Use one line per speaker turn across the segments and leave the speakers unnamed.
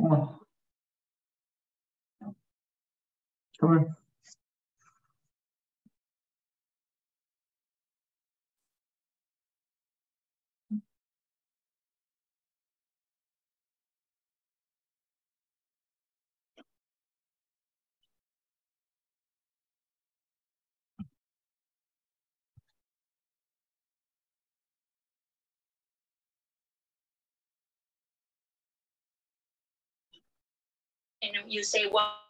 Come on. Come on.
And you say, well,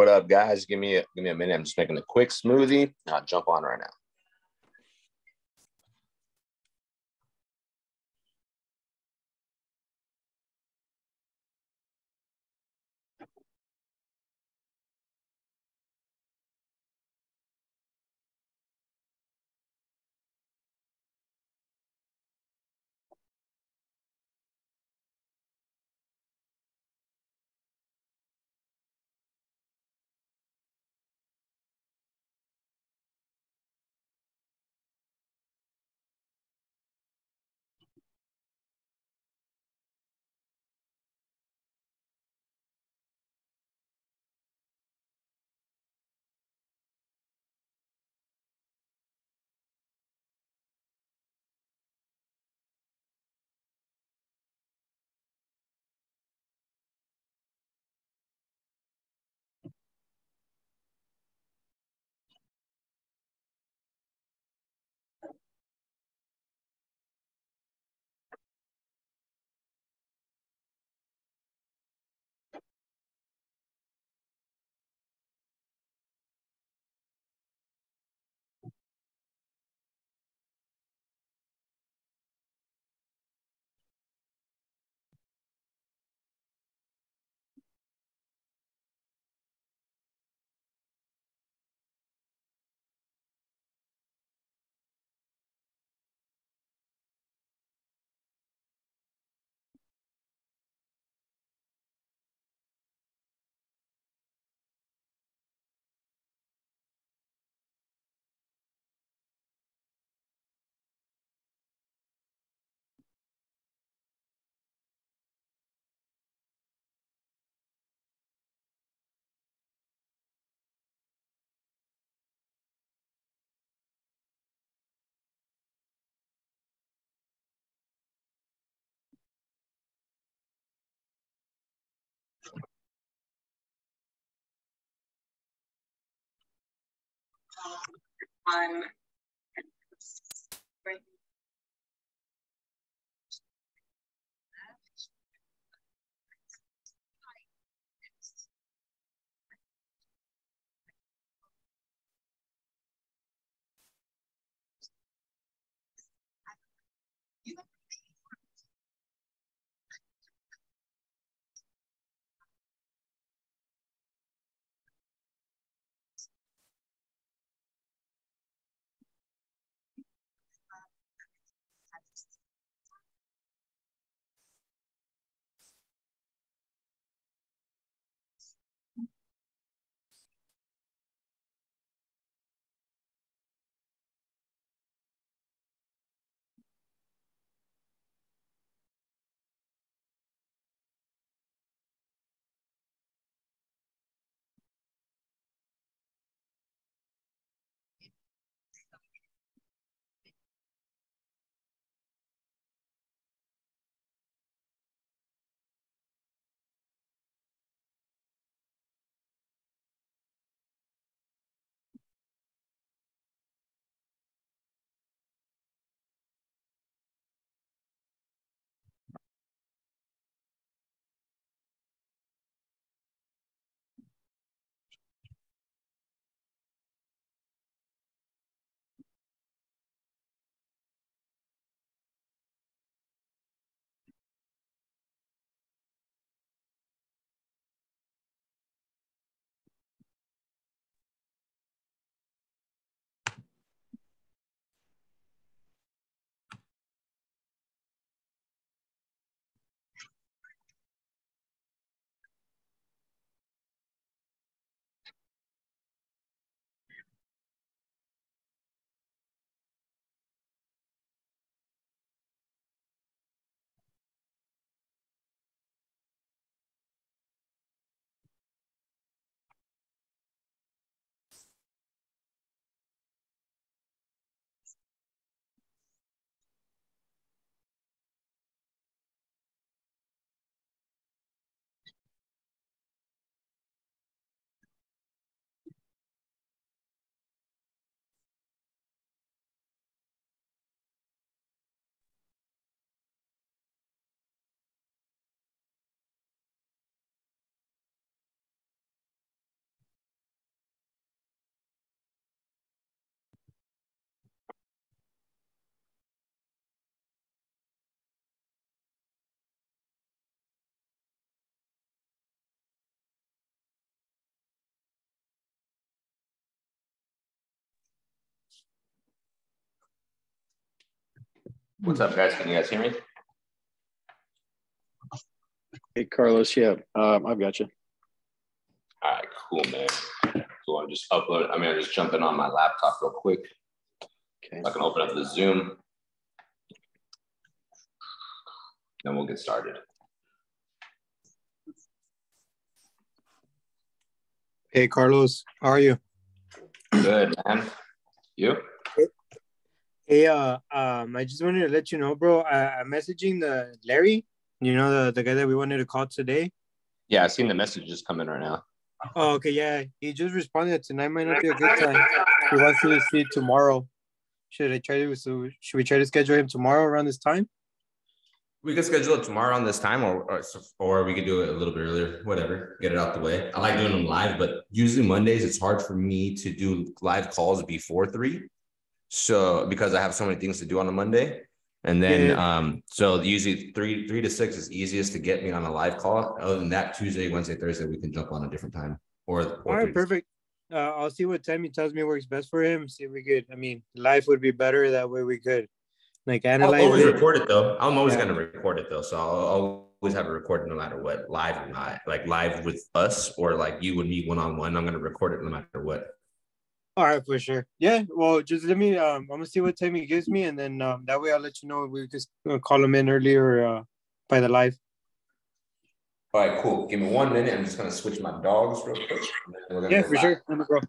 What up, guys? Give me a give me a minute. I'm just making a quick smoothie. I'll jump on right now.
On.
What's up, guys? Can you guys hear me?
Hey, Carlos. Yeah, um, I've got you.
All right, cool, man. So I'm just upload. I mean, I'm just jumping on my laptop real quick.
Okay.
I can open up the Zoom. Then we'll get started.
Hey Carlos, how are you?
Good, man. You?
Hey, uh, um, I just wanted to let you know, bro. I, I'm messaging the Larry. You know the the guy that we wanted to call today.
Yeah, I seen the messages come in right now.
Oh, okay, yeah. He just responded that tonight might not be a good time. He wants to see tomorrow. Should I try to? So should we try to schedule him tomorrow around this time?
We could schedule it tomorrow on this time, or, or or we could do it a little bit earlier. Whatever, get it out the way. I like doing them live, but usually Mondays it's hard for me to do live calls before three. So because I have so many things to do on a Monday, and then
Yeah.
um, so usually three three to six is easiest to get me on a live call. Other than that, Tuesday, Wednesday, Thursday, we can jump on a different time. Or, or
All right, perfect. Uh, I'll see what time he tells me works best for him. See if we could. I mean, life would be better that way. We could like analyze.
I'll always
it.
record it though. I'm always
Yeah.
gonna record it though, so I'll, I'll always have it recorded no matter what, live or not, like live with us or like you and me one on one. I'm gonna record it no matter what.
All right, for sure. Yeah. Well, just let me. Um, I'm gonna see what time he gives me, and then um, that way I'll let you know. We just uh, call him in earlier uh, by the live.
All right, cool. Give me one minute. I'm just gonna switch my dogs real quick. and then we're gonna
Yeah, for
live.
sure. Let me go.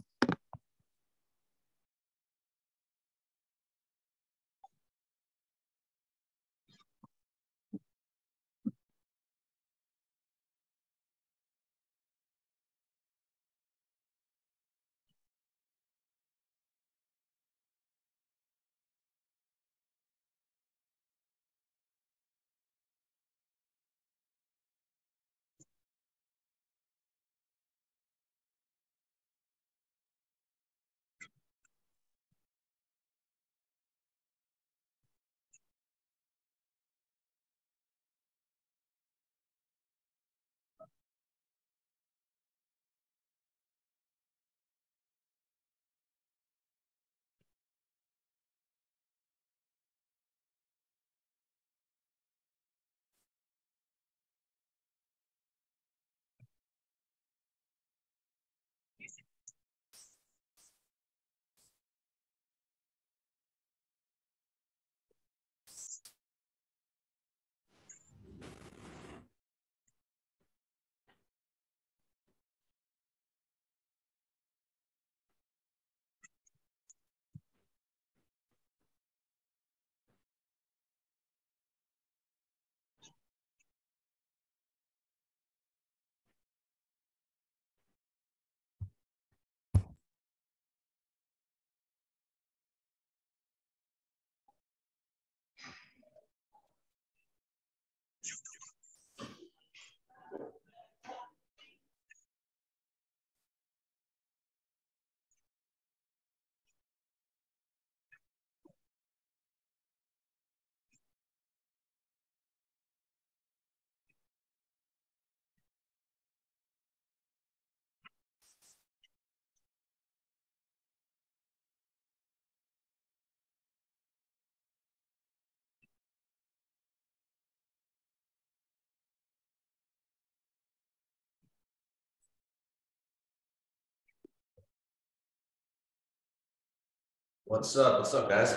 What's up? What's up, guys?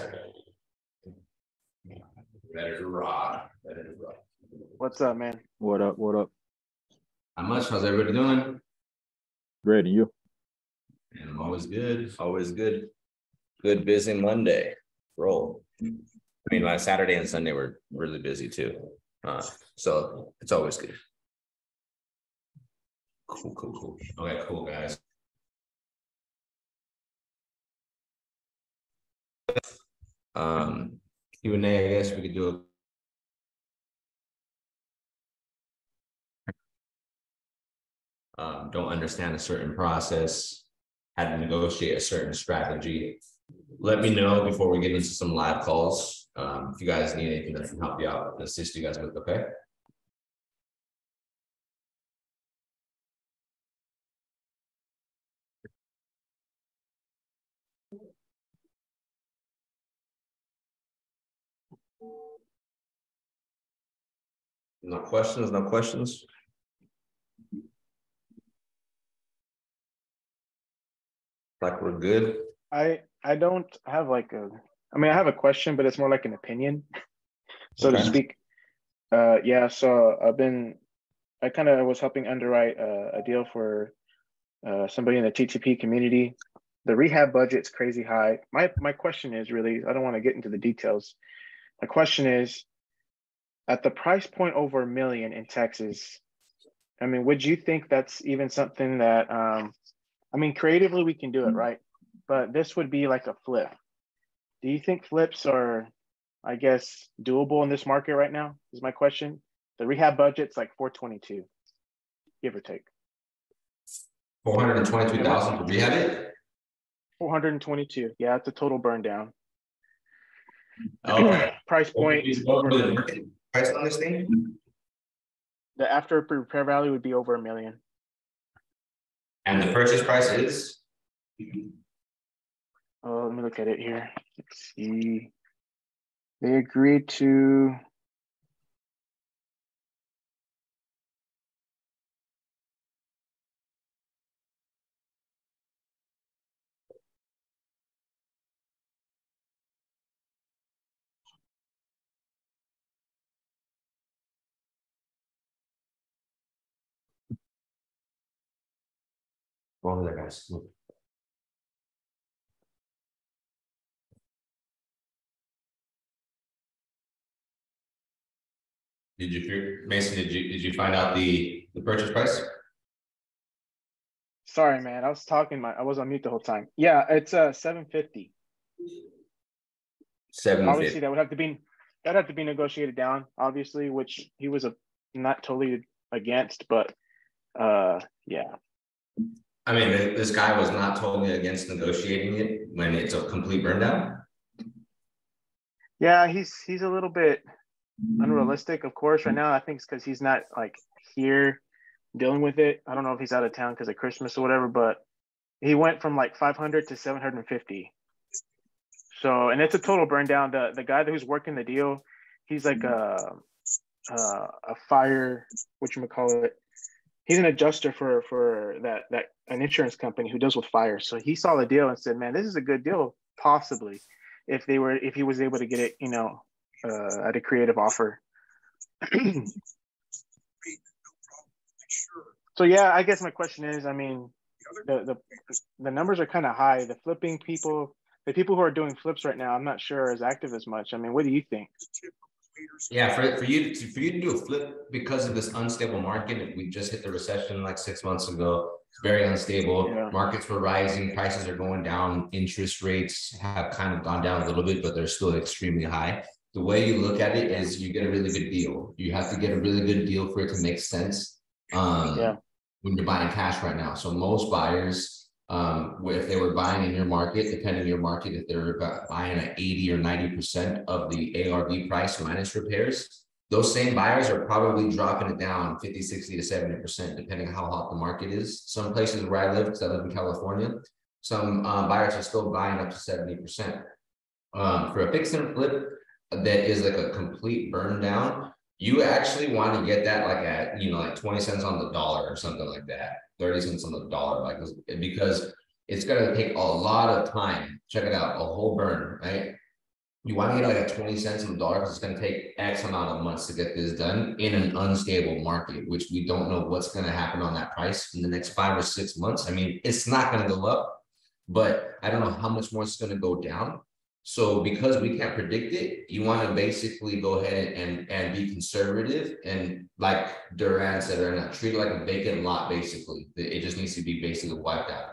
Better to rock. Better to rock.
What's up, man?
What up? What up?
How much? How's everybody doing?
Great. And you?
And I'm always good.
Always good. Good busy Monday. Roll. I mean, last Saturday and Sunday were really busy too. Uh, so it's always good.
Cool, cool, cool. Okay, cool, guys.
Um,
Q and A, I guess we could do a. Um, don't understand a certain process, how to negotiate a certain strategy. Let me know before we get into some live calls. Um, if you guys need anything that can help you out, assist you guys with, okay? No questions, no questions? Like we're good?
I I don't have like a. I mean, I have a question, but it's more like an opinion, so to speak. Uh, yeah. So I've been. I kind of was helping underwrite a, a deal for uh, somebody in the TTP community. The rehab budget's crazy high. My my question is really. I don't want to get into the details. My question is, at the price point over a million in Texas, I mean, would you think that's even something that? Um, I mean, creatively we can do it, right? But this would be like a flip. Do you think flips are, I guess, doable in this market right now? Is my question. The rehab budget's like 422, give or take.
Four hundred and twenty-two thousand to rehab it?
422. Yeah, it's a total burn down.
Okay.
Price point.
What was the
over-
Price on this thing?
The after repair value would be over a million.
And the purchase price is?
Oh, let me look at it here. Let's see. They agreed to.
Go over there, guys. Look. Did you, Mason, did you, did you find out the, the purchase price?
Sorry, man. I was talking. My I was on mute the whole time. Yeah, it's uh 750.
seven
obviously that would have to be that'd have to be negotiated down obviously which he was a not totally against but uh yeah
I mean, this guy was not totally against negotiating it when it's a complete burn down.
yeah he's he's a little bit unrealistic of course right now. I think it's because he's not like here dealing with it. I don't know if he's out of town because of christmas or whatever but he went from like 500 to 750 so and it's a total burn down the the guy who's working the deal he's like a a, a fire what you call it he's an adjuster for for that that an insurance company who deals with fire. So he saw the deal and said man this is a good deal possibly if they were if he was able to get it you know uh, at a creative offer. So yeah i guess my question is i mean the the, the numbers are kind of high. The flipping people the people who are doing flips right now i'm not sure as active as much. I mean what do you think
Yeah, for, for you to, for you to do a flip because of this unstable market, we just hit the recession like six months ago. It's very unstable.
Yeah.
Markets were rising, prices are going down, interest rates have kind of gone down a little bit, but they're still extremely high. The way you look at it is you get a really good deal. You have to get a really good deal for it to make sense. Um,
Yeah.
when you're buying cash right now. So most buyers, um, if they were buying in your market, depending on your market, if they're buying at eighty or ninety percent of the ARV price minus repairs, those same buyers are probably dropping it down 50, 60 to seventy percent, depending on how hot the market is. Some places where I live, because I live in California, some uh, buyers are still buying up to seventy percent. Um, for a fix and flip that is like a complete burn down, you actually want to get that like at, you know, like twenty cents on the dollar or something like that, thirty cents on the dollar, like, because it's gonna take a lot of time. Check it out, a whole burn, right? You want to get like a twenty cents on the dollar, because it's gonna take X amount of months to get this done in an unstable market, which we don't know what's gonna happen on that price in the next five or six months. I mean, it's not gonna go up. But I don't know how much more it's gonna go down. So because we can't predict it, you want to basically go ahead and, and be conservative and like Duran said, or not treat it like a vacant lot, basically. It just needs to be basically wiped out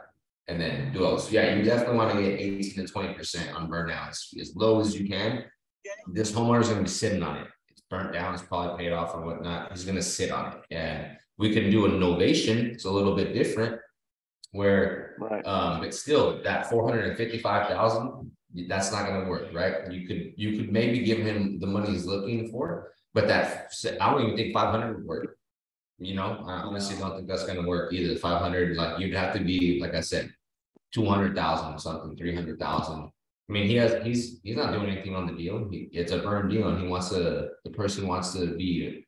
and then do else. Yeah, you definitely want to get 18 to 20% on burnouts as low as you can. This homeowner is going to be sitting on it. It's burnt down, it's probably paid off or whatnot. He's going to sit on it. And we can do a novation. It's a little bit different where
right.
um, it's still that 455,000 that's not gonna work, right? You could, you could maybe give him the money he's looking for, but that, I don't even think five hundred would work. You know, I honestly don't think that's gonna work either, five hundred, like, you'd have to be, like I said. Two hundred thousand or something, three hundred thousand. I mean, he has, he's, he's not doing anything on the deal, he, it's a burn deal, and he wants to, the person wants to be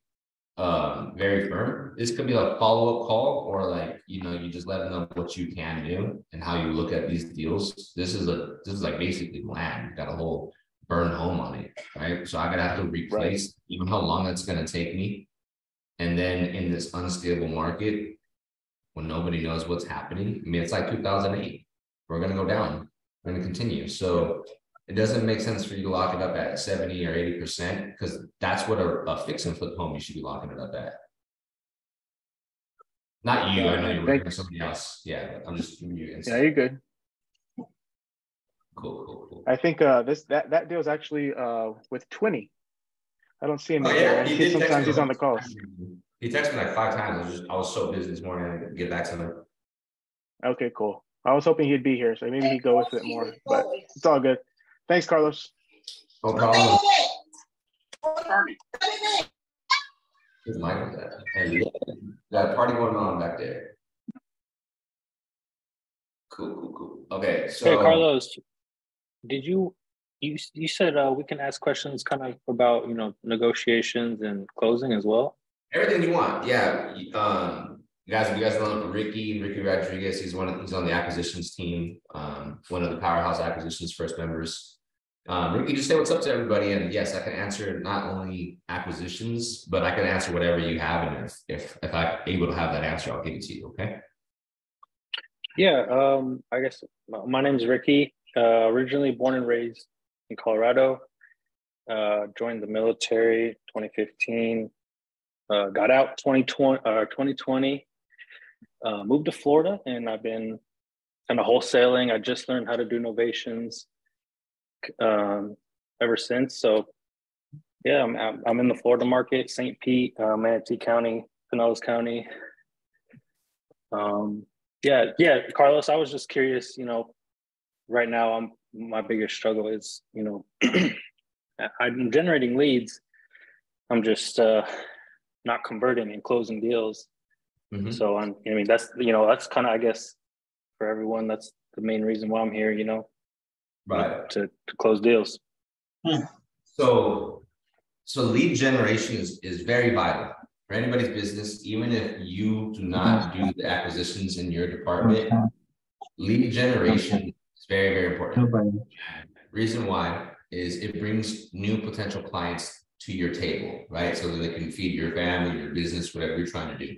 um, very firm. This could be a follow-up call or like, you know, you just let them know what you can do and how you look at these deals. This is a, this is like basically land, You got a whole burn home on it, right? So I'm gonna have to replace, even how long that's gonna take me. And then in this unstable market, when nobody knows what's happening, I mean, it's like two thousand eight. We're gonna go down, we're gonna continue, so it doesn't make sense for you to lock it up at seventy or eighty percent, because that's what a, a fix and flip home, you should be locking it up at. Not you, I know you're working for somebody else, yeah, I'm just giving you
Yeah, you're good.
cool, cool, cool.
I think uh this that that deal is actually uh with Twinny. I don't see him
Oh, yeah, he
Sometimes he's on the calls.
He texted me like five times, I was just, I was so busy this morning, I didn't get back to him.
Okay, cool. I was hoping he'd be here, so maybe he'd go with it more, but it's all good. Thanks, Carlos.
No problem. Who's Michael that? Hey, got a party going on back there. Cool, cool, cool. Okay, so.
Hey, Carlos, did you, you, you said, uh, we can ask questions kind of about, you know, negotiations and closing as well?
Everything you want, yeah. Um, you guys, you guys know Ricky, Ricky Rodriguez, he's one of, he's on the acquisitions team, um, one of the powerhouse acquisitions first members. Um, Ricky, just say what's up to everybody, and yes, I can answer not only acquisitions, but I can answer whatever you have, and if, if, if I'm able to have that answer, I'll give it to you, okay?
Yeah, um, I guess my, my name's Ricky, uh, originally born and raised in Colorado. Uh, joined the military 2015, uh, got out 2020, uh, 2020, uh, moved to Florida and I've been kind of wholesaling. I just learned how to do novations um, ever since. So yeah, I'm, I'm, in the Florida market, St. Pete, uh, Manatee County, Pinellas County. Um, yeah, yeah, Carlos, I was just curious, you know, right now I'm my biggest struggle is, you know, I'm generating leads. I'm just uh not converting and closing deals.
Mhm.
So I'm I mean that's you know, that's kind of I guess for everyone, that's the main reason why I'm here, you know,
Right.
to to close deals. Hmm.
So, so lead generation is, is very vital for anybody's business, even if you do not do hmm. the acquisitions in your department. Lead generation hmm. is very, very important. Reason why is it brings new potential clients to your table, right? So that they can feed your family, your business, whatever you're trying to do.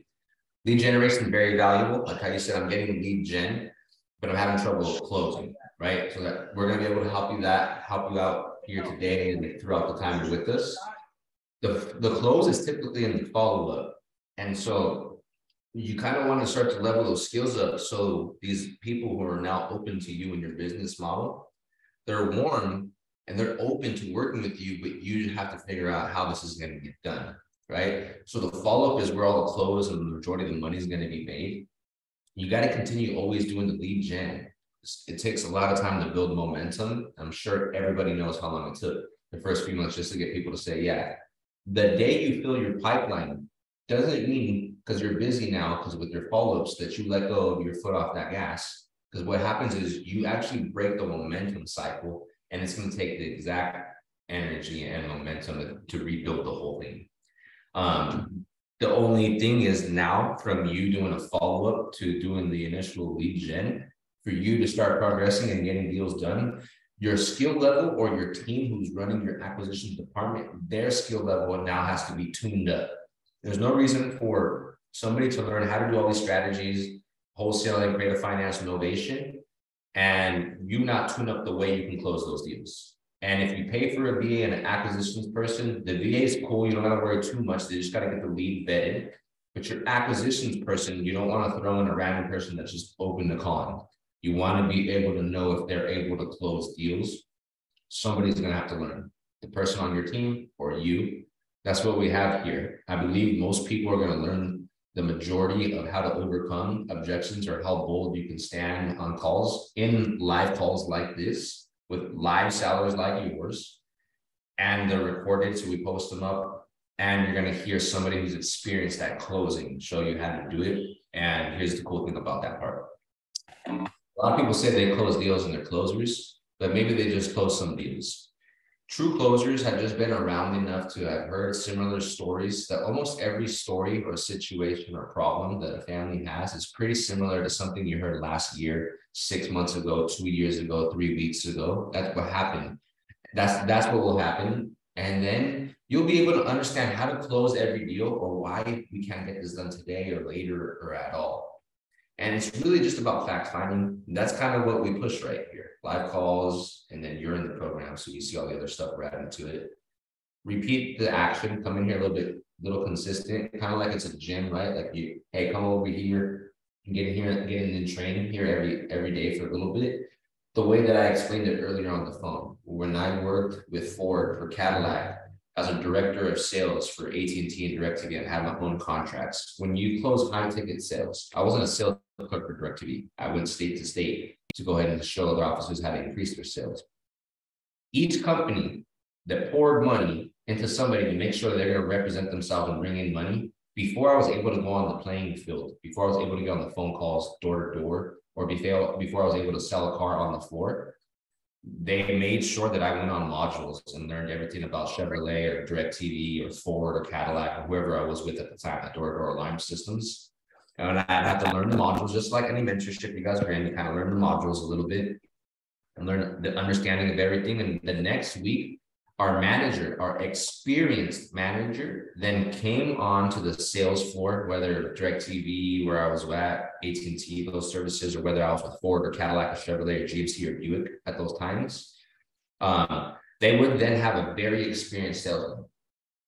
Lead generation is very valuable. Like how you said, I'm getting lead gen, but I'm having trouble closing, right? So that we're gonna be able to help you that, help you out here today and throughout the time you're with us. The, the close is typically in the follow-up. And so you kind of want to start to level those skills up. So these people who are now open to you and your business model, they're warm and they're open to working with you, but you have to figure out how this is going to get done, right? So the follow-up is where all the close and the majority of the money is going to be made. You got to continue always doing the lead gen. It takes a lot of time to build momentum. I'm sure everybody knows how long it took the first few months just to get people to say, yeah. The day you fill your pipeline doesn't mean because you're busy now, because with your follow-ups that you let go of your foot off that gas. Because what happens is you actually break the momentum cycle and it's going to take the exact energy and momentum to, rebuild the whole thing. Um, the only thing is now from you doing a follow-up to doing the initial lead gen, for you to start progressing and getting deals done, your skill level or your team who's running your acquisitions department, their skill level now has to be tuned up. There's no reason for somebody to learn how to do all these strategies, wholesaling, creative finance, novation, and you not tune up the way you can close those deals. And if you pay for a VA and an acquisitions person, the VA is cool. You don't gotta worry too much. They just gotta get the lead vetted. But your acquisitions person, you don't want to throw in a random person that's just open to calling. You want to be able to know if they're able to close deals. Somebody's gonna have to learn. The person on your team or you. That's what we have here. I believe most people are gonna learn the majority of how to overcome objections or how bold you can stand on calls in live calls like this with live sellers like yours. And they're recorded, so we post them up. And you're gonna hear somebody who's experienced that closing show you how to do it. And here's the cool thing about that part. A lot of people say they close deals and they're closers, but maybe they just close some deals. True closers have just been around enough to have heard similar stories that almost every story or situation or problem that a family has is pretty similar to something you heard last year, six months ago, two years ago, three weeks ago. That's what happened. That's that's what will happen. And then you'll be able to understand how to close every deal or why we can't get this done today or later or at all. And it's really just about fact finding. That's kind of what we push right here live calls, and then you're in the program. So you see all the other stuff we're adding to it. Repeat the action, come in here a little bit, little consistent, kind of like it's a gym, right? Like you, hey, come over here and get in here, get in and train here every every day for a little bit. The way that I explained it earlier on the phone, when I worked with Ford for Cadillac, as a director of sales for AT&T and DirecTV, I had my own contracts. When you close high ticket sales, I wasn't a sales clerk for DirecTV. I went state to state to go ahead and show other offices how to increase their sales. Each company that poured money into somebody to make sure they're going to represent themselves and bring in money, before I was able to go on the playing field, before I was able to get on the phone calls door to door, or before, before I was able to sell a car on the floor, they made sure that I went on modules and learned everything about Chevrolet or DirecTV or Ford or Cadillac or whoever I was with at the time, at door to door alarm systems. And I had to learn the modules, just like any mentorship you guys in, you kind of learn the modules a little bit and learn the understanding of everything. And the next week, our manager, our experienced manager, then came on to the sales floor, whether DirecTV, where I was at, AT&T, those services, or whether I was with Ford or Cadillac or Chevrolet or GMC or Buick at those times. Um, they would then have a very experienced salesman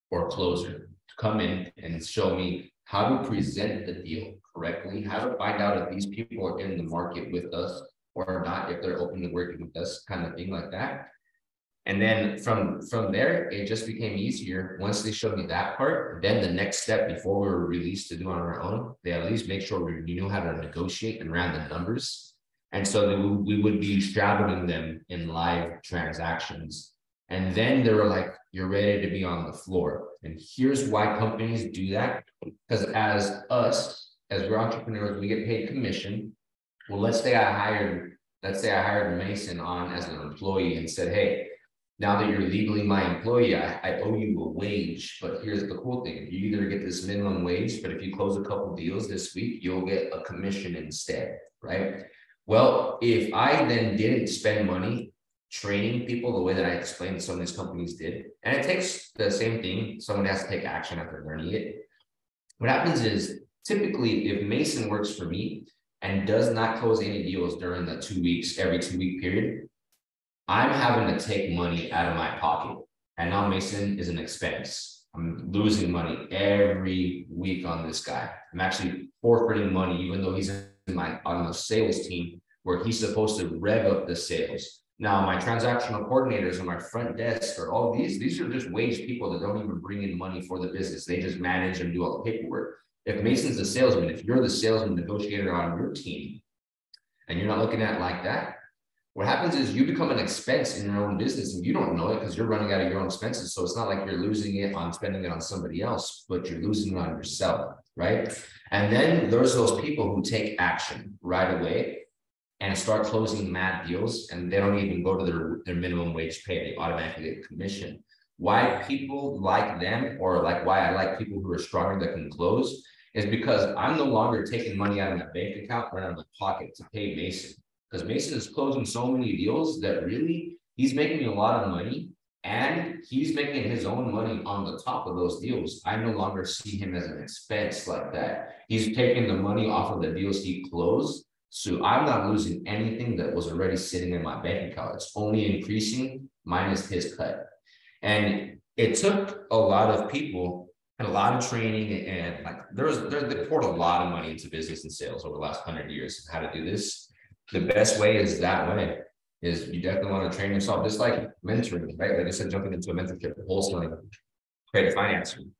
or closer to come in and show me how to present the deal correctly, how to find out if these people are in the market with us or not, if they're open to working with us, kind of thing like that. And then from from there, it just became easier. Once they showed me that part, then the next step before we were released to do on our own, they at least make sure we knew how to negotiate and ran the numbers. And so we, we would be shadowing them in live transactions. And then they were like, you're ready to be on the floor. And here's why companies do that. Because as us, as we're entrepreneurs, we get paid commission. Well, let's say I hired, let's say I hired Mason on as an employee and said, hey, now that you're legally my employee, I, I owe you a wage. But here's the cool thing you either get this minimum wage, but if you close a couple deals this week, you'll get a commission instead, right? Well, if I then didn't spend money training people the way that I explained some of these companies did, and it takes the same thing, someone has to take action after learning it. What happens is typically, if Mason works for me and does not close any deals during the two weeks, every two week period, I'm having to take money out of my pocket. And now Mason is an expense. I'm losing money every week on this guy. I'm actually forfeiting money, even though he's in my on the sales team where he's supposed to rev up the sales. Now, my transactional coordinators and my front desk are all these, these are just wage people that don't even bring in money for the business. They just manage and do all the paperwork. If Mason's a salesman, if you're the salesman negotiator on your team, and you're not looking at it like that, what happens is you become an expense in your own business and you don't know it because you're running out of your own expenses. So it's not like you're losing it on spending it on somebody else, but you're losing it on yourself, right? And then there's those people who take action right away and start closing mad deals and they don't even go to their, their minimum wage pay, they automatically get commission. Why people like them or like why I like people who are stronger that can close is because I'm no longer taking money out of my bank account or out of my pocket to pay Mason. Because Mason is closing so many deals that really he's making me a lot of money and he's making his own money on the top of those deals. I no longer see him as an expense like that. He's taking the money off of the deals he closed. So I'm not losing anything that was already sitting in my bank account. It's only increasing minus his cut. And it took a lot of people and a lot of training and like there was there they poured a lot of money into business and sales over the last hundred years how to do this. The best way is that way. Is you definitely want to train yourself, just like mentoring, right? Like I said, jumping into a mentorship, wholesaling, creative financing.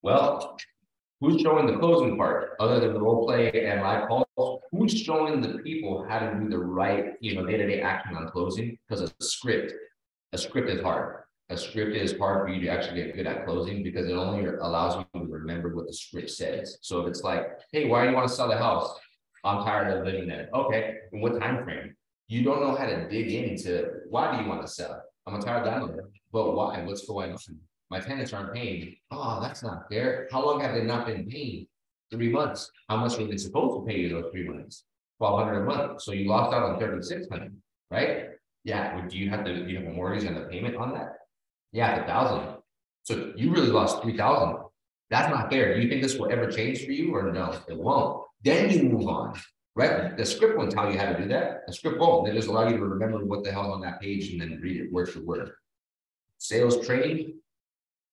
Well, who's showing the closing part other than the role play and live calls? Who's showing the people how to do the right, you know, day-to-day action on closing? Because a script, a script is hard. A script is hard for you to actually get good at closing because it only allows you to remember what the script says. So if it's like, hey, why do you want to sell the house? I'm tired of living there. Okay, what time frame? You don't know how to dig into why do you want to sell? I'm a tired landlord, but why? What's going on? My tenants aren't paying. Oh, ah, that's not fair. How long have they not been paying? Three months. How much were they supposed to pay you those three months? Twelve hundred a month. So you lost out on thirty-six hundred, right? Yeah. Do you have the do you have a mortgage and a payment on that? Yeah, a thousand. So you really lost three thousand. That's not fair. Do you think this will ever change for you or no? It won't. Then you move on, right? The script won't tell you how to do that. The script won't. They just allow you to remember what the hell's on that page and then read it word for word. Sales training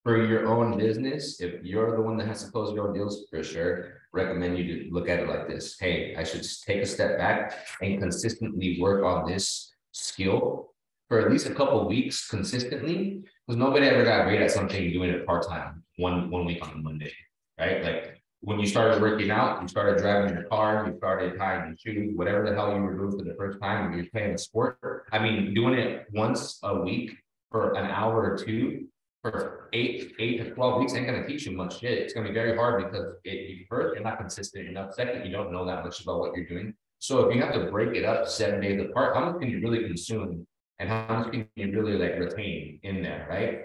for your own business. If you're the one that has to close your own deals, for sure, recommend you to look at it like this. Hey, I should take a step back and consistently work on this skill for at least a couple weeks consistently, because nobody ever got great at something doing it part time one one week on a Monday, right? Like when you started working out, you started driving your car, you started tying your shoes, whatever the hell you were doing for the first time, you're playing a sport. I mean, doing it once a week for an hour or two for eight, eight to twelve weeks ain't gonna teach you much shit. It's gonna be very hard because it, you first, you're not consistent enough. Second, you don't know that much about what you're doing. So if you have to break it up seven days apart, how much can you really consume? And how much can you really like retain in there, right?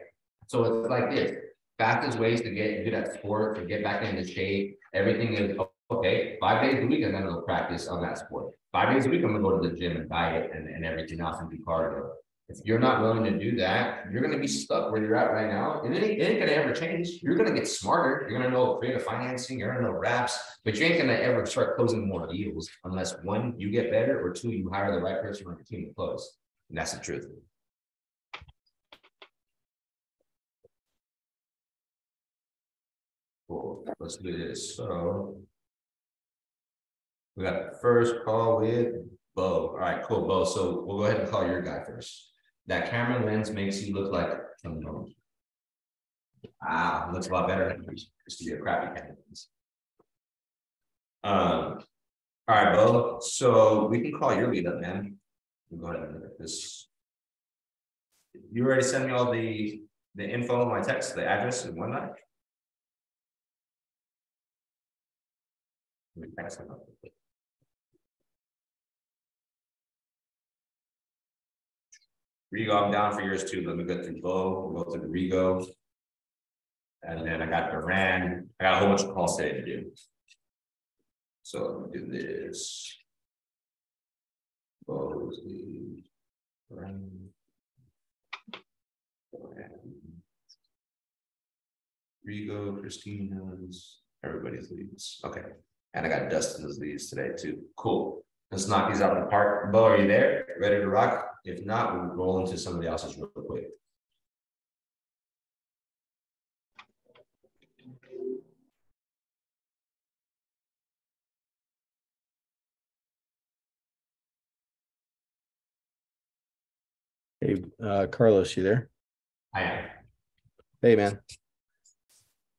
So it's like this, fastest ways to get good at sport, to get back into shape, everything is, okay, five days a week, I'm gonna go practice on that sport. Five days a week, I'm gonna go to the gym and diet and, and everything else and do cardio. If you're not willing to do that, you're gonna be stuck where you're at right now. And it ain't, ain't gonna ever change. You're gonna get smarter. You're gonna know creative financing, you're gonna know wraps, but you ain't gonna ever start closing more deals unless one, you get better, or two, you hire the right person on your team to close. And that's the truth. Cool, let's do this, so. We got first call with Bo. All right, cool, Bo. So we'll go ahead and call your guy first. That camera lens makes you look like normal. Ah, looks a lot better than used to be a crappy camera lens. Um, all right, Bo. So we can call your lead up, man. We'll go ahead and look at this. You already sent me all the the info on my text, the address and whatnot. Let me text them up. Rigo, I'm down for yours too. Let me go through Bo, we'll go through Rigo. And then I got Duran. I got a whole bunch of calls today to do. So let me do this. Bo's lead. Duran. Duran. Rigo, Christina's, everybody's leads. Okay. And I got Dustin's leads today too. Cool. Let's knock these out of the park. Bo, are you there? Ready to rock? If not, we'll roll into somebody else's real quick.
Hey, uh, Carlos, you there?
I am.
Hey, man.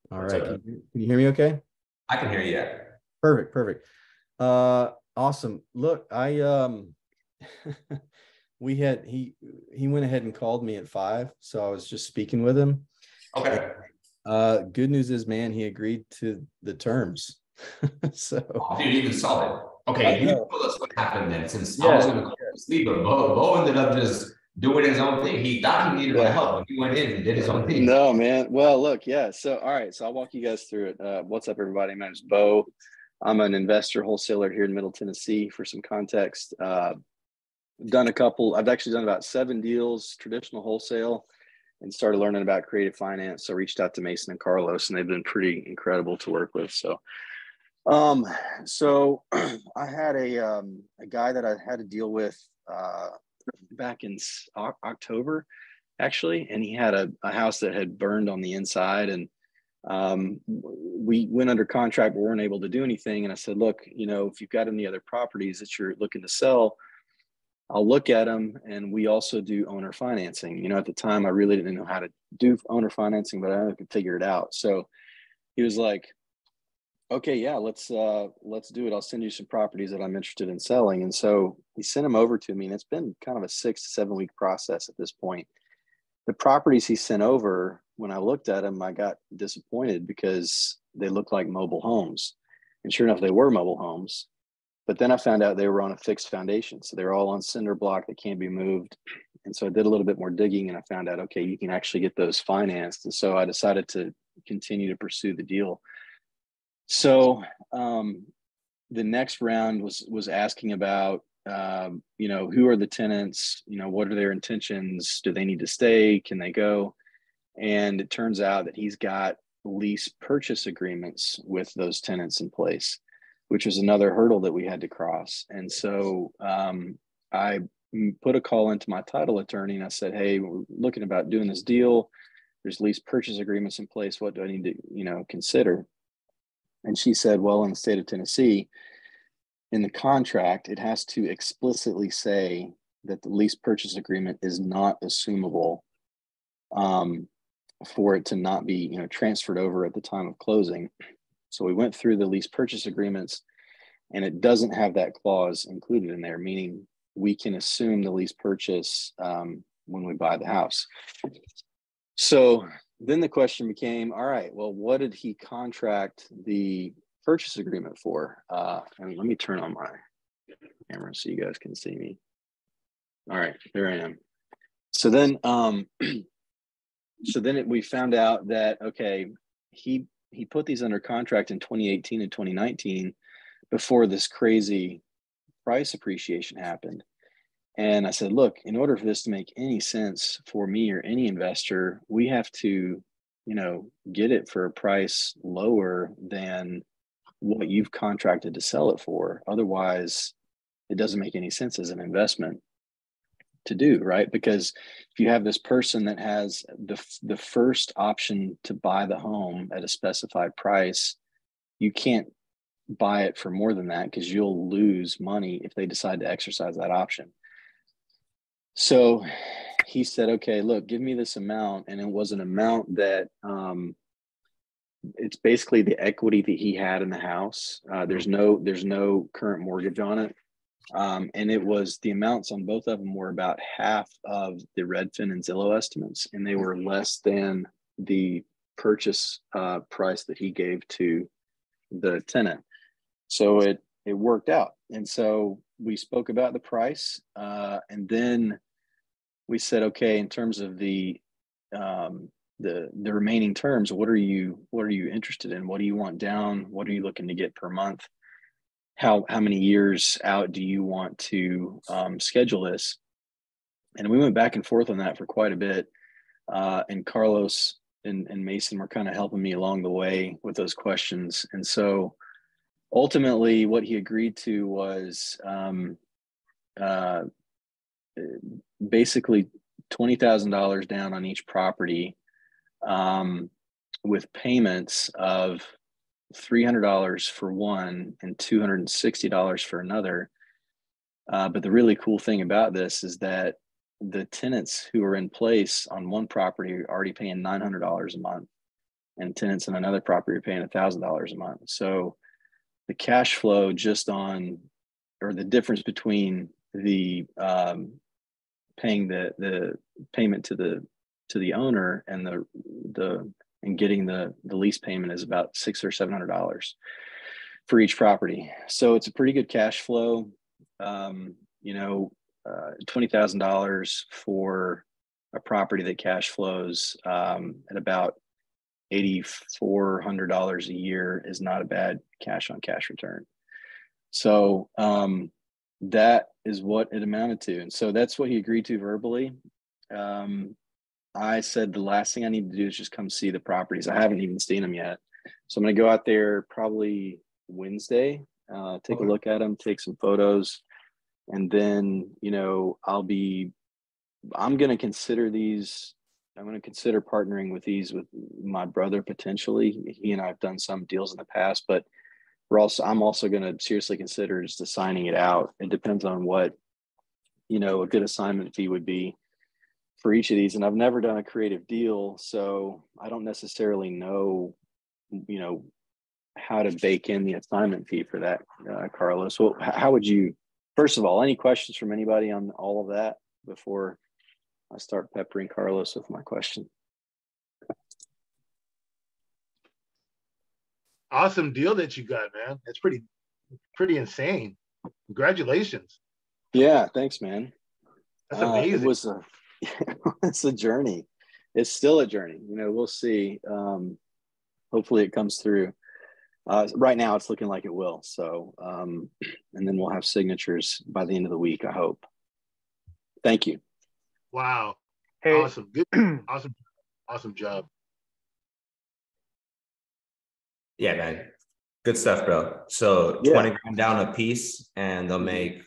All right. Can you, can you hear me okay?
I can hear you. Yeah.
Perfect, perfect. Uh, awesome. Look, I, um, we had, he, he went ahead and called me at five, so I was just speaking with him.
Okay.
Uh, good news is, man, he agreed to the terms. So,
Oh, Dude, even solid.
I
Okay, you
know.
tell us what happened then, since I was gonna go to sleep, but Bo, Bo ended up just doing his own thing. He thought he needed my help, but he went in and did his own thing.
No, man. Well, look, yeah. So, all right. So, I'll walk you guys through it. Uh, what's up, everybody? My name's Bo. I'm an investor wholesaler here in Middle Tennessee. For some context, uh, done a couple. I've actually done about seven deals, traditional wholesale, and started learning about creative finance. So reached out to Mason and Carlos, and they've been pretty incredible to work with. So, um, so I had a um, a guy that I had to deal with uh, back in October, actually, and he had a, a house that had burned on the inside, and um, we went under contract, but weren't able to do anything. And I said, look, you know, if you've got any other properties that you're looking to sell, I'll look at them. And we also do owner financing. You know, at the time, I really didn't know how to do owner financing, but I could figure it out. So he was like, okay, yeah, let's uh, let's do it. I'll send you some properties that I'm interested in selling. And so he sent them over to me, and it's been kind of a six to seven week process at this point. The properties he sent over, when I looked at them, I got disappointed because they looked like mobile homes. And sure enough, they were mobile homes. But then I found out they were on a fixed foundation. So they're all on cinder block that can't be moved. And so I did a little bit more digging and I found out, okay, you can actually get those financed. And so I decided to continue to pursue the deal. So um, the next round was was asking about um, you know who are the tenants you know what are their intentions do they need to stay can they go and it turns out that he's got lease purchase agreements with those tenants in place which was another hurdle that we had to cross. And so um, i put a call into my title attorney and i said hey we're looking about doing this deal. There's lease purchase agreements in place. What do i need to you know consider? And she said, well, in the state of Tennessee, in the contract, it has to explicitly say that the lease purchase agreement is not assumable um, for it to not be, you know, transferred over at the time of closing. So we went through the lease purchase agreements and it doesn't have that clause included in there, meaning we can assume the lease purchase um, when we buy the house. So then the question became all right well what did he contract the purchase agreement for? Uh and let me turn on my camera so you guys can see me. All right there i am. So then um so then it, we found out that okay he he put these under contract in 2018 and 2019 before this crazy price appreciation happened and I said, look, in order for this to make any sense for me or any investor, we have to, you know, get it for a price lower than what you've contracted to sell it for. Otherwise, it doesn't make any sense as an investment to do, right? Because if you have this person that has the the first option to buy the home at a specified price, you can't buy it for more than that because you'll lose money if they decide to exercise that option. So he said, okay, look, give me this amount. And it was an amount that um, it's basically the equity that he had in the house. Uh, there's no, there's no current mortgage on it. Um, and it was the amounts on both of them were about half of the Redfin and Zillow estimates, and they were less than the purchase uh, price that he gave to the tenant. So it it worked out, and so we spoke about the price, uh, and then we said, okay, in terms of the um, the the remaining terms, what are you what are you interested in? What do you want down? What are you looking to get per month? How how many years out do you want to um, schedule this? And we went back and forth on that for quite a bit. Uh, and Carlos and, and Mason were kind of helping me along the way with those questions. And so ultimately, what he agreed to was um, uh, basically twenty thousand dollars down on each property, um, with payments of three hundred dollars for one and two hundred and sixty dollars for another. Uh, but the really cool thing about this is that the tenants who are in place on one property are already paying nine hundred dollars a month, and tenants in another property are paying thousand dollars a month. So the cash flow just on, or the difference between the um, paying the the payment to the to the owner and the the and getting the the lease payment is about six or seven hundred dollars for each property. So it's a pretty good cash flow. Um, you know, uh, twenty thousand dollars for a property that cash flows um, at about eighty-four hundred dollars a year is not a bad cash on cash return. So um, that is what it amounted to, and so that's what he agreed to verbally. Um, I said the last thing I need to do is just come see the properties. I haven't even seen them yet, so I'm going to go out there probably Wednesday, uh, take a look at them, take some photos, and then you know I'll be. I'm going to consider these. I'm going to consider partnering with these with my brother potentially. He and I have done some deals in the past, but we're also I'm also going to seriously consider just assigning it out. It depends on what you know a good assignment fee would be for each of these. And I've never done a creative deal, so I don't necessarily know, you know, how to bake in the assignment fee for that, uh, Carlos. Well, how would you? First of all, any questions from anybody on all of that before I start peppering Carlos with my question?
Awesome deal that you got, man. That's pretty, pretty insane. Congratulations.
Yeah, thanks, man.
That's
Uh,
amazing.
it was a it's a journey. It's still a journey. You know, we'll see. Um, hopefully, it comes through. Uh, right now, it's looking like it will. So, um, and then we'll have signatures by the end of the week. I hope. Thank you.
wow.
Hey,
Awesome. Good. awesome. Awesome job.
Yeah, man. Good stuff, bro. So
Yeah.
twenty grand down a piece and they'll make,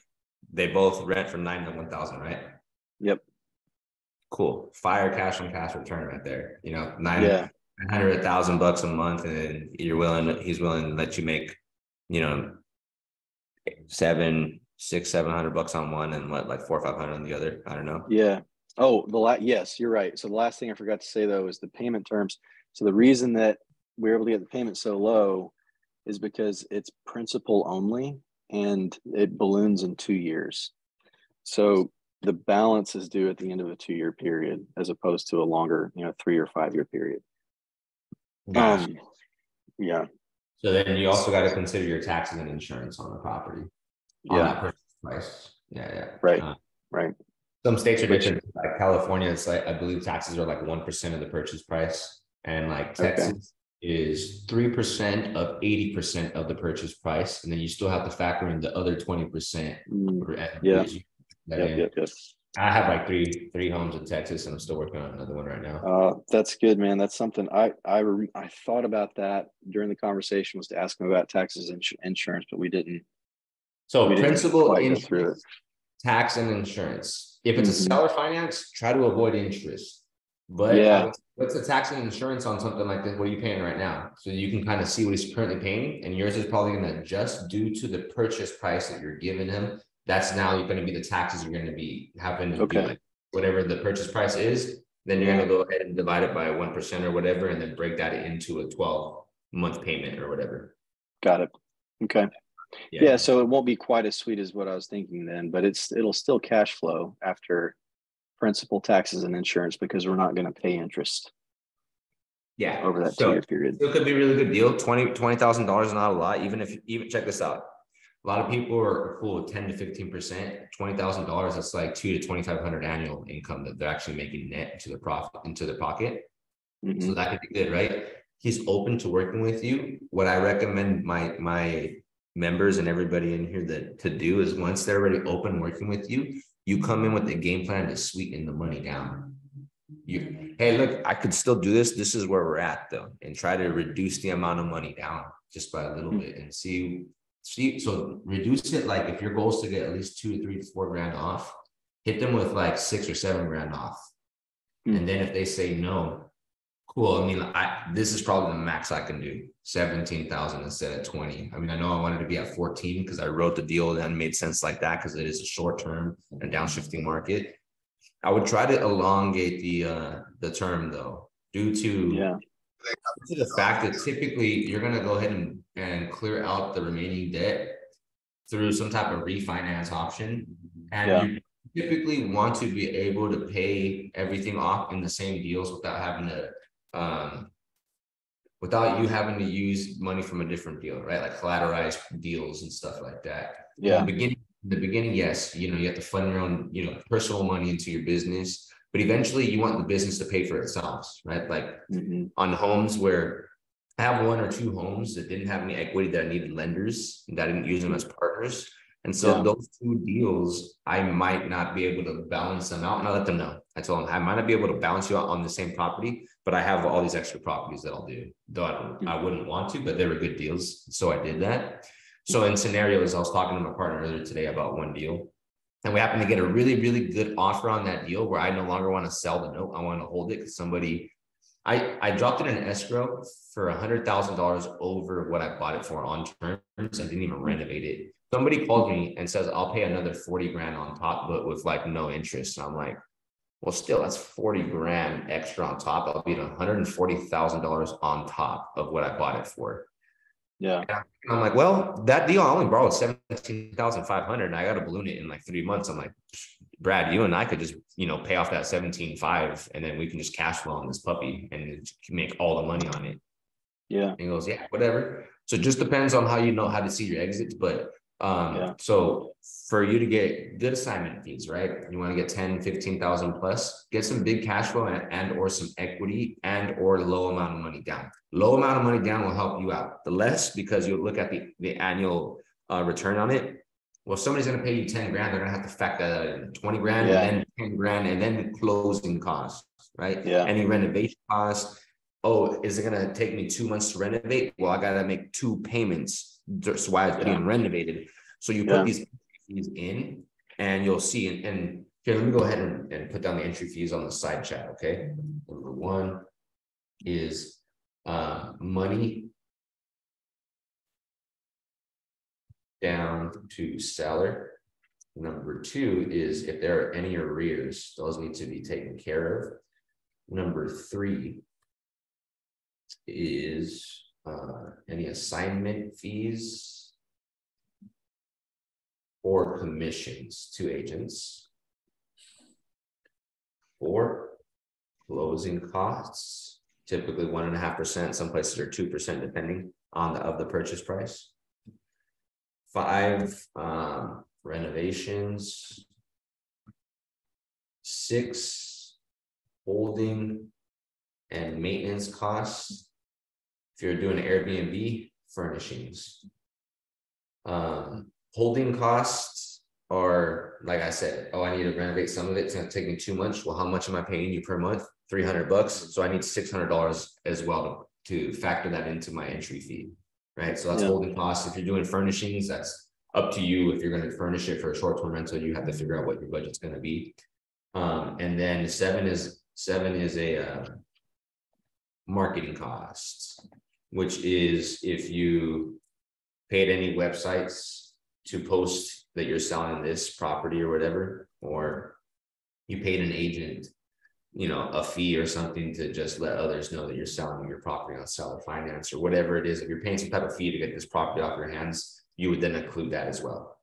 they both rent from nine to one thousand, right? Cool. Fire cash on cash return right there. You know, nine
Yeah.
hundred, thousand bucks a month and you're willing, he's willing to let you make, you know, seven, six, seven hundred bucks on one and what, like four, or five hundred on the other? I don't know.
Yeah. Oh, the last. yes, you're right. So the last thing I forgot to say though is the payment terms. So the reason that we're able to get the payment so low is because it's principal only and it balloons in two years. So the balance is due at the end of a two-year period as opposed to a longer, you know, three or five-year period.
Gotcha.
Um, yeah,
So then you also got to consider your taxes and insurance on the property. on
yeah,
that purchase price. Yeah, yeah.
Right.
Uh,
right.
Some states are different, like California, it's like, I believe taxes are like one percent of the purchase price. And like
Okay.
Texas is three percent of eighty percent of the purchase price, and then you still have to factor in the other twenty percent.
Mm, Yeah. Yep, yep, yep.
I have like three, three homes in Texas and I'm still working on another one right now.
Uh, that's good, man. That's something I, I, I thought about that during the conversation was to ask him about taxes and ins- insurance, but we didn't.
So
we didn't
principal,
quite go
in-
through it.
tax and insurance. If it's a
Mhm.
seller finance, try to avoid interest. But
Yeah.
what's the tax and insurance on something like this? What are you paying right now? So you can kind of see what he's currently paying, and yours is probably going to adjust due to the purchase price that you're giving him. That's now going to be the taxes you're going to be having to
Okay.
like whatever the purchase price is. Then you're going to go ahead and divide it by one percent or whatever, and then break that into a twelve month payment or whatever.
Got it. Okay. Yeah. So it won't be quite as sweet as what I was thinking then, but it's, it'll still cash flow after principal taxes and insurance because we're not going to pay interest
yeah.
over that
So-
two year period.
It could be a really good deal. Twenty, twenty thousand dollars is not a lot, even if, even check this out. A lot of people are cool with ten to fifteen percent, twenty thousand dollars, that's like two to twenty-five hundred annual income that they're actually making net into the profit, into their pocket.
Mhm.
So that could be good, right? He's open to working with you. What I recommend my, my members and everybody in here that to do is once they're already open working with you, you come in with a game plan to sweeten the money down. You, hey, look, I could still do this. This is where we're at though, and try to reduce the amount of money down just by a little bit and see. See, so reduce it like if your goal is to get at least two to three to four grand off, hit them with like six or seven grand off.
Hmm.
And then if they say no, cool. I mean, I this is probably the max I can do, seventeen thousand instead of twenty. I mean, I know I wanted to be at fourteen because I wrote the deal and made sense like that because it is a short term and downshifting market. I would try to elongate the uh the term though, due to
Yeah.
to the fact that typically you're gonna go ahead and, and clear out the remaining debt through some type of refinance option.
Yeah.
And you typically want to be able to pay everything off in the same deals without having to, um, without you having to use money from a different deal, right? Like collateralized deals and stuff like that. In
Yeah.
the beginning, in the beginning, yes, you know, you have to fund your own, you know, personal money into your business. but eventually you want the business to pay for itself, right? Like
Mhm.
on homes where I have one or two homes that didn't have any equity that I needed lenders, that I didn't use them as mm-hmm. partners. And so
Yeah.
those two deals, I might not be able to balance them out and I let them know. I told them I might not be able to balance you out on the same property, but I have all these extra properties that I'll do. Though I don't, I mm-hmm. wouldn't want to, but they were good deals. So I did that. So in scenarios, I was talking to my partner earlier today about one deal. And we happened to get a really, really good offer on that deal where I no longer want to sell the note. I want to hold it because somebody I, I dropped it in escrow for a hundred thousand dollars over what I bought it for on terms. I didn't even hmm. renovate it. Somebody called me and says, I'll pay another forty grand on top, but with like no interest. And I'm like, well, still, that's forty grand extra on top. I'll be at hundred and forty thousand dollars on top of what I bought it for.
Yeah.
And I'm like, well, that deal, I only borrowed seventeen thousand five hundred and I got to balloon it in like three months. I'm like, Brad, you and I could just, you know, pay off that seventeen five and then we can just cash flow on this puppy and make all the money on it.
Yeah.
And he goes, yeah, whatever. So it just depends on how you know how to see your exits, but um,
Yeah.
so for you to get good assignment fees, right? You want to get 10, 15,000 plus, get some big cash flow and, and or some equity and or low amount of money down. Low amount of money down will help you out. The less because you look at the, the annual uh, return on it. Well, somebody's gonna pay you 10 grand, they're gonna have to factor that in 20 grand
Yeah.
and then 10 grand and then closing costs, right?
Yeah.
Any renovation costs. Oh, is it gonna take me two months to renovate? Well, I gotta make two payments. That's why it's being renovated. So you
Yeah.
put these fees in and you'll see, and, and here, let me go ahead and, and put down the entry fees on the side chat, okay? Number one is uh, money down to seller. Number two is if there are any arrears, those need to be taken care of. Number three is uh, any assignment fees or commissions to agents. Four, closing costs, typically one and a half percent, some places are two percent depending on the of the purchase price. Five, um, renovations. Six, holding and maintenance costs. If you're doing Airbnb furnishings. Um, holding costs are, like I said, oh, I need to renovate some of it. It's gonna take me two months. Well, how much am I paying you per month? Three hundred bucks. So I need six hundred dollars as well to, to factor that into my entry fee. Right? So that's
Yeah.
holding costs. If you're doing furnishings, that's up to you. If you're gonna furnish it for a short-term rental, you have to figure out what your budget's gonna be. Um, and then seven is, seven is a, uh. Marketing costs, which is if you paid any websites to post that you're selling this property or whatever, or. You paid an agent, you know, a fee or something to just let others know that you're selling your property on seller finance or whatever it is. If you're paying some type of fee to get this property off your hands, you would then include that as well.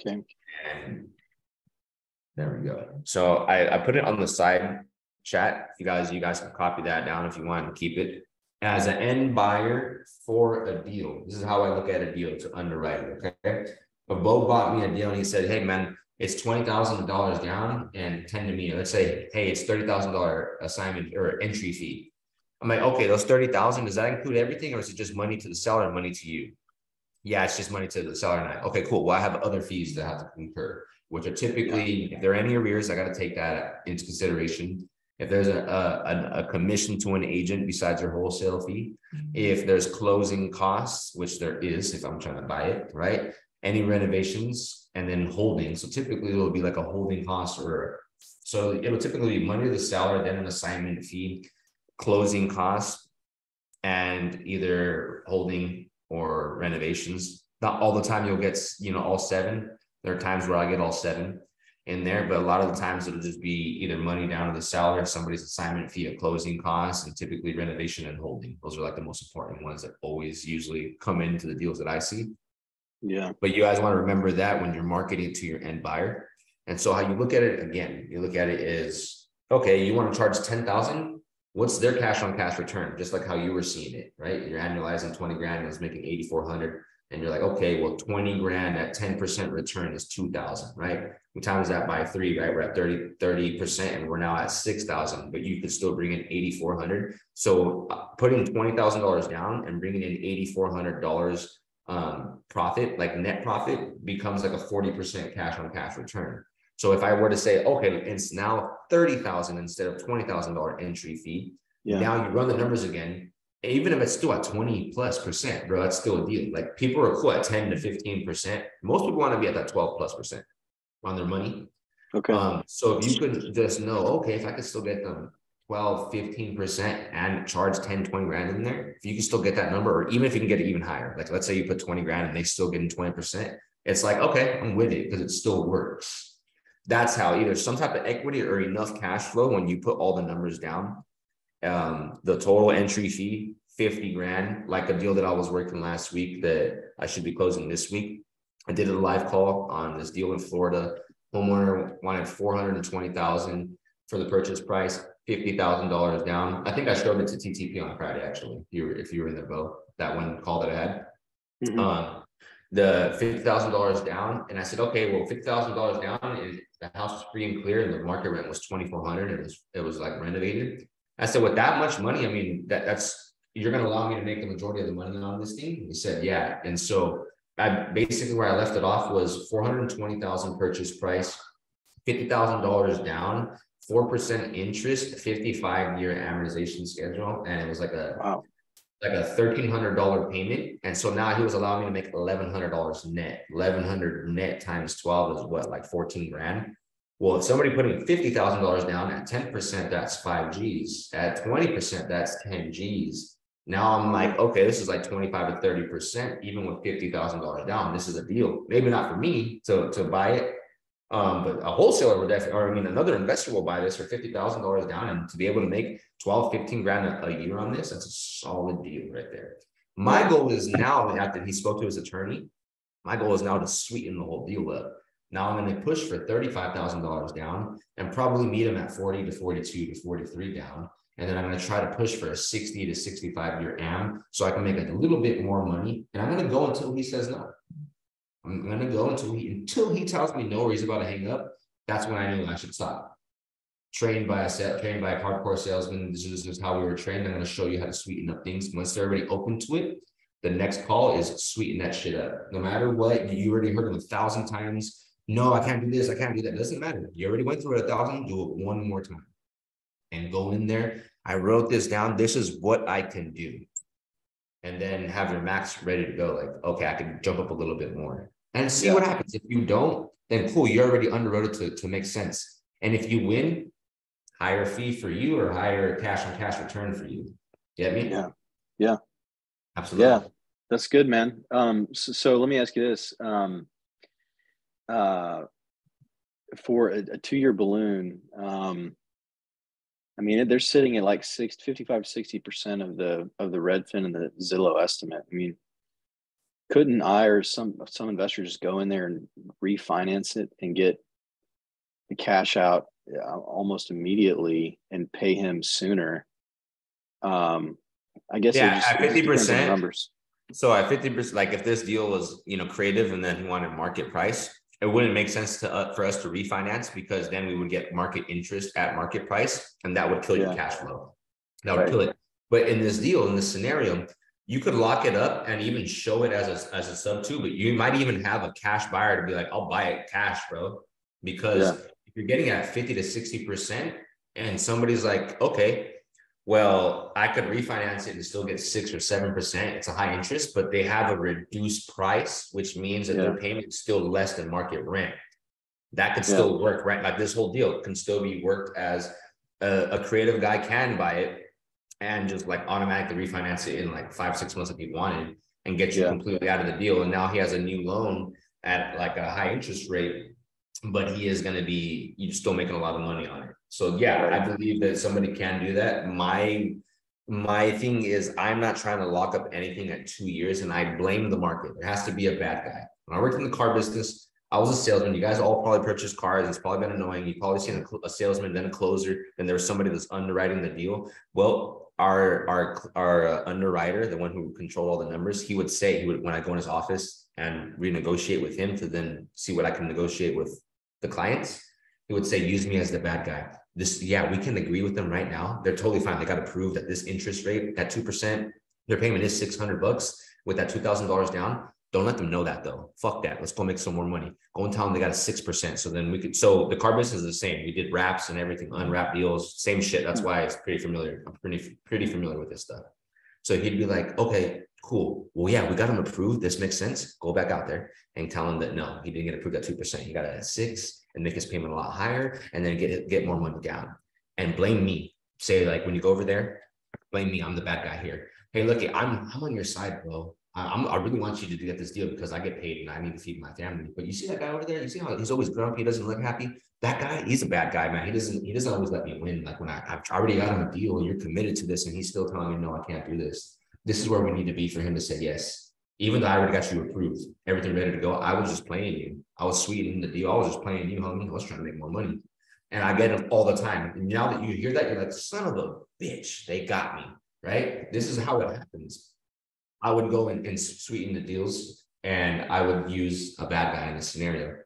Okay.
And there we go. So I, I put it on the side chat. You guys, you guys can copy that down if you want to keep it. As an end buyer for a deal, this is how I look at a deal to underwrite it, okay? But Bo bought me a deal and he said, hey, man, it's twenty thousand dollars down and ten to me. Let's say, hey, it's thirty thousand dollar assignment or entry fee. I'm like, okay, those thirty thousand, does that include everything or is it just money to the seller and money to you? Yeah, it's just money to the seller and I, okay, cool. Well, I have other fees that I have to incur, which are typically, if there are any arrears, I gotta take that into consideration. If there's a, a, a commission to an agent besides your wholesale fee, mm-hmm. if there's closing costs, which there is, if I'm trying to buy it, right? Any renovations and then holding, so typically it'll be like a holding cost or. So it'll typically be money to the seller, then an assignment fee, closing costs. And either holding or renovations, not all the time you'll get, you know, all seven. There are times where I get all seven in there, but a lot of the times it'll just be either money down to the seller, somebody's assignment fee, a closing cost, and typically renovation and holding. Those are like the most important ones that always usually come into the deals that I see.
Yeah.
But you guys want to remember that when you're marketing to your end buyer. And so how you look at it again, you look at it is okay, you want to charge 10,000. What's their cash on cash return? Just like how you were seeing it, right? You're annualizing 20 grand and it's making 8,400. And you're like, okay, well, twenty grand at ten percent return is two thousand, right? We times that by three, right? We're at 30 30% and we're now at six thousand, but you could still bring in eighty-four hundred. So uh, putting twenty thousand dollars down and bringing in eighty-four hundred dollars um profit, like net profit becomes like a forty percent cash on cash return. So if I were to say, okay, it's now thirty thousand instead of twenty thousand dollar entry fee,
Yeah.
now you run the numbers again. Even if it's still at twenty plus percent, bro, that's still a deal. Like people are cool at ten to fifteen percent. Most people want to be at that twelve plus percent on their money.
Okay.
Um, so if you could just know, okay, if I could still get them 12, 15 percent and charge 10, 20 grand in there, if you can still get that number, or even if you can get it even higher, like let's say you put 20 grand and they still getting 20 percent, it's like, okay, I'm with it because it still works. That's how either some type of equity or enough cash flow when you put all the numbers down. Um, the total entry fee, 50 grand, like a deal that I was working last week that I should be closing this week. I did a live call on this deal in Florida. Homeowner wanted four hundred and twenty thousand for the purchase price, fifty thousand dollars down. I think I showed it to TTP on Friday, actually. If you were, if you were in the boat, that one call that I had.
Mhm.
Um, the fifty thousand dollars down, and I said, okay, well, fifty thousand dollars down, and the house was free and clear, and the market rent was twenty four hundred. It was, it was like renovated. I said, with that much money, I mean, that, that's, you're gonna allow me to make the majority of the money on this thing? He said, yeah, and so. I basically where I left it off was four hundred and twenty thousand purchase price, fifty thousand dollars down, four percent interest, fifty-five year amortization schedule, and it was like a.
Wow.
Like a thirteen hundred dollar payment, and so now he was allowing me to make eleven hundred dollars net, eleven hundred net times twelve is what, like fourteen grand? Well, if somebody putting fifty thousand dollars down at ten percent, that's five Gs, at twenty percent, that's ten Gs. Now I'm like, okay, this is like twenty-five to thirty percent, even with fifty thousand dollars down, this is a deal. Maybe not for me to, to buy it. Um, but a wholesaler would definitely, or I mean, another investor will buy this for fifty thousand dollars down and to be able to make 12, 15 grand a, a year on this, that's a solid deal right there. My goal is now, after he spoke to his attorney, my goal is now to sweeten the whole deal up. Now I'm gonna push for thirty-five thousand dollars down and probably meet him at forty to forty-two to forty-three down. And then I'm gonna try to push for a sixty to sixty-five year AM, so I can make a little bit more money, and I'm gonna go until he says no. I'm gonna go until he, until he tells me no, or he's about to hang up, that's when I knew I should stop. Trained by a set, trained by a hardcore salesman, this is, how we were trained, I'm gonna show you how to sweeten up things, once they're already open to it. The next call is sweeten that shit up, no matter what, you already heard them a thousand times. No, I can't do this, I can't do that, doesn't matter, you already went through it a thousand, do it one more time. And go in there, I wrote this down, this is what I can do. And then have your max ready to go, like, okay, I can jump up a little bit more. And see what happens, if you don't, then cool, you're already underwrote to, to make sense. And if you win, higher fee for you or higher cash on cash return for you. Get me?
Yeah. Yeah.
Absolutely.
Yeah, that's good, man. Um, so, so let me ask you this. Um, uh, for a, a two-year balloon, um, I mean, they're sitting at like six, 55, 60% of the, of the Redfin and the Zillow estimate. I mean, couldn't I or some, some investors just go in there and refinance it and get the cash out uh, almost immediately and pay him sooner? Um, I guess
Yeah,
just-
at
it just depends on the
50%.
numbers.
So at fifty percent, like if this deal was, you know, creative and then he wanted market price, it wouldn't make sense to, uh, for us to refinance because then we would get market interest at market price and that would kill your cash flow. That would
Right.
kill it. But in this deal, in this scenario, you could lock it up and even show it as a, as a sub two, but you might even have a cash buyer to be like, I'll buy it cash, bro. Because
Yeah.
if you're getting at fifty to sixty percent and somebody's like, okay, well, I could refinance it and still get six or seven percent. It's a high interest, but they have a reduced price, which means that their payment is still less than market rent. That could
Yeah.
still work, right? Like this whole deal can still be worked as a, a creative guy can buy it and just like automatically refinance it in like five, six months if he wanted and get you
Yeah.
completely out of the deal. And now he has a new loan at like a high interest rate, but he is gonna be, you're still making a lot of money on it. So yeah, I believe that somebody can do that. My my thing is I'm not trying to lock up anything at two years and I blame the market. There has to be a bad guy. When I worked in the car business, I was a salesman. You guys all probably purchased cars. It's probably been annoying. You probably seen a, a salesman, then a closer, then there was somebody that's underwriting the deal. Well, our our our uh, underwriter, the one who controlled all the numbers, he would say he would when I go in his office and renegotiate with him to then see what I can negotiate with the clients. He would say, use me as the bad guy. This, yeah, we can agree with them right now. They're totally fine. They got approved at this interest rate at two percent. Their payment is six hundred bucks with that two thousand dollars down. Don't let them know that though. Fuck that. Let's go make some more money. Go and tell them they got a six percent. So then we could. So the car business is the same. We did wraps and everything, unwrap deals, same shit. That's why it's pretty familiar. I'm pretty pretty familiar with this stuff. So he'd be like, okay, cool. Well, yeah, we got him approved. This makes sense. Go back out there and tell him that no, he didn't get approved at two percent. He got it at six and make his payment a lot higher, and then get get more money down. And blame me. Say like when you go over there, blame me. I'm the bad guy here. Hey, look, I'm I'm on your side, bro. I- I'm, I really want you to get this deal because I get paid and I need to feed my family. But you see that guy over there? You see how he's always grumpy, he doesn't look happy? That guy, he's a bad guy, man. He doesn't, he doesn't always let me win. Like when I, I've already got him a deal and you're committed to this and he's still telling me, no, I can't do this. This is where we need to be for him to say yes. Even though I already got you approved, everything ready to go. I was just playing you. I was sweetening the deal. I was just playing you, homie. I was trying to make more money. And I get it all the time. And now that you hear that, you're like, son of a bitch, they got me. Right? This is how it happens. I would go and, and sweeten the deals and I would use a bad guy in this scenario.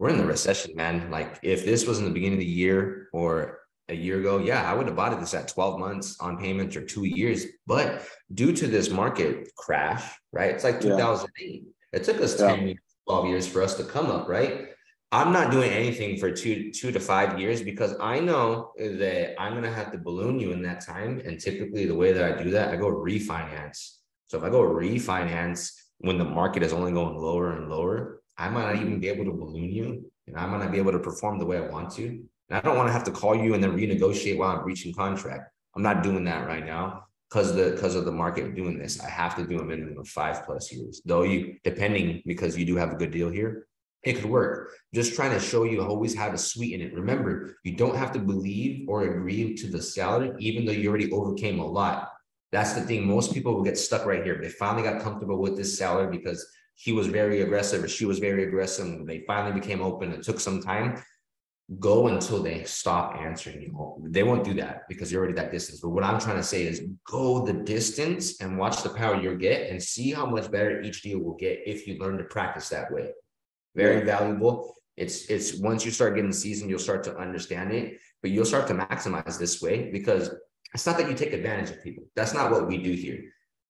We're in the recession, man. Like if this was in the beginning of the year or a year ago, yeah, I would have bought this at 12 months on payments or two years. But due to this market crash, right? It's like
Yeah.
2008. It took us
Yeah.
10 years, 12 years for us to come up, right? I'm not doing anything for two, two to five years because I know that I'm gonna have to balloon you in that time. And typically the way that I do that, I go refinance. So if I go refinance when the market is only going lower and lower, I might not even be able to balloon you and I might not be able to perform the way I want to. And I don't want to have to call you and then renegotiate while I'm breaching contract. I'm not doing that right now because the because of the market doing this. I have to do a minimum of five plus years. Though you depending because you do have a good deal here, it could work. Just trying to show you always how to sweeten it. Remember, you don't have to believe or agree to the seller, even though you already overcame a lot. That's the thing. Most people will get stuck right here. They finally got comfortable with this seller because he was very aggressive or she was very aggressive. and They finally became open. It took some time. Go until they stop answering you. They won't do that because you're already that distance. But what I'm trying to say is go the distance and watch the power you'll get and see how much better each deal will get if you learn to practice that way. Very valuable. It's it's once you start getting seasoned, you'll start to understand it, but you'll start to maximize this way because it's not that you take advantage of people. That's not what we do here.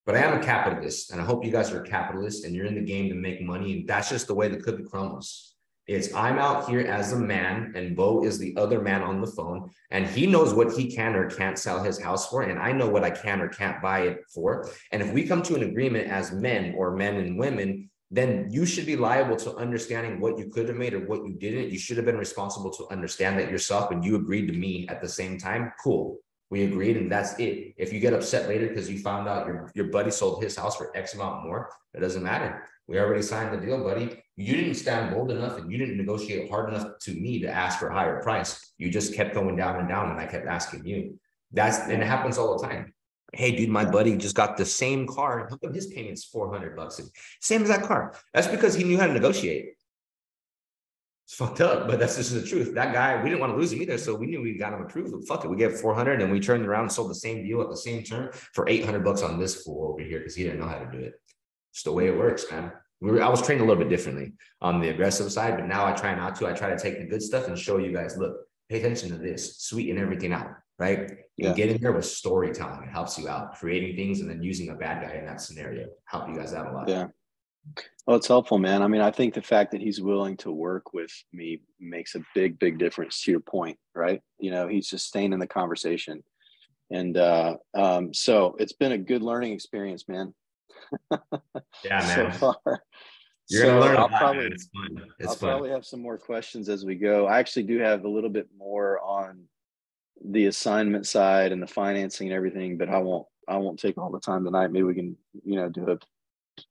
But I am a capitalist, and I hope you guys are capitalists and you're in the game to make money. And that's just the way the cookie crumbles. It's I'm out here as a man, and Bo is the other man on the phone, and he knows what he can or can't sell his house for, and I know what I can or can't buy it for. And if we come to an agreement as men or men and women, then you should be liable to understanding what you could have made or what you didn't. You should have been responsible to understand that yourself, and you agreed to me at the same time. Cool. We agreed, and that's it. If you get upset later because you found out your, your buddy sold his house for X amount more, it doesn't matter. We already signed the deal, buddy. You didn't stand bold enough and you didn't negotiate hard enough to me to ask for a higher price. You just kept going down and down, and I kept asking you. That's and it happens all the time. Hey, dude, my buddy just got the same car. How come his payment's 400 bucks? Same as that car. That's because he knew how to negotiate. It's fucked up, but that's just the truth. That guy, we didn't want to lose him either. So we knew we got him approved. Fuck it. We gave 400 and we turned around and sold the same deal at the same term for 800 bucks on this fool over here because he didn't know how to do it. It's the way it works, man. We were, I was trained a little bit differently on the aggressive side, but now I try not to. I try to take the good stuff and show you guys, look, pay attention to this, sweeten everything out, right?
Yeah.
Get in there with storytelling. It helps you out, creating things and then using a bad guy in that scenario. Help you guys out a lot.
Yeah. Well, it's helpful, man. I mean, I think the fact that he's willing to work with me makes a big, big difference to your point, right? You know, he's just staying in the conversation. And uh, um, so it's been a good learning experience, man.
Yeah,
so
man.
far.
You're gonna learn a
I'll
lot,
probably.
It's fun. It's
I'll
fun.
probably have some more questions as we go. I actually do have a little bit more on the assignment side and the financing and everything, but I won't I won't take all the time tonight. Maybe we can, you know, do a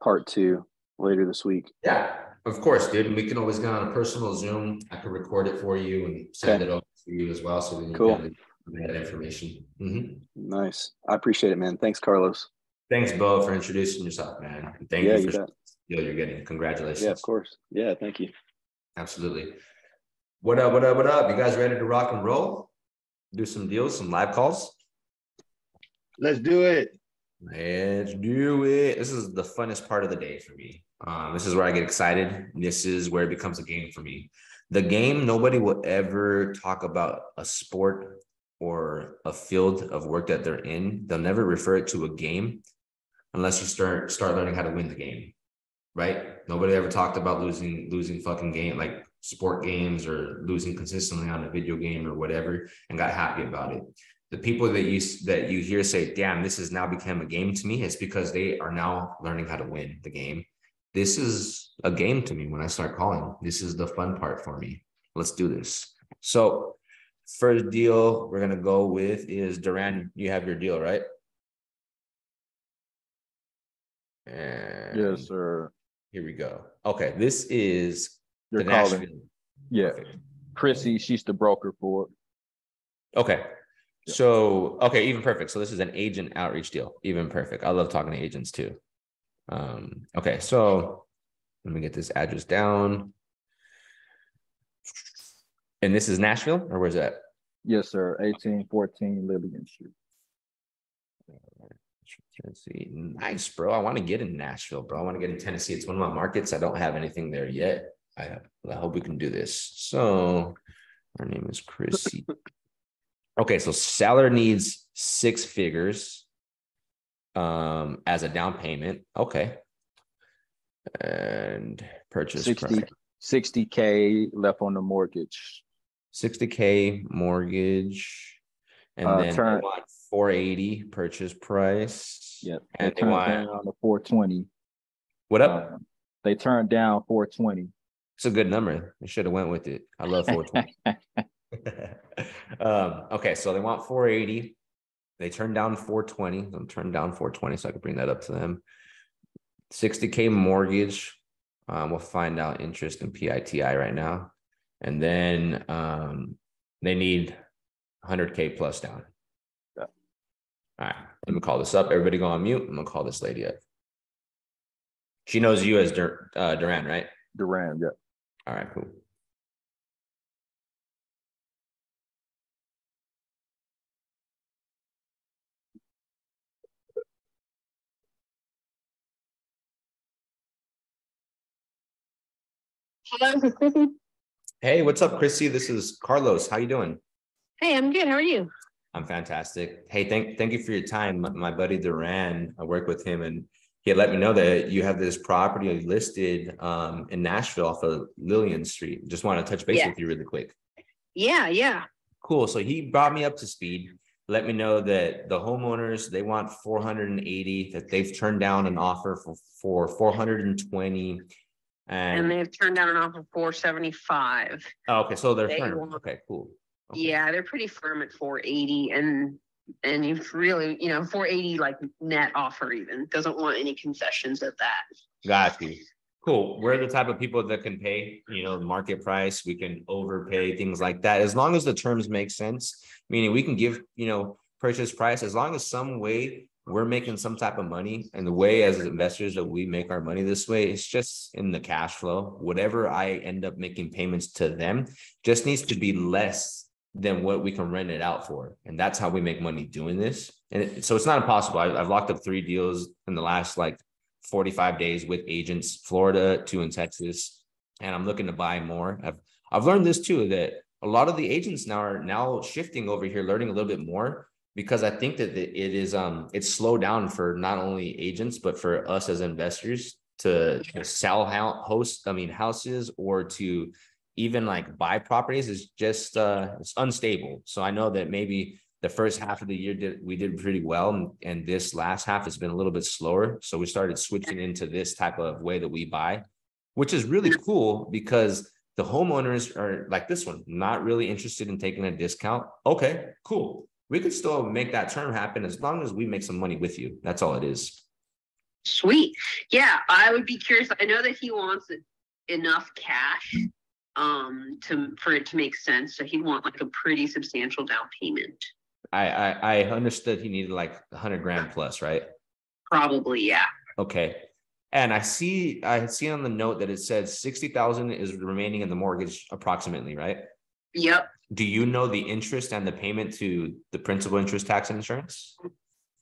part two later this week.
Yeah, of course, dude. We can always go on a personal Zoom. I can record it for you and send
Okay.
it over to you as well. So we you
Cool.
can have that information. Mhm.
Nice. I appreciate it, man. Thanks, Carlos.
Thanks, Bo, for introducing yourself, man. And Thank
Yeah,
you
you
for
bet.
the deal you're getting. Congratulations.
Yeah, of course. Yeah, thank you.
Absolutely. What up, what up, what up? You guys ready to rock and roll? Do some deals, some live calls?
Let's do it.
Let's do it. This is the funnest part of the day for me. Um, this is where I get excited. This is where it becomes a game for me. The game, nobody will ever talk about a sport or a field of work that they're in. They'll never refer it to a game unless you start start learning how to win the game. Right? Nobody ever talked about losing losing fucking game like sport games or losing consistently on a video game or whatever and got happy about it the people that you that you hear say damn this has now become a game to me it's because they are now learning how to win the game this is a game to me when i start calling this is the fun part for me let's do this so first deal we're going to go with is duran you have your deal right and
Yes, sir.
here we go okay this is
You're
the
calling.
Nashville.
Yeah.
Perfect.
Chrissy, she's the broker for it.
Okay. So, okay, even perfect. So this is an agent outreach deal. Even perfect. I love talking to agents too. Um, okay, so let me get this address down. And this is Nashville, or where's that?
Yes, sir. Eighteen fourteen Lillian Street.
Tennessee. Nice, bro. I want to get in Nashville, bro. I want to get in Tennessee. It's one of my markets. I don't have anything there yet. I, I hope we can do this. So, her name is Chrissy. Okay, so seller needs six figures um as a down payment. Okay. And purchase
60
price.
60K left on the mortgage.
60k mortgage. And
Uh,
then they
turn-
want 480 purchase price.
Yep.
And they
turned
want
down to 420.
what up?
Um, they turned down 420.
It's a good number. They should have went with it. I love 420. um, okay, so they want 480. They turned down 420. I'm turned down 420, so I could bring that up to them. 60k mortgage. Um, we'll find out interest in PITI right now. And then um, they need 100k plus down.
Yeah.
All right, let me call this up. Everybody go on mute. I'm gonna call this lady up. She knows you as Dur- uh, Duran, right?
Duran, yeah.
All right, cool.
Hello, this is Chrissy.
Hey, what's up, Chrissy? This is Carlos. How you doing?
Hey, I'm good. How are you?
I'm fantastic. Hey, thank thank you for your time. My, my buddy Duran, I work with him, and he had let me know that you have this property listed um, in Nashville off of Lillian Street. Just want to touch base
Yeah.
with you really quick.
Yeah, yeah.
Cool. So he brought me up to speed. Let me know that the homeowners they want 480. That they've turned down an offer for for 420.
And
And
they've turned down an offer seventy-five.
oh, okay, so they're
they
firm. Okay, cool. Okay.
Yeah, they're pretty firm at four eighty and, and you've really, you know, four eighty like net offer even, doesn't want any concessions at that.
Got you. Cool. We're the type of people that can pay, you know, market price. We can overpay things like that. As long as the terms make sense, meaning we can give, you know, purchase price, as long as some way we're making some type of money. And the way as investors that we make our money this way, it's just in the cash flow. Whatever I end up making payments to them just needs to be less than what we can rent it out for. And that's how we make money doing this. And it- so it's not impossible. I, I've locked up three deals in the last like 45 days with agents, Florida, two in Texas, and I'm looking to buy more. I've I've learned this too that a lot of the agents now are now shifting over here, learning a little bit more because I think that it is um it's slowed down for not only agents but for us as investors to, sell house I mean houses or to even like buy properties is just uh it's unstable. So I know that maybe the first half of the year did we did pretty well and, and this last half has been a little bit slower. So we started switching into this type of way that we buy which is really cool because the homeowners are like this one not really interested in taking a discount. Okay cool we could still make that term happen as long as we make some money with you that's all it is
Sweet. Yeah, I would be curious. I know that he wants enough cash um to for it to make sense. So he'd want like a pretty substantial down payment.
i i, I understood he needed like 100 grand plus right
Probably, yeah.
Okay. And I see, I see on the note that it says sixty thousand is remaining in the mortgage approximately, right?
Yep.
Do you know the interest and the payment to the principal interest tax and insurance?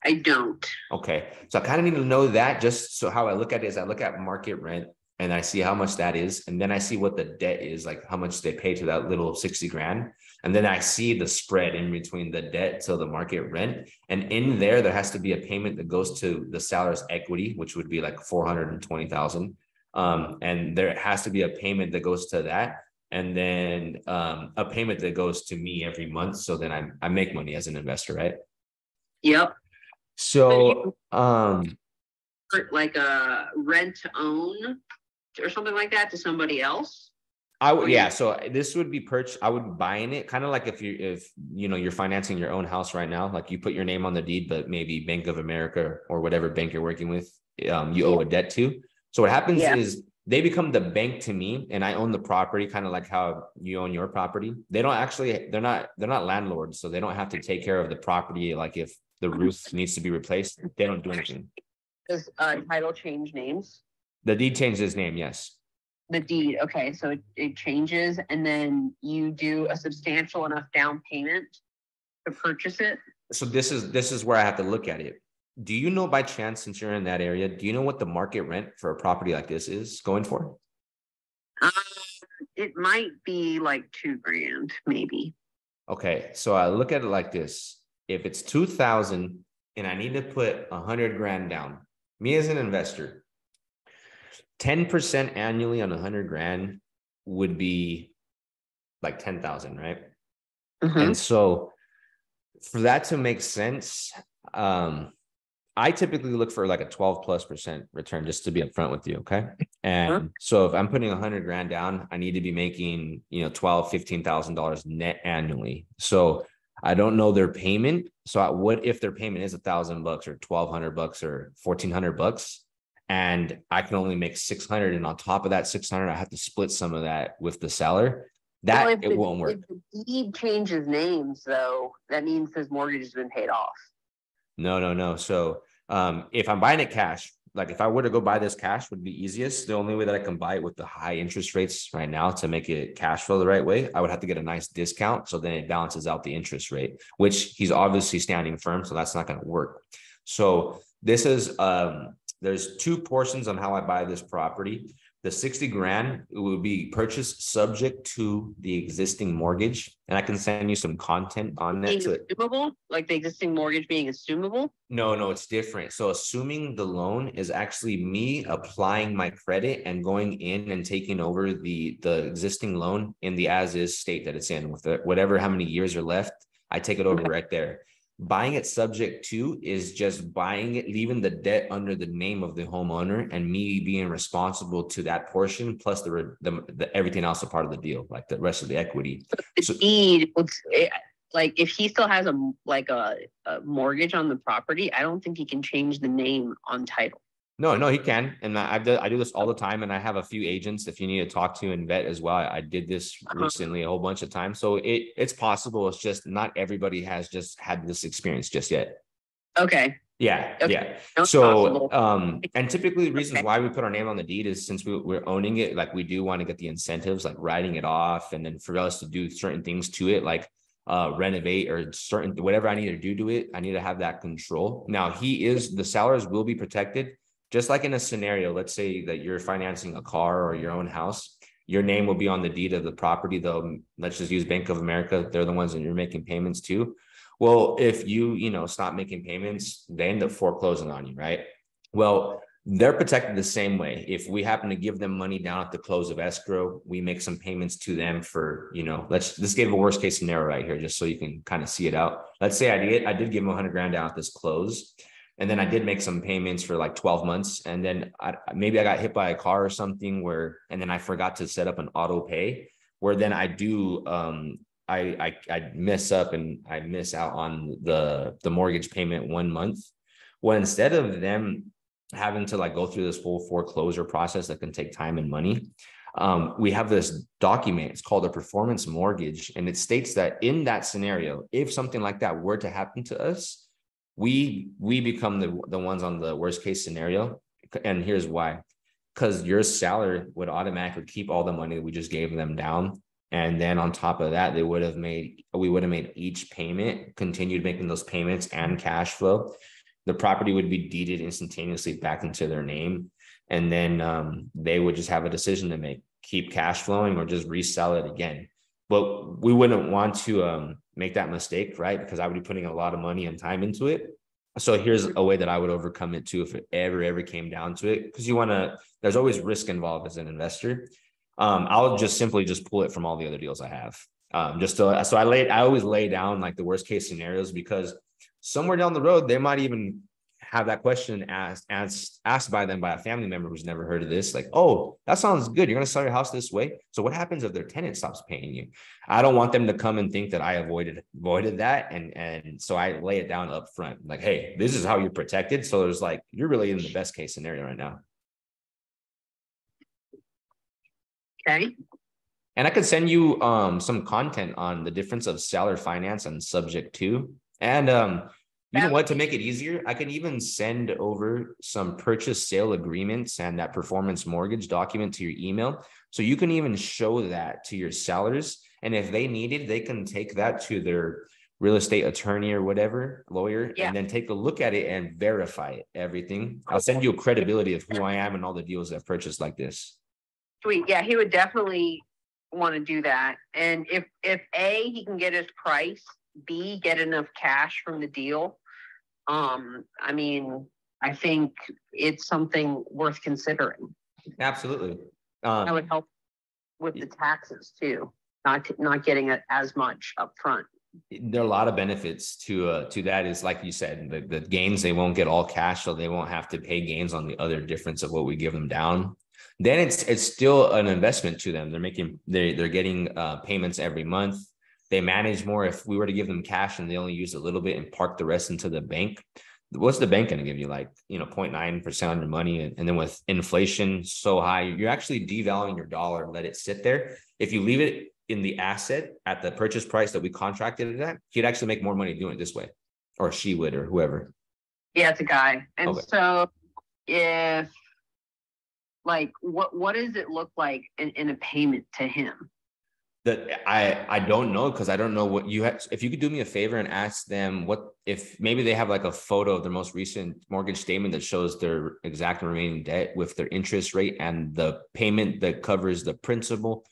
I don't.
Okay, so I kind of need to know that just so how I look at it is I look at market rent and I see how much that is, and then I see what the debt is, like how much they pay to that little sixty grand. And then I see the spread in between the debt to the market rent. And in there, there has to be a payment that goes to the seller's equity, which would be like four hundred and twenty thousand. Um, and there has to be a payment that goes to that. And then um, a payment that goes to me every month. So then I, I make money as an investor, right?
Yep.
So um
Like a rent to own or something like that to somebody else.
I would, yeah. So this would be purchase. I would buy in it, kind of like if you, if you know, you're financing your own house right now, like you put your name on the deed, but maybe Bank of America or whatever bank you're working with, um, you owe a debt to. So what happens
Yeah.
is they become the bank to me, and I own the property, kind of like how you own your property. They don't actually, they're not, they're not landlords, so they don't have to take care of the property. Like if the roof needs to be replaced, they don't do anything.
Does uh title change names?
The deed changes his name, yes.
The deed, okay, so it, it changes and then you do a substantial enough down payment to purchase it?
so this is this is where I have to look at it. Do you know by chance, since you're in that area, do you know what the market rent for a property like this is going for?
Um, it might be like two grand, maybe.
Okay, so I look at it like this. If it's two thousand and I need to put a hundred grand down, me as an investor, ten percent annually on a hundred grand would be like ten thousand, right?
Mhm.
And so for that to make sense, um, I typically look for like a 12 plus percent return just to be upfront with you. Okay. And so if I'm putting a hundred grand down, I need to be making, you know, 12, $15,000 net annually. So I don't know their payment. So I- what if their payment is a thousand bucks or 1200 bucks or 1400 bucks? And I can only make 600. And on top of that 600, I have to split some of that with the seller. That
Well,
it
the-
won't work.
If the deed changes names, though, that means his mortgage has been paid off.
No, no, no. So um, if I'm buying it cash, like if I were to go buy this cash would be easiest. The only way that I can buy it with the high interest rates right now to make it cash flow the right way, I would have to get a nice discount. So then it balances out the interest rate, which he's obviously standing firm. So that's not going to work. So this is um, there's two portions on how I buy this property. The 60 grand would be purchased subject to the existing mortgage. And I can send you some content on that.
Being assumable, like the existing mortgage being assumable.
no, no, it's different. So assuming the loan is actually me applying my credit and going in and taking over the the existing loan in the as is state that it's in with the, whatever how many years are left, I take it over right there. Buying it subject to is just buying it, leaving the debt under the name of the homeowner and me being responsible to that portion plus the the, the everything else a part of the deal, like the rest of the equity.
The
So-
deed, like if he still has a like a, a mortgage on the property, I don't think he can change the name on title.
No, no, he can. And I, I do this all the time and I have a few agents if you need to talk to and vet as well. I, I did this
Uh-huh.
recently a whole bunch of times. So it, it's possible. It's just not everybody has just had this experience just yet.
Okay.
Yeah,
Okay.
yeah.
no,
So, um, and typically the reasons
Okay.
why we put our name on the deed is since we, we're owning it, like we do want to get the incentives, like writing it off and then for us to do certain things to it, like uh, renovate or certain, whatever I need to do to it, I need to have that control. Now, he is, the sellers will be protected. Just like in a scenario, let's say that you're financing a car or your own house, your name will be on the deed of the property, though. Let's just use Bank of America. They're the ones that you're making payments to. Well, if you, you know, stop making payments, they end up foreclosing on you, right? Well, they're protected the same way. If we happen to give them money down at the close of escrow, we make some payments to them for, you know, let's let's give a worst case scenario right here, just so you can kind of see it out. Let's say I did I did give them a hundred grand down at this close. And then I did make some payments for like 12 months. And then I maybe I got hit by a car or something where, and then I forgot to set up an auto pay where then I do um I I I mess up and I miss out on the the mortgage payment one month. Well, instead of them having to like go through this whole foreclosure process that can take time and money, um, we have this document. It's called a performance mortgage, and it states that in that scenario, if something like that were to happen to us, we we become the the ones on the worst case scenario. And here's why: because your seller would automatically keep all the money that we just gave them down and then on top of that, they would have made, we would have made each payment, continued making those payments and cash flow. the property would be deeded instantaneously back into their name. And then um, they would just have a decision to make, keep cash flowing or just resell it again. But we wouldn't want to um, make that mistake, right? Because I would be putting a lot of money and time into it. So here's a way that I would overcome it too if it ever, ever came down to it. Because you want to, there's always risk involved as an investor. Um, I'll just simply just pull it from all the other deals I have. Um, just to, so I lay, I always lay down like the worst case scenarios because somewhere down the road, they might even have that question asked, asked, asked by them by a family member who's never heard of this. Like, oh, that sounds good. You're going to sell your house this way. So what happens if their tenant stops paying you? I don't want them to come and think that I avoided, avoided that. And, and so I lay it down up front, like, hey, this is how you're protected. So there's like, you're really in the best case scenario right now.
Okay.
And I could send you um some content on the difference of seller finance and subject to. And um, you know what, to make it easier, I can even send over some purchase sale agreements and that performance mortgage document to your email. So you can even show that to your sellers. And if they need it, they can take that to their real estate attorney or whatever lawyer
Yeah.
and then take a look at it and verify it, everything. I'll send you a credibility of who I am and all the deals I've purchased like this.
Sweet. Yeah, he would definitely want to do that. And if if A, he can get his price, B, get enough cash from the deal. Um, I mean, I think it's something worth considering.
Absolutely.
That
Um,
would help with the taxes too, not not getting it as much upfront.
there are a lot of benefits to uh to that is like you said the, the gains they won't get all cash so they won't have to pay gains on the other difference of what we give them down then it's it's still an investment to them they're making they they're getting uh payments every month they manage more if we were to give them cash and they only use a little bit and park the rest into the bank what's the bank going to give you like you know 0.9 percent on your money and, and then with inflation so high you're actually devaluing your dollar and let it sit there if you leave it in the asset at the purchase price that we contracted it at he'd actually make more money doing it this way or she would or whoever
Yeah, it's a guy. And
Okay.
so if like what what does it look like in, in a payment to him?
That I I don't know because I don't know what you have. If you could do me a favor and ask them what if maybe they have like a photo of their most recent mortgage statement that shows their exact remaining debt with their interest rate and the payment that covers the principal,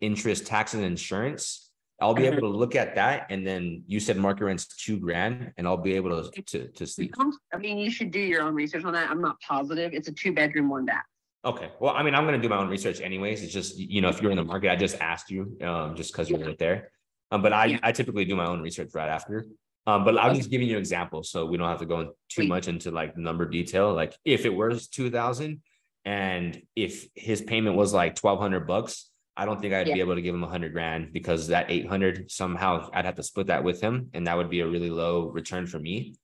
interest, tax, and insurance. I'll be mm-hmm. able to look at that, and then you said market rent's two grand, and I'll be able to to to see.
I mean, you should do your own research on that. I'm not positive. It's a two bedroom, one bath.
Okay, well, I mean, I'm gonna do my own research anyways. It's just, you know, if you're in the market, I just asked you, um, just because you're right there. Um, but I, I typically do my own research right after. Um, but I'm just giving you examples, so we don't have to go in too much into like number detail. Like if it was two thousand and if his payment was like twelve hundred bucks, I don't think I'd be
Yeah.
able to give him a hundred grand because that eight hundred somehow I'd have to split that with him, and that would be a really low return for me.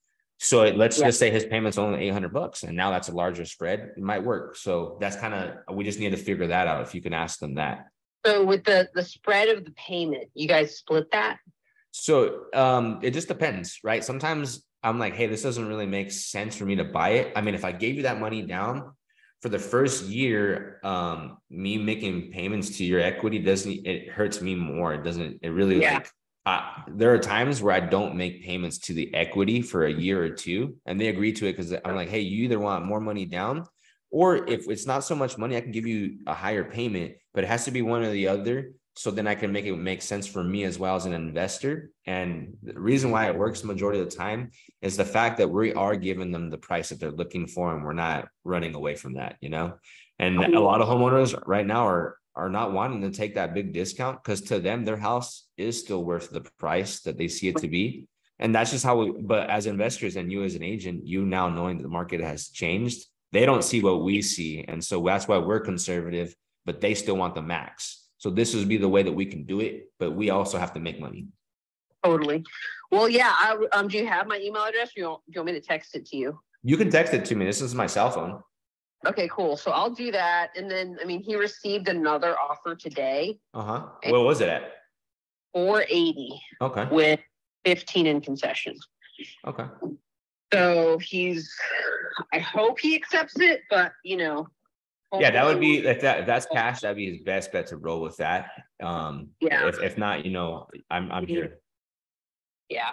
So it- let's
Yeah.
just say his payment's only eight hundred bucks, and now that's a larger spread. It might work. So that's kind of we just need to figure that out. If you can ask them that.
So with the the spread of the payment, you guys split that?
So um, it just depends, right? Sometimes I'm like, hey, this doesn't really make sense for me to buy it. I mean, if I gave you that money down for the first year, um, me making payments to your equity doesn't it hurts me more. It doesn't, it really
Yeah.
like uh, there are times where I don't make payments to the equity for a year or two, and they agree to it because I'm like, hey, you either want more money down, or if it's not so much money, I can give you a higher payment, but it has to be one or the other. So then I can make it make sense for me as well as an investor. And the reason why it works the majority of the time is the fact that we are giving them the price that they're looking for, and we're not running away from that, you know. And a lot of homeowners right now are are not wanting to take that big discount because to them their house is still worth the price that they see it to be. And that's just how we, but as investors and you as an agent, you now knowing that the market has changed, they don't see what we see. And so that's why we're conservative, but they still want the max. So this would be the way that we can do it, but we also have to make money.
Totally. Well, yeah. I, um, do you have my email address? You want, do you want me to text it to you?
You can text it to me. This is my cell phone.
Okay, cool. So I'll do that. And then, I mean, he received another offer today,
Uh-huh. What was it at?
four eighty
Okay.
with fifteen in concessions.
Okay.
So he's, I hope he accepts it, but you know.
Yeah, that would be if that if that's cash, that'd be his best bet to roll with that. Um
Yeah.
if if not, you know, I'm I'm here.
Yeah.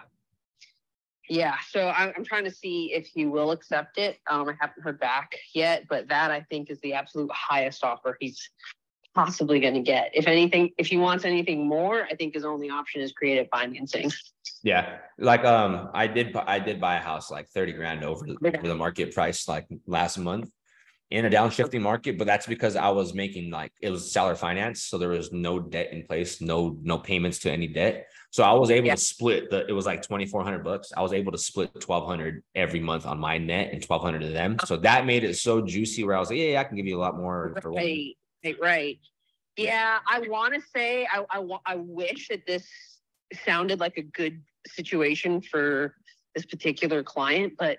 Yeah, so I'm, I'm trying to see if he will accept it. Um, I haven't heard back yet, but that I think is the absolute highest offer he's possibly gonna get. If anything, if he wants anything more, I think his only option is creative financing.
Yeah, like um, I did, I did buy a house like thirty grand over over the market price like last month. In a downshifting market, but that's because I was making like, it was seller finance, so there was no debt in place, no, no payments to any debt. So I was able
Yeah.
to split the, it was like twenty-four hundred bucks. I was able to split twelve hundred every month on my net and twelve hundred to them. So that made it so juicy where I was like, yeah, yeah, I can give you a lot more. for what-"
Right, right, right. Yeah, I want to say, I, I, I wish that this sounded like a good situation for this particular client, but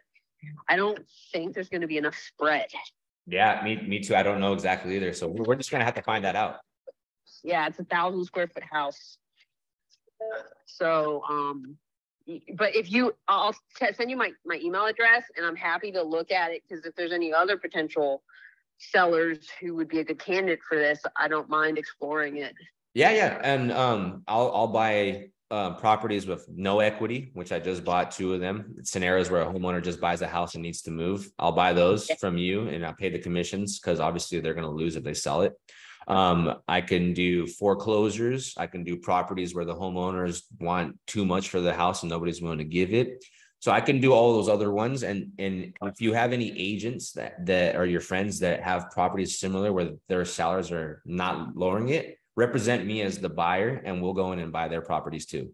I don't think there's going to be enough spread.
Yeah, me, me too. I don't know exactly either. So we're we're just gonna have to find that out.
Yeah, it's a thousand square foot house. So, um, but if you, I'll t- send you my, my email address and I'm happy to look at it because if there's any other potential sellers who would be a good candidate for this, I don't mind exploring it.
Yeah, yeah, and um, I'll I'll buy uh properties with no equity, which I just bought two of them. Scenarios where a homeowner just buys a house and needs to move. I'll buy those from you and I pay the commissions because obviously they're gonna lose if they sell it. Um, I can do foreclosures. I can do properties where the homeowners want too much for the house and nobody's willing to give it. So I can do all those other ones. And and if you have any agents that that are your friends that have properties similar where their sellers are not lowering it, represent me as the buyer and we'll go in and buy their properties too.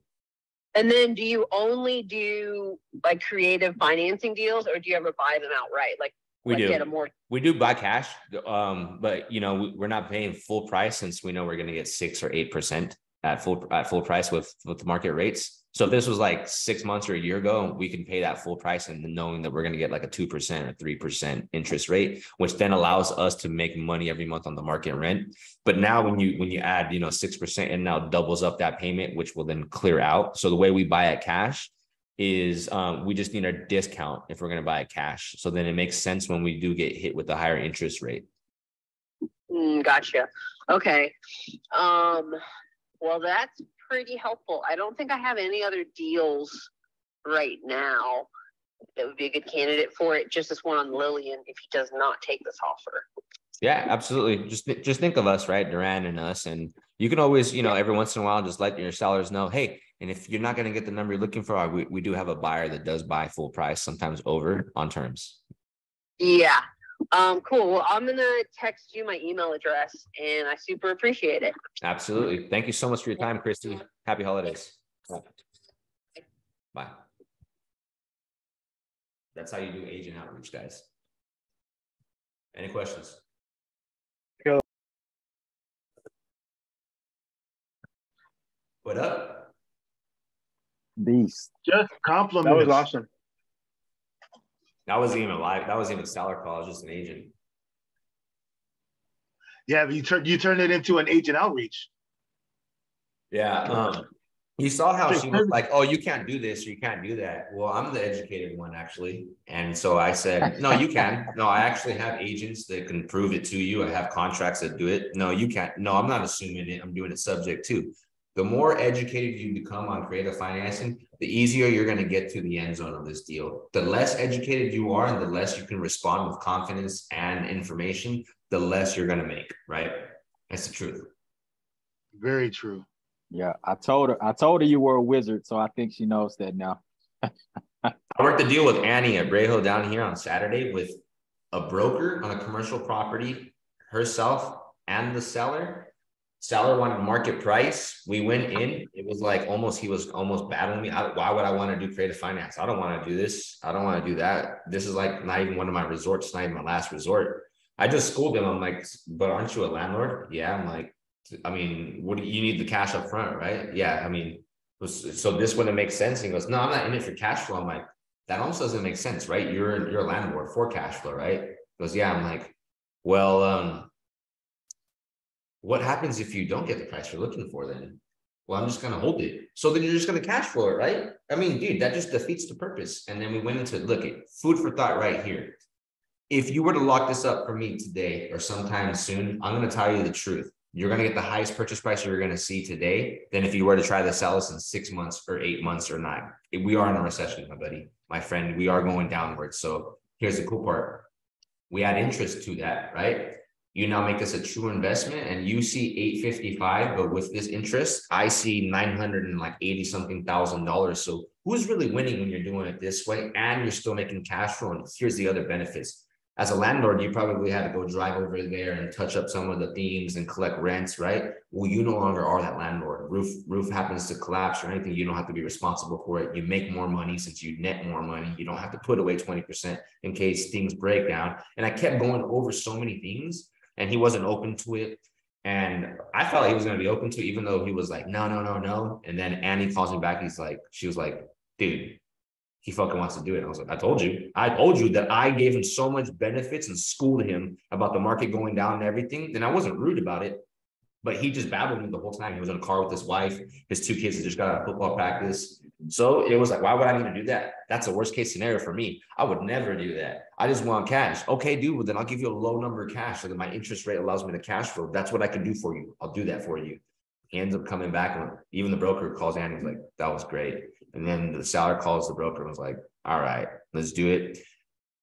And then do you only do like creative financing deals or do you ever buy them outright? Like,
We
like
do.
get a more,
We do buy cash, um, but you know, we, we're not paying full price since we know we're gonna get six or eight percent at full, at full price with, with the market rates. So if this was like six months or a year ago, we can pay that full price and knowing that we're gonna get like a two percent or three percent interest rate, which then allows us to make money every month on the market rent. But now when you, when you add, you know, six percent and now doubles up that payment, which will then clear out. So the way we buy at cash is um, we just need a discount if we're gonna buy it cash. So then it makes sense when we do get hit with the higher interest rate.
Mm, gotcha. Okay. Um, well, that's pretty helpful. I don't think I have any other deals right now that would be a good candidate for it. Just this one on Lillian if he does not take this offer.
Yeah, absolutely. Just just think of us, right? Duran and us. And you can always, you know, every once in a while just let your sellers know, hey, and if you're not gonna get the number you're looking for, we, we do have a buyer that does buy full price, sometimes over on terms.
Yeah. Um, cool. Well, I'm gonna text you my email address and I super appreciate it.
Absolutely. Thank you so much for your time, Christy. Happy holidays. Bye. That's how you do agent outreach, guys. Any questions?
Go.
What up?
Beast.
Just
That was awesome.
That wasn't even a live. That wasn't even a seller call. It was just an agent.
Yeah, but you turned you turned it into an agent outreach.
Yeah. Um, you saw how she was like, oh, you can't do this or you can't do that. Well, I'm the educated one actually. And so I said, no, you can. No, I actually have agents that can prove it to you. I have contracts that do it. No, you can't. No, I'm not assuming it. I'm doing it subject to. The more educated you become on creative financing, the easier you're going to get to the end zone of this deal. The less educated you are and the less you can respond with confidence and information, the less you're going to make, right? That's the truth.
Very true.
Yeah, I told her. I told her you were a wizard, so I think she knows that now.
I worked a deal with Annie at Brejo down here on Saturday with a broker on a commercial property, herself and the seller. Seller wanted market price. We went in. It was like almost he was almost battling me. I, why would I want to do creative finance? I don't want to do this. I don't want to do that. This is like not even one of my resorts. Not even my last resort. I just schooled him. I'm like, but aren't you a landlord? Yeah. I'm like, I mean, what do you need the cash up front, right? Yeah. I mean, was- so this wouldn't make sense. He goes, no, I'm not in it for cash flow. I'm like, that almost doesn't make sense, right? You're you're a landlord for cash flow, right? He goes, yeah. I'm like, well, um, what happens if you don't get the price you're looking for then? Well, I'm just gonna hold it. So then you're just gonna cash flow it, right? I mean, dude, that just defeats the purpose. And then we went into look at food for thought right here. If you were to lock this up for me today or sometime soon, I'm gonna tell you the truth. you're gonna get the highest purchase price you're gonna see today than if you were to try to sell us in six months or eight months or nine. We are in a recession, my buddy, my friend. We are going downwards. So here's the cool part. We add interest to that, right? You now make this a true investment and you see 855, but with this interest, I see 900 and like 80 something thousand dollars. So who's really winning when you're doing it this way and you're still making cash flow? And here's the other benefits as a landlord, you probably had to go drive over there and touch up some of the themes and collect rents, right? Well, you no longer are that landlord. Roof roof happens to collapse or anything, you don't have to be responsible for it. You make more money since you net more money. You don't have to put away 20% in case things break down. And I kept going over so many things and he wasn't open to it. And I felt like he was going to be open to it, even though he was like, no, no, no, no. And then Annie calls me back. He's like, she was like, dude, he fucking wants to do it. I was like, I told you, I told you that I gave him so much benefits and schooled him about the market going down and everything. Then I wasn't rude about it, but he just babbled me the whole time. He was in a car with his wife, his two kids that just got out of football practice. So it was like, why would I need to do that? That's a worst case scenario for me. I would never do that. I just want cash. Okay, dude, well, then I'll give you a low number of cash so that my interest rate allows me to cash flow. That's what I can do for you. I'll do that for you. He ends up coming back and even the broker calls Andy. He's like, that was great. And then the seller calls the broker and was like, all right, let's do it.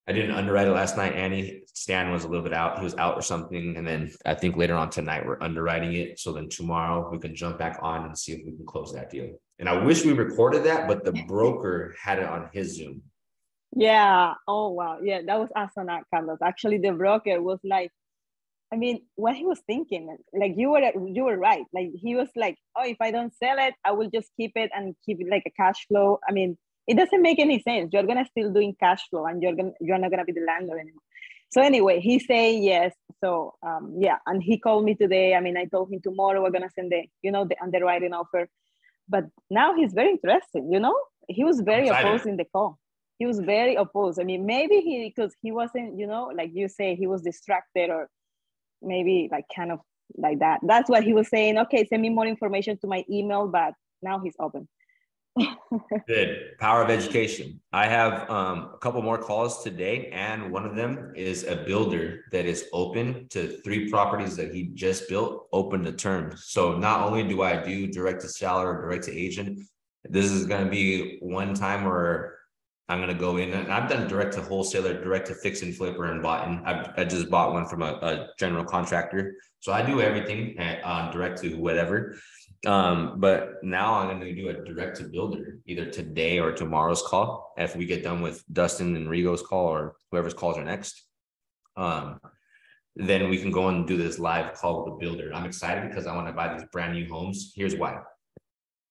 I didn't underwrite it last night. Annie Stan was a little bit out. He was out or something. And then I think later on tonight, we're underwriting it. So then tomorrow we can jump back on and see if we can close that deal. And I wish we recorded that, but the broker had it on his Zoom.
Yeah. Oh, wow. Yeah, that was awesome, uh, Carlos. Actually, the broker was like, I mean, what he was thinking, like you were you were right. Like he was like, oh, if I don't sell it, I will just keep it and keep it like a cash flow. I mean, it doesn't make any sense. You're gonna still doing cash flow, and you're gonna you're not gonna be the landlord anymore. So anyway, he say yes. So um, yeah, and he called me today. I mean, I told him tomorrow we're gonna send the you know the underwriting offer, but now he's very interested. You know, he was very opposed in the call. He was very opposed. I mean, maybe he because he wasn't you know like you say he was distracted or maybe like kind of like that. That's what he was saying. Okay, send me more information to my email, but now he's open.
Good. Power of education. I have um, a couple more calls today, and one of them is a builder that is open to three properties that he just built, open to terms. So not only do I do direct to seller or direct to agent, this is going to be one time where I'm gonna go in and I've done direct to wholesaler, direct to fix and flipper and bought and I, I just bought one from a, a, general contractor. So I do everything at, uh, direct to whatever. Um, but now I'm gonna do a direct to builder either today or tomorrow's call. If we get done with Dustin and Rigo's call or whoever's calls are next. Um, then we can go and do this live call with the builder. I'm excited because I want to buy these brand new homes. Here's why.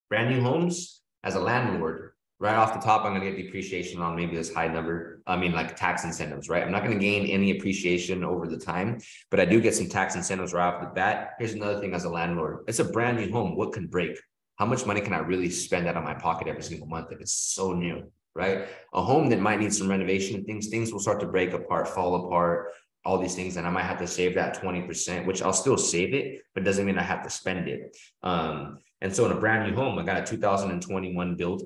Brand new homes as a landlord, right off the top, I'm going to get depreciation on maybe this high number. I mean, like tax incentives, right? I'm not going to gain any appreciation over the time, but I do get some tax incentives right off the bat. Here's another thing as a landlord it's a brand new home. What can break? How much money can I really spend out of my pocket every single month if it's so new, right? A home that might need some renovation, things, things will start to break apart, fall apart, all these things, and I might have to save that 20%, which I'll still save it, but doesn't mean I have to spend it. Um, and so in a brand new home, I got a 2021 build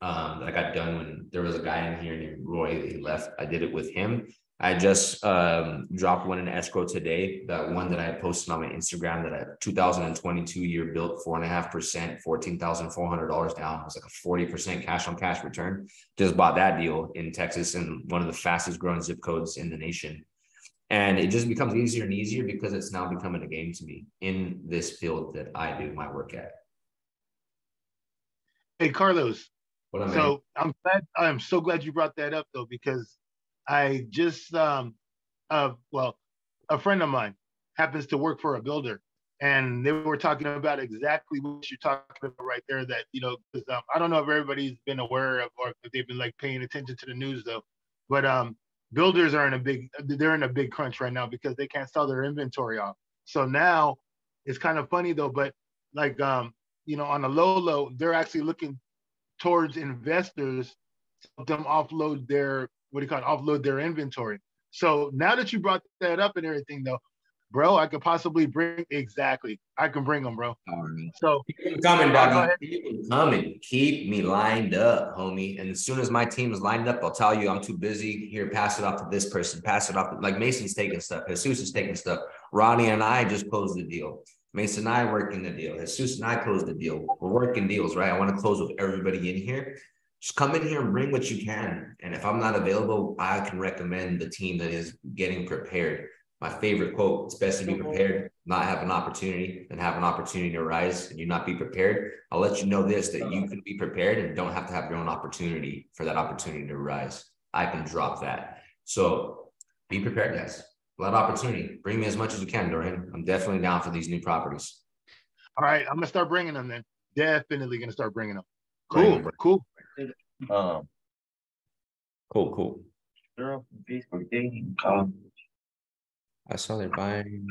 um, that I got done when there was a guy in here named Roy. He left. I did it with him. I just um, dropped one in escrow today. That one that I posted on my Instagram that I 2022 year built four and a half percent, fourteen thousand four hundred dollars down. It was like a forty percent cash on cash return. Just bought that deal in Texas in one of the fastest growing zip codes in the nation. And it just becomes easier and easier because it's now becoming a game to me in this field that I do my work at.
Hey Carlos, so I'm glad I'm so glad you brought that up though, because I just um uh well, a friend of mine happens to work for a builder and they were talking about exactly what you're talking about right there that you know because um, i don't know if everybody's been aware of or if they've been like paying attention to the news though but um builders are in a big they're in a big crunch right now because they can't sell their inventory off. So now it's kind of funny though but like um you know on a low low they're actually looking towards investors to help them offload their what do you call it, offload their inventory. So now that you brought that up and everything though, bro, I could possibly bring exactly. I can bring them, bro. So
Keep coming,
I'll go
Keep coming. Keep me lined up, homie. And as soon as my team is lined up, I'll tell you I'm too busy. Here, pass it off to this person. Pass it off. to- Like Mason's taking stuff. Jesus is taking stuff. Ronnie and I just closed the deal. Mason and I working the deal. Jesus and I closed the deal. We're working deals, right? I want to close with everybody in here. Just come in here and bring what you can. And if I'm not available, I can recommend the team that is getting prepared. My favorite quote, it's best to be mm-hmm. prepared, not have an opportunity, and have an opportunity to rise and you not be prepared. I'll let you know this, that you can be prepared and don't have to have your own opportunity for that opportunity to rise. I can drop that. So be prepared, guys. A lot of opportunity. Bring me as much as you can, Dorian. I'm definitely down for these new properties.
all right, I'm gonna start bringing them then. Definitely gonna start bringing them. Cool, cool.
Um, cool, cool.
Facebook dating, um,
I saw they're buying.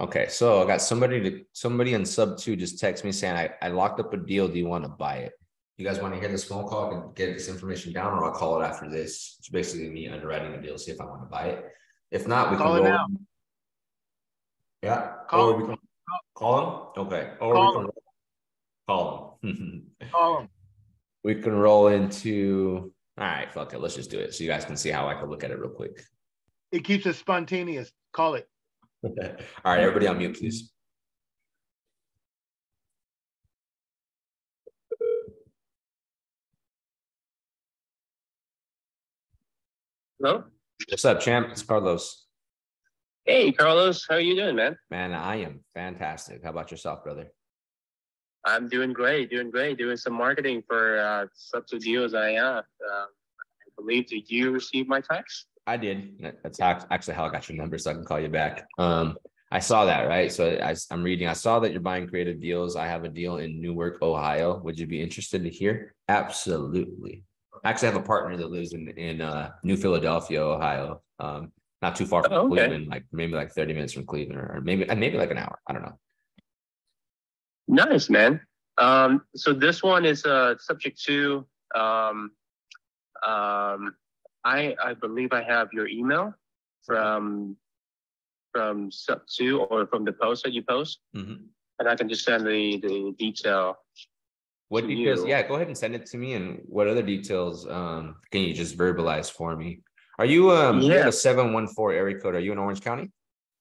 Okay, so I got somebody to somebody in sub two just text me saying I, I locked up a deal. Do you want to buy it? You guys want to hear this phone call and get this information down, or I'll call it after this. It's basically me underwriting a deal, see if I want to buy it. If not, we
Call
can
it
roll.
now.
Yeah.
Call
we can call him. Okay. Or
Call
we can call him.
Call them.
we can roll into. All right, fuck it. Let's just do it, so you guys can see how I can look at it real quick.
It keeps it spontaneous. Call it.
All right, everybody on mute, please.
Hello?
What's up, champ? It's Carlos.
Hey, Carlos, how are you doing, man?
Man, I am fantastic. How about yourself, brother?
I'm doing great, doing great, doing some marketing for uh, sub two deals I have. Um, I believe did you receive my text?
I did. That- That's ac- actually how I got your number, so I can call you back. Um, I saw that, right? So I, am reading. I saw that you're buying creative deals. I have a deal in Newark, Ohio. Would you be interested to hear? Absolutely. I actually have a partner that lives in in uh, New Philadelphia, Ohio. Um, not too far from
Oh, okay.
Cleveland, like maybe like 30 minutes from Cleveland, or maybe uh, maybe like an hour. I don't know.
Nice, man. Um, so this one is uh, subject to. Um, um, I I believe I have your email from from sub two or from the post that you post,
Mhm.
and I can just send the the detail.
What details?
you.
Yeah, go ahead and send it to me. And what other details um can you just verbalize for me? Are you um you
Yeah.
a seven one four area code? Are you in Orange County?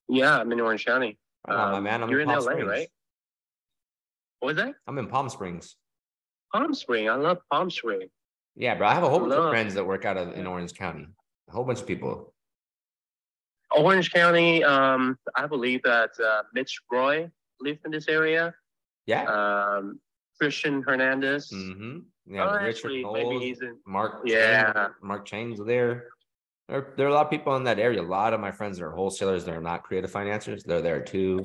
Yeah, I'm in Orange County.
On, my
Um,
man. I'm
you're
in
in LA,
Springs.
right? What was that?
I'm in Palm Springs.
Palm Spring. I love Palm Spring.
Yeah, bro. I have a whole bunch of friends that work out of in Orange County. A whole bunch of people.
Orange County. Um, I believe that uh, Mitch Roy lived in this area.
Yeah.
Um, Christian Hernandez.
Mm-hmm. Yeah,
Oh,
Richard
actually,
Knowles,
maybe he's in.
Mark.
Yeah.
Chain, Mark Chain's there. There, there are a lot of people in that area. A lot of my friends are wholesalers, they're not creative financiers. They're there too.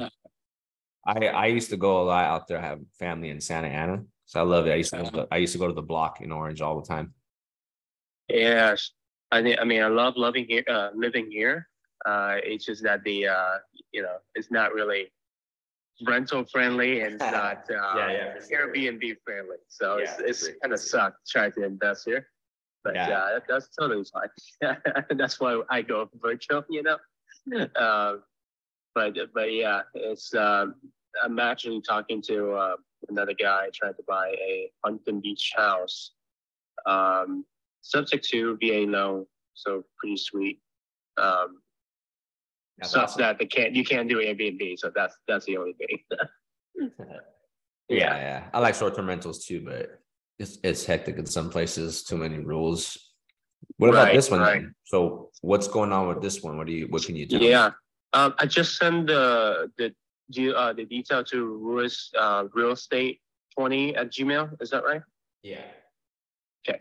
I I used to go a lot out there. I have family in Santa Ana, so I love it. I used to go, I used to go to the block in Orange all the time.
Yes, I think. I mean, I love loving here, uh, living here. Uh, it's just that the uh, you know, it's not really rental friendly and it's not uh,
Yeah, yeah, for sure.
Airbnb friendly. So
Yeah,
it's it's kind of sucked trying to invest here. But
Yeah.
uh, that, that's totally fine. that's why I go virtual. You know. Uh, but but yeah, it's. Um, I'm actually talking to uh, another guy trying to buy a Huntington Beach house. Um, subject to VA loan, so pretty sweet. Um,
That's
such
awesome.
that they can't you can't do Airbnb, so that's that's the only thing.
Yeah, yeah. I like short term rentals too, but it's it's hectic in some places. Too many rules. What about
Right,
this one?
right.
So what's going on with this one? What do you what can you do?
Yeah, um, I just sent the the de- uh, the detail to Ruiz uh, Real Estate twenty at Gmail. Is that right?
Yeah.
Okay.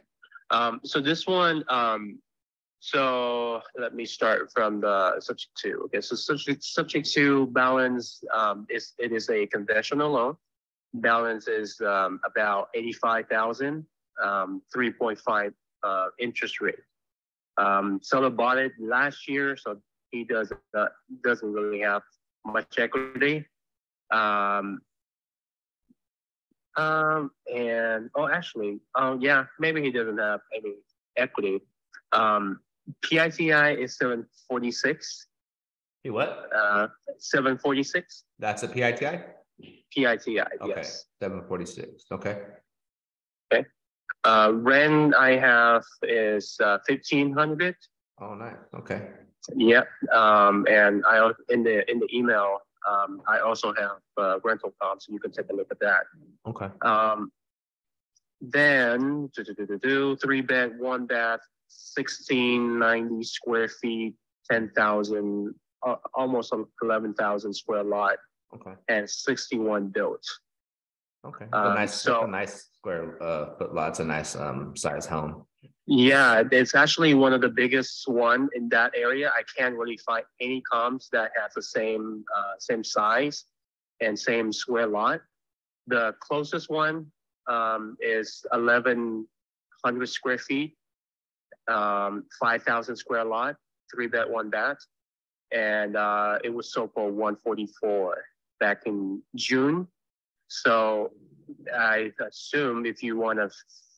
Um, so this one, um, so let me start from the subject two. Okay, so subject subject to balance um, is it is a conventional loan. Balance is um, about eighty five thousand, um, three point five uh, interest rate. Um, seller bought it last year, so he does uh, doesn't really have much equity. Um, um, and oh, actually, oh yeah, maybe he doesn't have any equity. Um, PITI is seven forty-six,
Hey, what?
uh, seven forty-six,
That's a PITI?
PITI,
Okay,
yes.
seven forty-six, okay. Okay.
Uh, rent I have is, uh, fifteen hundred.
Oh, nice, okay.
Yep, um, and I, in the, in the email, um, I also have, uh, rental comps, and you can take a look at that.
Okay.
Um, then, do, do, do, do, do, three bed, one bath, sixteen ninety square feet, ten thousand, uh, almost eleven thousand square lot
Okay,
and sixty-one built.
okay. A
Um,
nice,
so-
a nice square, uh, foot lots, a nice, um, size home.
Yeah, it's actually one of the biggest one in that area. I can't really find any comps that have the same, uh, same size and same square lot. The closest one, um, is eleven hundred square feet, um, five thousand square lot, three bed, one bath. And, uh, it was sold for one forty-four back in June. So I assume if you want to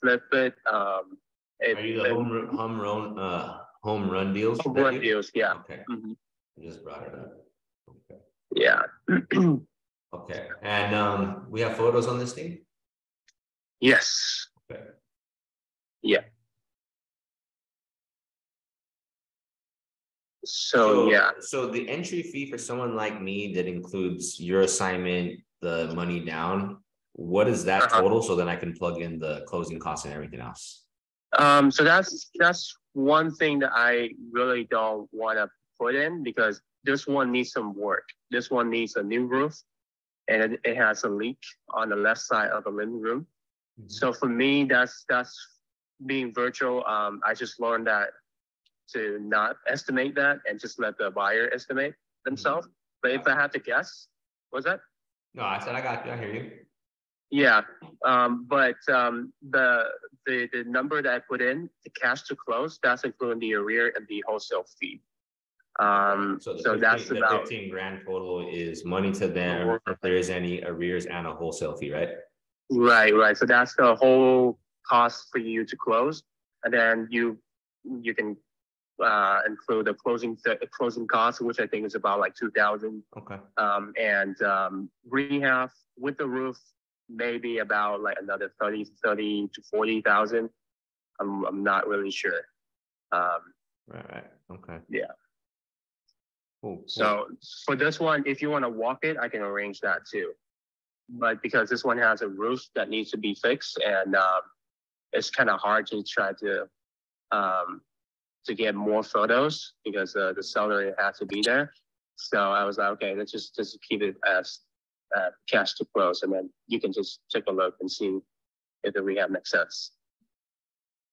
flip it, um, it-
Are you the home, run- home run, uh, home run deals?
Home run deals, yeah.
Okay,
Mhm.
I just brought it up. Okay.
Yeah.
Okay, and, um, we have photos on this thing?
Yes.
Okay.
Yeah. So, yeah,
So the entry fee for someone like me that includes your assignment, the money down, what is that
Uh-huh.
total? So then I can plug in the closing costs and everything else.
um, so that's, that's one thing that I really don't want to put in because this one needs some work. This one needs a new roof and it, it has a leak on the left side of the living room. So for me, that's, that's being virtual. Um, I just learned that to not estimate that and just let the buyer estimate themselves. But if I had to guess, was that?
No, I said, I got you, I hear you.
Yeah, um, but, um, the, the, the number that I put in, the cash to close, that's including the arrear and the wholesale fee. Um,
So
so that's
the
about,
fifteen grand total is money to them, if there is any arrears and a wholesale fee, right?
right, right. So that's the whole cost for you to close. And then you, you can, uh, include the closing, the closing costs, which I think is about like two thousand.
Okay.
Um, and, um, rehab with the roof, maybe about like another 30, 30 to forty thousand. I'm, I'm not really sure. Um,
Right, right, okay.
Yeah.
Cool, cool.
so for this one, if you want to walk it, I can arrange that too. But because this one has a roof that needs to be fixed and, um, it's kind of hard to try to, um, to get more photos because, uh, the seller had to be there. So I was like, okay, let's just, just keep it as, uh, cash to close and then you can just take a look and see if the rehab makes sense.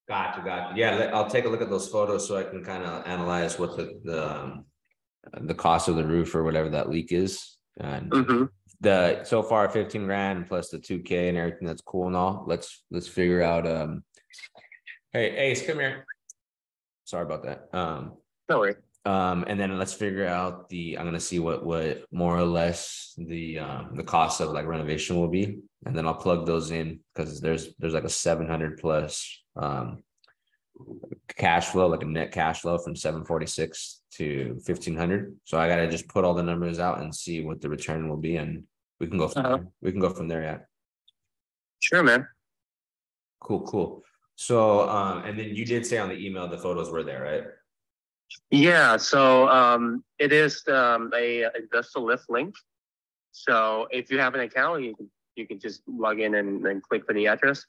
Gotcha, gotcha. Yeah, I'll take a look at those photos so I can kind of analyze what the, the, um, the cost of the roof or whatever that leak is. And
Mhm.
the, so far fifteen grand plus the two K and everything, that's cool and all. Let's, let's figure out, um. Hey, Ace, come here. Sorry about that. Um,
No worry.
um, and then let's figure out the, I'm gonna see what, what more or less the, um, the cost of like renovation will be. And then I'll plug those in, cause there's, there's like a seven hundred plus, um. Cash flow, like a net cash flow from seven forty-six to fifteen hundred. So I gotta just put all the numbers out and see what the return will be and we can go from
Uh-huh.
there. We can go from there, yeah.
Sure, man.
Cool, cool. So, um, and then you did say on the email the photos were there, right?
Yeah, so um, it is um, a investor lift link. So if you have an account, you can you can just log in and, and click for the address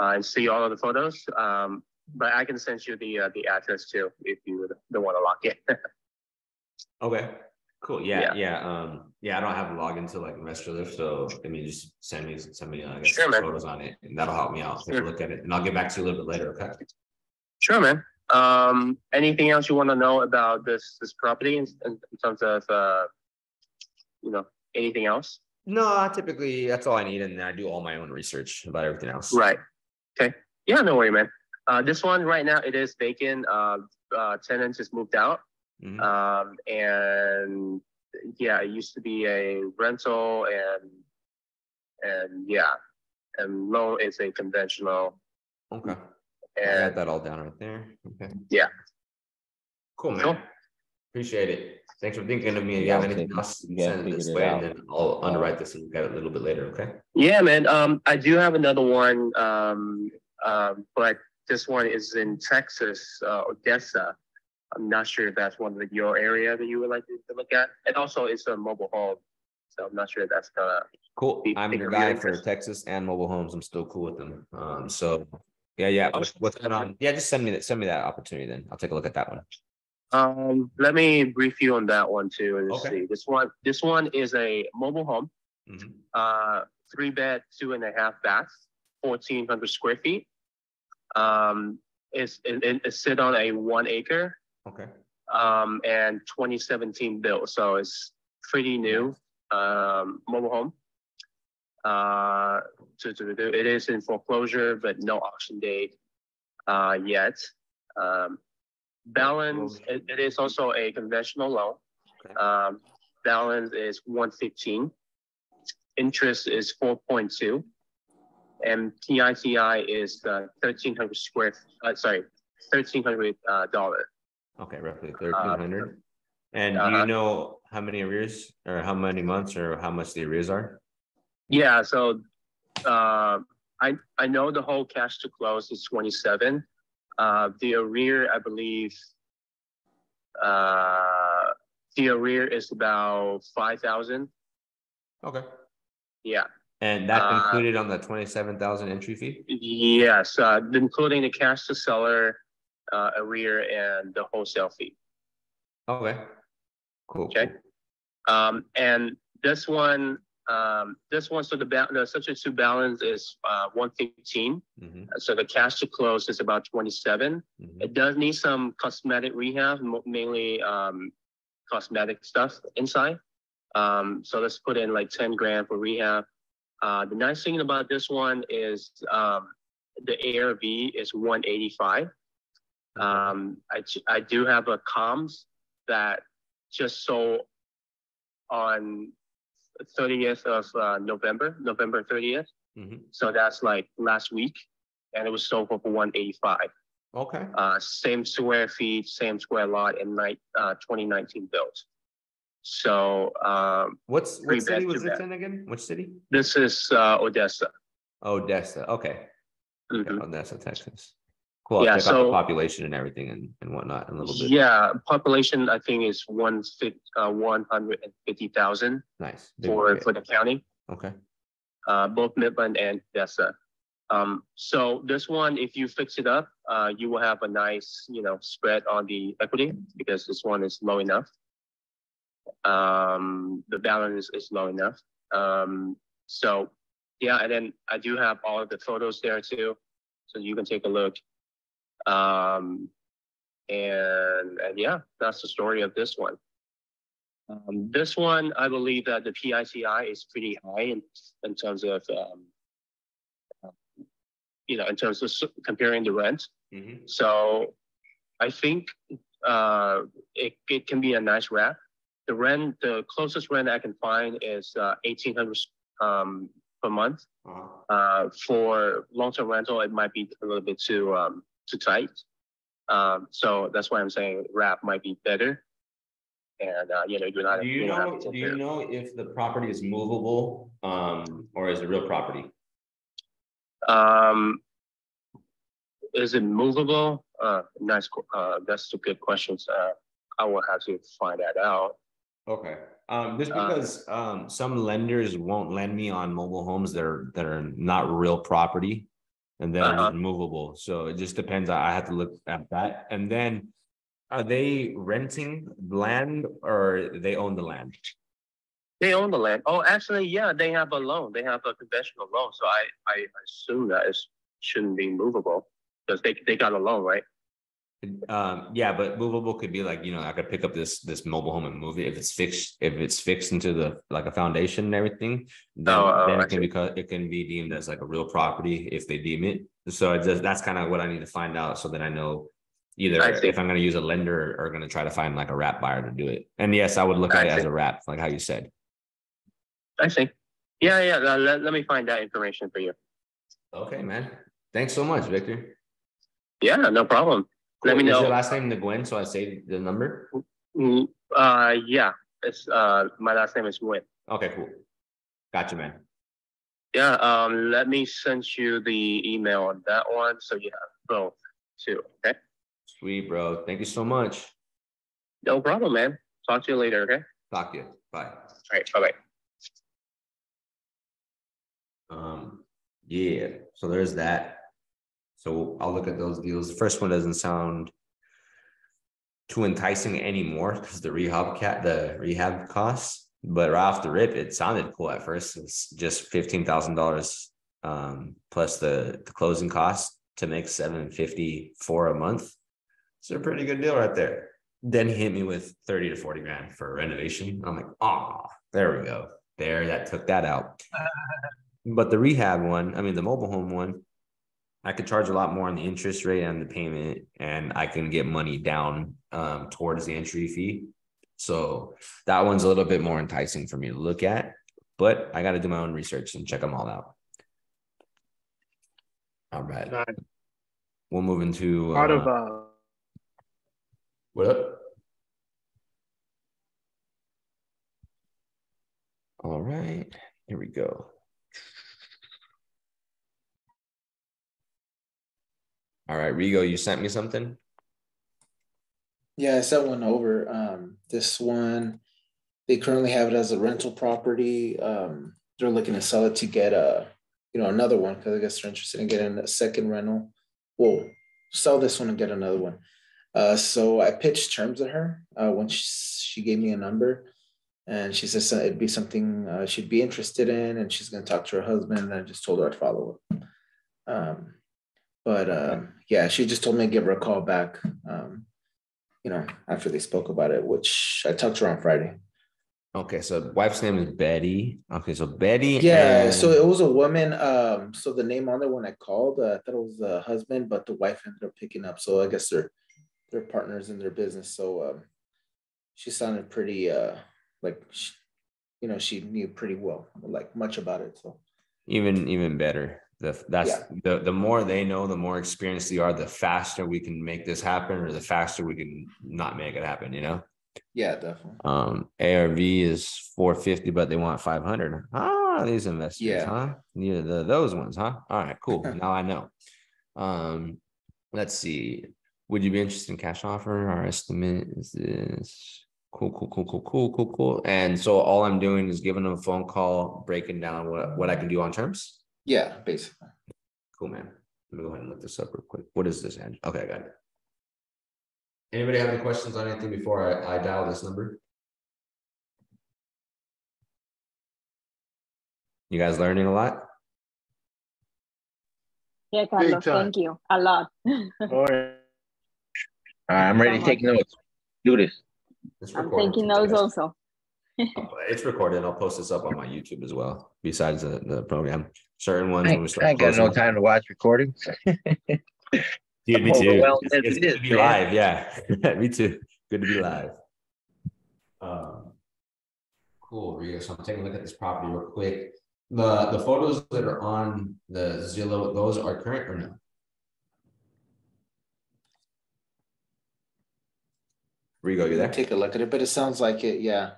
uh, and see all of the photos. Um, but I can send you the uh, the address too if you don't want to log in.
Okay, cool. Yeah,
Yeah.
yeah, um, yeah, I don't have a login to like Investor Lift, so I mean, just send me, send me, uh, I guess,
Sure,
photos on it, and that'll help me out. Take a look at it, and I'll get back to you a little bit later, okay?
sure, man. Um, anything else you want to know about this this property in, in terms of uh, you know anything else?
No, typically, that's all I need, and then I do all my own research about everything else.
Right. Okay. Yeah, no worry, man. Uh, this one right now it is vacant. Uh, uh, tenant just moved out.
Mhm.
Um, and yeah, it used to be a rental and and yeah, and loan is a conventional.
Okay. I
And
got that all down right there, okay.
yeah.
Cool,
Cool.
man. Appreciate it. Thanks for thinking of me. If you have anything else,
you gotta
send it this
figure it
way and then I'll underwrite this and look at it a little bit later, okay?
Yeah, man. Um, I do have another one. Um, um, but this one is in Texas, uh, Odessa. I'm not sure if that's one of your area that you would like to, look at. And also, it's a mobile home, so I'm not sure if that's gonna.
Cool.
be
I'm the guy for. Texas and mobile homes. I'm still cool with them. Um, so yeah, yeah. What's, what's going on? Yeah, just send me that, send me that opportunity then. I'll take a look at that one.
Um, let me brief you on that one too. And
Okay.
see, this one, this one is a mobile home,
Mhm.
uh, three bed, two and a half bath, fourteen hundred square feet. Um, it's it, it, it sit on a one acre,
Okay.
um, and twenty seventeen built, so it's pretty new, um, mobile home. Uh, it is in foreclosure, but no auction date, uh, yet. Um, balance, it, it is also a conventional loan.
Okay.
Um, balance is one fifteen. Interest is four point two. And PITI is uh, thirteen hundred square, uh, sorry, thirteen hundred uh, dollar.
Okay, roughly thirteen hundred. And do you know how many arrears or how many months or how much the arrears are?
Yeah, so uh, I I know the whole cash to close is twenty seven. Uh, the arrear, I believe, uh, the arrear is about five thousand.
Okay.
Yeah.
And that's
Uh,
included on the twenty-seven thousand entry fee?
Yes, uh, including the cash to seller, uh, arrear and the wholesale fee.
Okay. Cool.
Okay. Um, and this one, um, this one, so the ba- the subject to balance is, uh, one fifteen.
hmm
So the cash to close is about twenty-seven.
hmm
It does need some cosmetic rehab, mainly, um, cosmetic stuff inside. Um, so let's put in like ten grand for rehab. Uh, the nice thing about this one is, um, the ARV is one eighty-five. Um, I, I do have a comps that just sold on thirtieth of, uh, November, November thirtieth.
hmm
So that's like last week, and it was sold for one eighty-five.
Okay.
Uh, same square feet, same square lot, and night, uh, twenty nineteen built. So, um,
What's, what city was this in again? Which city?
this is, uh, Odessa.
Odessa. Okay. Okay,
Mhm.
Odessa, Texas. Cool. I'll
Yeah,
check out the
so-
population and everything and, and whatnot in a little bit.
Yeah, population, I think is one fif- uh, one hundred and fifty thousand
Nice. Big
for,
market.
for the county.
Okay.
uh, both Midland and Odessa. Um, so this one, if you fix it up, uh, you will have a nice, you know, spread on the equity because this one is low enough. Um, the balance is low enough. Um, so yeah, and then I do have all of the photos there too, so you can take a look. Um, and, and yeah, that's the story of this one. Um, this one, I believe that the PITI is pretty high in, in terms of, um, you know, in terms of comparing the rent.
hmm
So I think uh, it, it can be a nice wrap. The rent, the closest rent I can find is uh, 1800 um, per month.
Uh-huh.
Uh, for long-term rental, it might be a little bit too um, too tight. Um, so that's why I'm saying wrap might be better. And uh, you know, you're not.
Do you know, do you know if the property is movable, um, or is it real property?
Um, is it movable? Uh, nice. Uh, that's a good question. Uh, I will have to find that out.
Okay, um, just
Uh,
because, um, some lenders won't lend me on mobile homes that are, that are not real property. And that
Uh-huh.
movable, so it just depends, I have to look at that, and then. Are they renting land or they own the land?
They own the land. Oh, actually, yeah, they have a loan. They have a conventional loan. So I, I assume that it shouldn't be movable because they, they got a loan, right?
Um, yeah, but movable could be like, you know, I could pick up this, this mobile home and move it if it's fixed, if it's fixed into the, like a foundation and everything. Then,
Oh, oh,
then it can become, it can be deemed as like a real property if they deem it. So it just, that's kind of what I need to find out so that I know. Either
I
if I'm gonna use a lender or gonna try to find like a wrap buyer to do it. And yes, I would look
I
at it as a wrap, like how you said.
I see. Yeah, yeah. Let, let me find that information for you.
Okay, man. Thanks so much, Victor.
Yeah, no problem. Let me
Is
know.
your last name Nguyen? So I say the number.
Mm, Uh, yeah, it's, uh, my last name is Nguyen.
Okay, cool. Gotcha, man.
Yeah, um, let me send you the email on that one, so you have both too, okay?
Sweet, bro. Thank you so much.
No problem, man. Talk to you later, okay?
Talk to you. Bye.
All right, bye-bye.
Um, yeah, so there's that. So I'll look at those deals. The first one doesn't sound too enticing anymore because the rehab cat, the rehab costs. But right off the rip, it sounded cool at first. It's just fifteen thousand dollars um plus the the closing costs to make seven fifty for a month. It's a pretty good deal right there. Then he hit me with 30 to 40 grand for renovation. I'm like, oh, there we go. There, that took that out. But the rehab one, I mean, the mobile home one, I could charge a lot more on the interest rate and the payment, and I can get money down um, towards the entry fee. So that one's a little bit more enticing for me to look at, but I got to do my own research and check them all out. All right. We'll move into
Out
uh,
of uh,
what up? All right, here we go. All right, Rigo, you sent me something.
Yeah, I sent one over. Um, this one, they currently have it as a rental property. Um, they're looking to sell it to get a, you know, another one because I guess they're interested in getting a second rental. Well, sell this one and get another one. Uh, so I pitched terms to her uh, when she, she gave me a number, and she says it'd be something uh, she'd be interested in, and she's going to talk to her husband. And I just told her I'd follow up. Um, but um, yeah, she just told me to give her a call back. Um, you know, after they spoke about it, which I talked to her on Friday.
Okay, so wife's name is Betty. Okay, so Betty.
Yeah,
and-
so it was a woman. Um, so the name on there when I called, uh, I thought it was the husband, but the wife ended up picking up. So I guess they're they're partners in their business. So um, she sounded pretty uh like she, you know she knew pretty well like much about it. So
even even better the that's
Yeah.
the the more they know the more experienced they are the faster we can make this happen or the faster we can not make it happen you know?
Yeah, definitely.
um arv is 450 but they want 500 ah these investors
Yeah.
huh? Yeah the, those ones huh? All right cool. Now i know. Um let's see. Would you be interested in cash offer? Our estimate is this. Cool cool cool cool cool cool cool. And so all i'm doing is giving them a phone call breaking down what what i can do on terms
Yeah, basically.
Cool, man. Let me go ahead and look this up real quick. What is this, Andrew? Okay, I got it. Anybody have any questions on anything before I, I dial this number? You guys learning a lot?
Yeah, Carlos, thank you a lot.
oh, yeah.
I'm ready to take notes. Do this.
I'm taking notes also.
It's recorded. I'll post this up on my YouTube as well, besides the, the program. Certain ones
I
when we start
I ain't got no time to watch recordings.
Dude, me too.
Overwhelmed
It's,
as
it's good to be
man.
live. Yeah, me too. Good to be live. Um, cool, Rio. So I'm taking a look at this property real quick. The the photos that are on the Zillow, those are current or no? Rigo, you there?
Take a look at it, but it sounds like it. Yeah,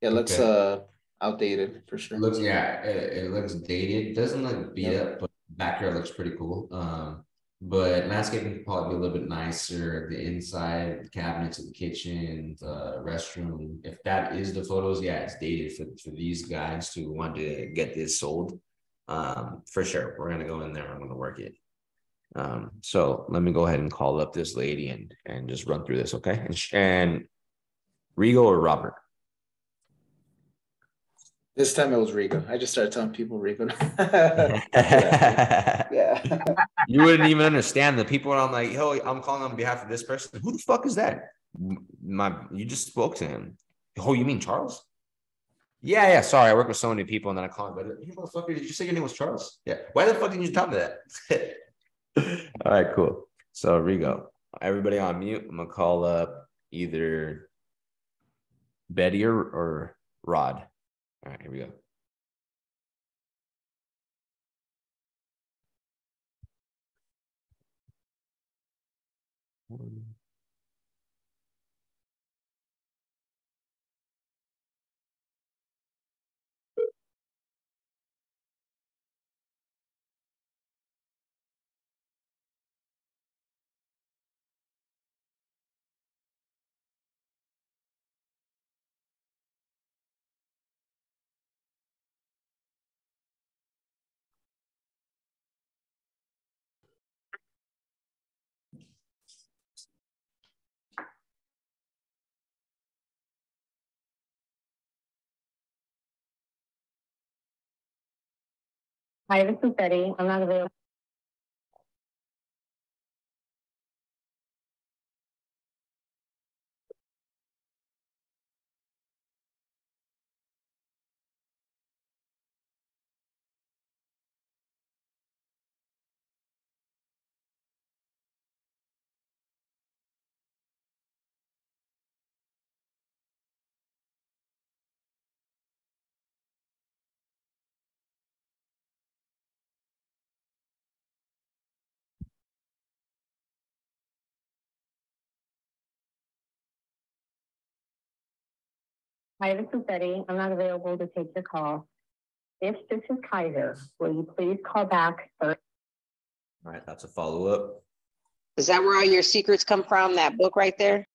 it looks
Okay.
uh outdated for sure.
It looks, yeah, it, it looks dated. Doesn't look beat up, but backyard looks pretty cool. Um, but landscaping could probably be a little bit nicer. The inside, the cabinets of the kitchen, the restroom. If that is the photos, yeah, it's dated for, for these guys to want to get this sold. Um, for sure, we're gonna go in there. I'm gonna work it. Um, so let me go ahead and call up this lady and and just run through this, okay? And and Rigo or Robert?
This time it was Rigo. I just started telling people Rigo. yeah.
you wouldn't even understand the people. I'm like, yo, I'm calling on behalf of this person. Who the fuck is that? My, you just spoke to him. Oh, you mean Charles? Yeah, yeah. Sorry, I work with so many people, and then I call him. But you motherfucker, did you say your name was Charles? Yeah. Why the fuck didn't you tell me that? All right, cool. So Rigo, everybody on mute. I'm gonna call up either Betty or, or Rod. All right, here we go.
Hi, this is Betty. I'm not available. Hi, this is Betty. I'm not available to take your call. If this is Kaiser, will you please call back? Third?
All right, that's a follow-up.
Is that where all your secrets come from? That book right there?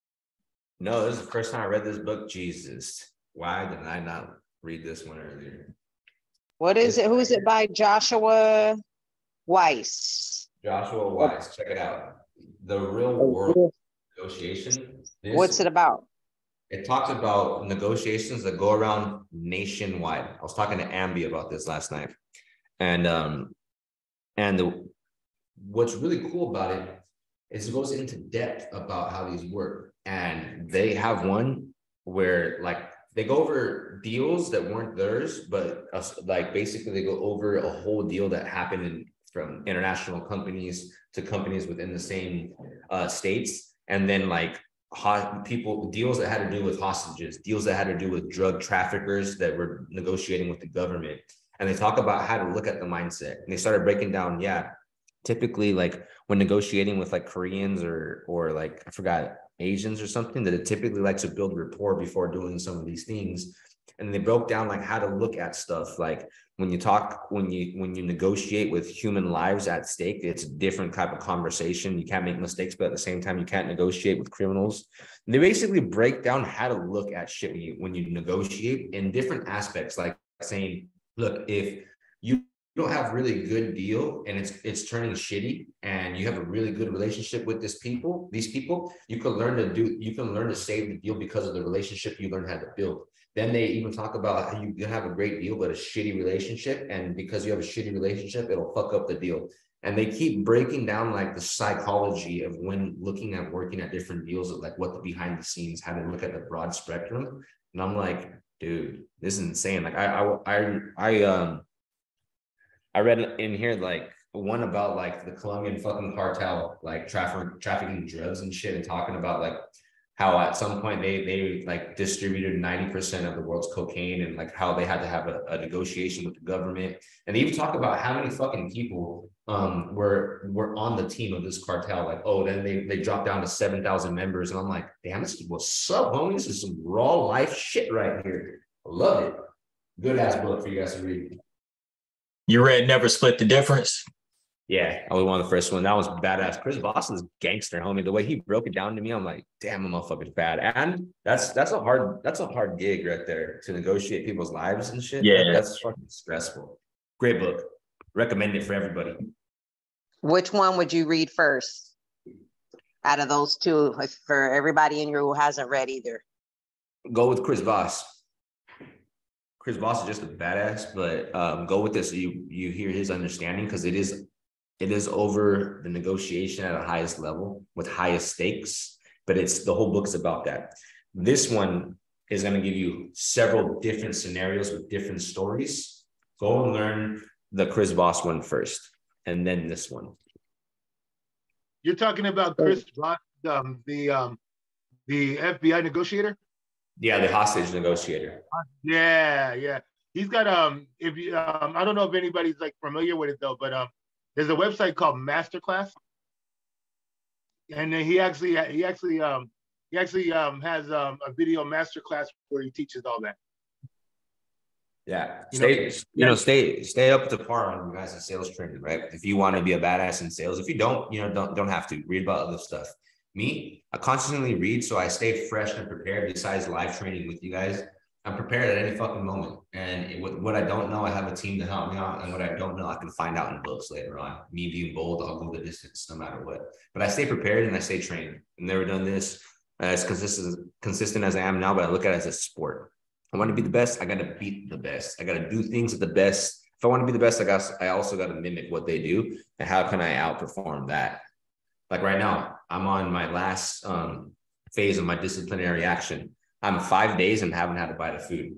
No, this is the first time I read this book. Jesus. Why did I not read this one earlier?
What is it? Who is it by Joshua Weiss?
Joshua Weiss. check it out. The real world oh, negotiation. This-
What's it about?
It talks about negotiations that go around nationwide. I was talking to Ambi about this last night. And um, and the what's really cool about it is it goes into depth about how these work. And they have one where like they go over deals that weren't theirs, but uh, like basically they go over a whole deal that happened in, from international companies to companies within the same uh, states, and then like people deals that had to do with hostages, deals that had to do with drug traffickers that were negotiating with the government, and they talk about how to look at the mindset. And they started breaking down, yeah, typically like when negotiating with like Koreans or or like I forgot Asians or something that it typically likes to build rapport before doing some of these things. And they broke down like how to look at stuff. Like when you talk when you when you negotiate with human lives at stake it's a different type of conversation. You can't make mistakes but at the same time you can't negotiate with criminals. And they basically break down how to look at shit when you when you negotiate in different aspects like saying look if you don't have really good deal and it's it's turning shitty and you have a really good relationship with this people these people you can learn to do you can learn to save the deal because of the relationship you learn how to build then they even talk about how you have a great deal but a shitty relationship. And because you have a shitty relationship it'll fuck up the deal. And they keep breaking down like the psychology of when looking at working at different deals of like what the behind the scenes how to look at the broad spectrum. And i'm like dude this is insane. Like i i i, I um I read in here like one about like the Colombian fucking cartel, like trafficking trafficking drugs and shit, and talking about like how at some point they they like distributed 90% of the world's cocaine and like how they had to have a, a negotiation with the government. And they even talk about how many fucking people um were were on the team of this cartel. Like, oh, then they they dropped down to 7,000 members. And I'm like, damn, this is what's up, homie. This is some raw life shit right here. I love it. Good ass book for you guys to read.
You read Never Split the Difference?
Yeah, I was one of the first one. That was badass. Chris Boston's gangster, homie. The way he broke it down to me, I'm like, damn, a motherfucker's bad. And that's that's a hard that's a hard gig right there to negotiate people's lives and shit.
Yeah.
that's fucking stressful. Great book. Recommend it for everybody.
Which one would you read first out of those two if for everybody in here who hasn't read either?
Go with Chris Voss. Chris Voss is just a badass, but um, go with this. So you you hear his understanding because it is it is over the negotiation at a highest level with highest stakes. But it's the whole book is about that. This one is going to give you several different scenarios with different stories. Go and learn the Chris Voss one first, and then this one.
You're talking about Chris Rock, um, the um, the FBI negotiator.
Yeah, the hostage negotiator.
Yeah, yeah. He's got um. If you um, I don't know if anybody's like familiar with it though, but um, there's a website called Masterclass. and then he actually he actually um he actually um has um a video masterclass where he teaches all that.
Yeah,
You know-
stay, you know, stay, stay up to par on you guys' in sales training, right? If you want to be a badass in sales, if you don't, you know, don't, don't have to read about other stuff. Me, I constantly read, so I stay fresh and prepared besides live training with you guys. I'm prepared at any fucking moment. And it- what, I don't know, I have a team to help me out. And what I don't know, I can find out in books later on. Me being bold, I'll go the distance no matter what. But I stay prepared and I stay trained. I've never done this as consistent, consistent as I am now, but I look at it as a sport. I want to be the best. I got to beat the best. I got to do things at the best. If I want to be the best, I got. I also got to mimic what they do. And how can I outperform that? Like right now, I'm on my last um, phase of my disciplinary action. I'm five days and haven't had a bite of food,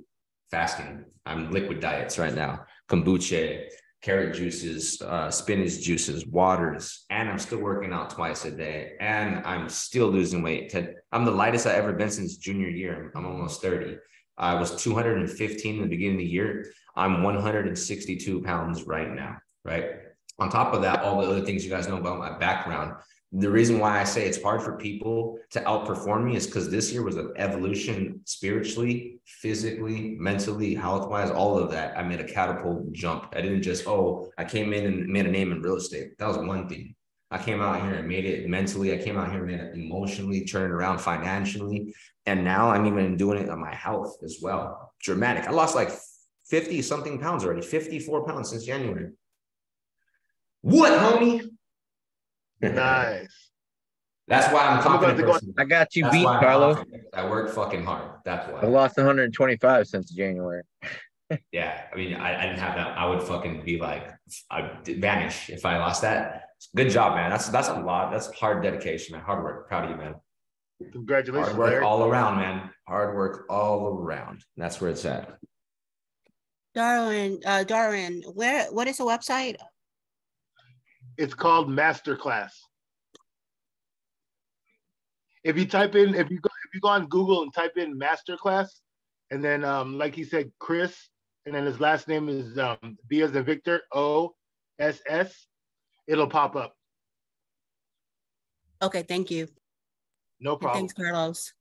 fasting. I'm liquid diets right now. Kombucha, carrot juices, uh, spinach juices, waters, and I'm still working out twice a day. And I'm still losing weight. I'm the lightest I've ever been since junior year. I'm almost 30. I was 215 in the beginning of the year. I'm 162 pounds right now, right? On top of that, all the other things you guys know about my background. The reason why I say it's hard for people to outperform me is because this year was an evolution spiritually, physically, mentally, health wise, all of that. I made a catapult jump. I didn't just, oh, I came in and made a name in real estate. That was one thing. I came out here and made it mentally. I came out here and made it emotionally, turned it around financially. And now I'm even doing it on my health as well. Dramatic. I lost like 50 something pounds already, 54 pounds since January. What, homie?
Nice.
That's why I'm
I'm
confident.
go- I got you
That's
beat,
why I'm
Carlos.
I work fucking hard. That's why.
I lost 125 since January.
Yeah, I mean, I, I didn't have that. I would fucking be like, I'd vanish if I lost that. Good job, man. That's that's a lot. That's hard dedication, man. Hard work. Proud of you, man.
Congratulations,
Hard work
Larry.
all around, man. Hard work all around. That's where it's at.
Darwin, uh, Darwin, where, what is the website?
It's called Masterclass. If you type in, if you go, if you go on Google and type in Masterclass, and then um, like he said, Chris, and then his last name is um, B as the Victor, O S S, it'll pop up.
Okay, thank you.
No problem.
Thanks, Carlos.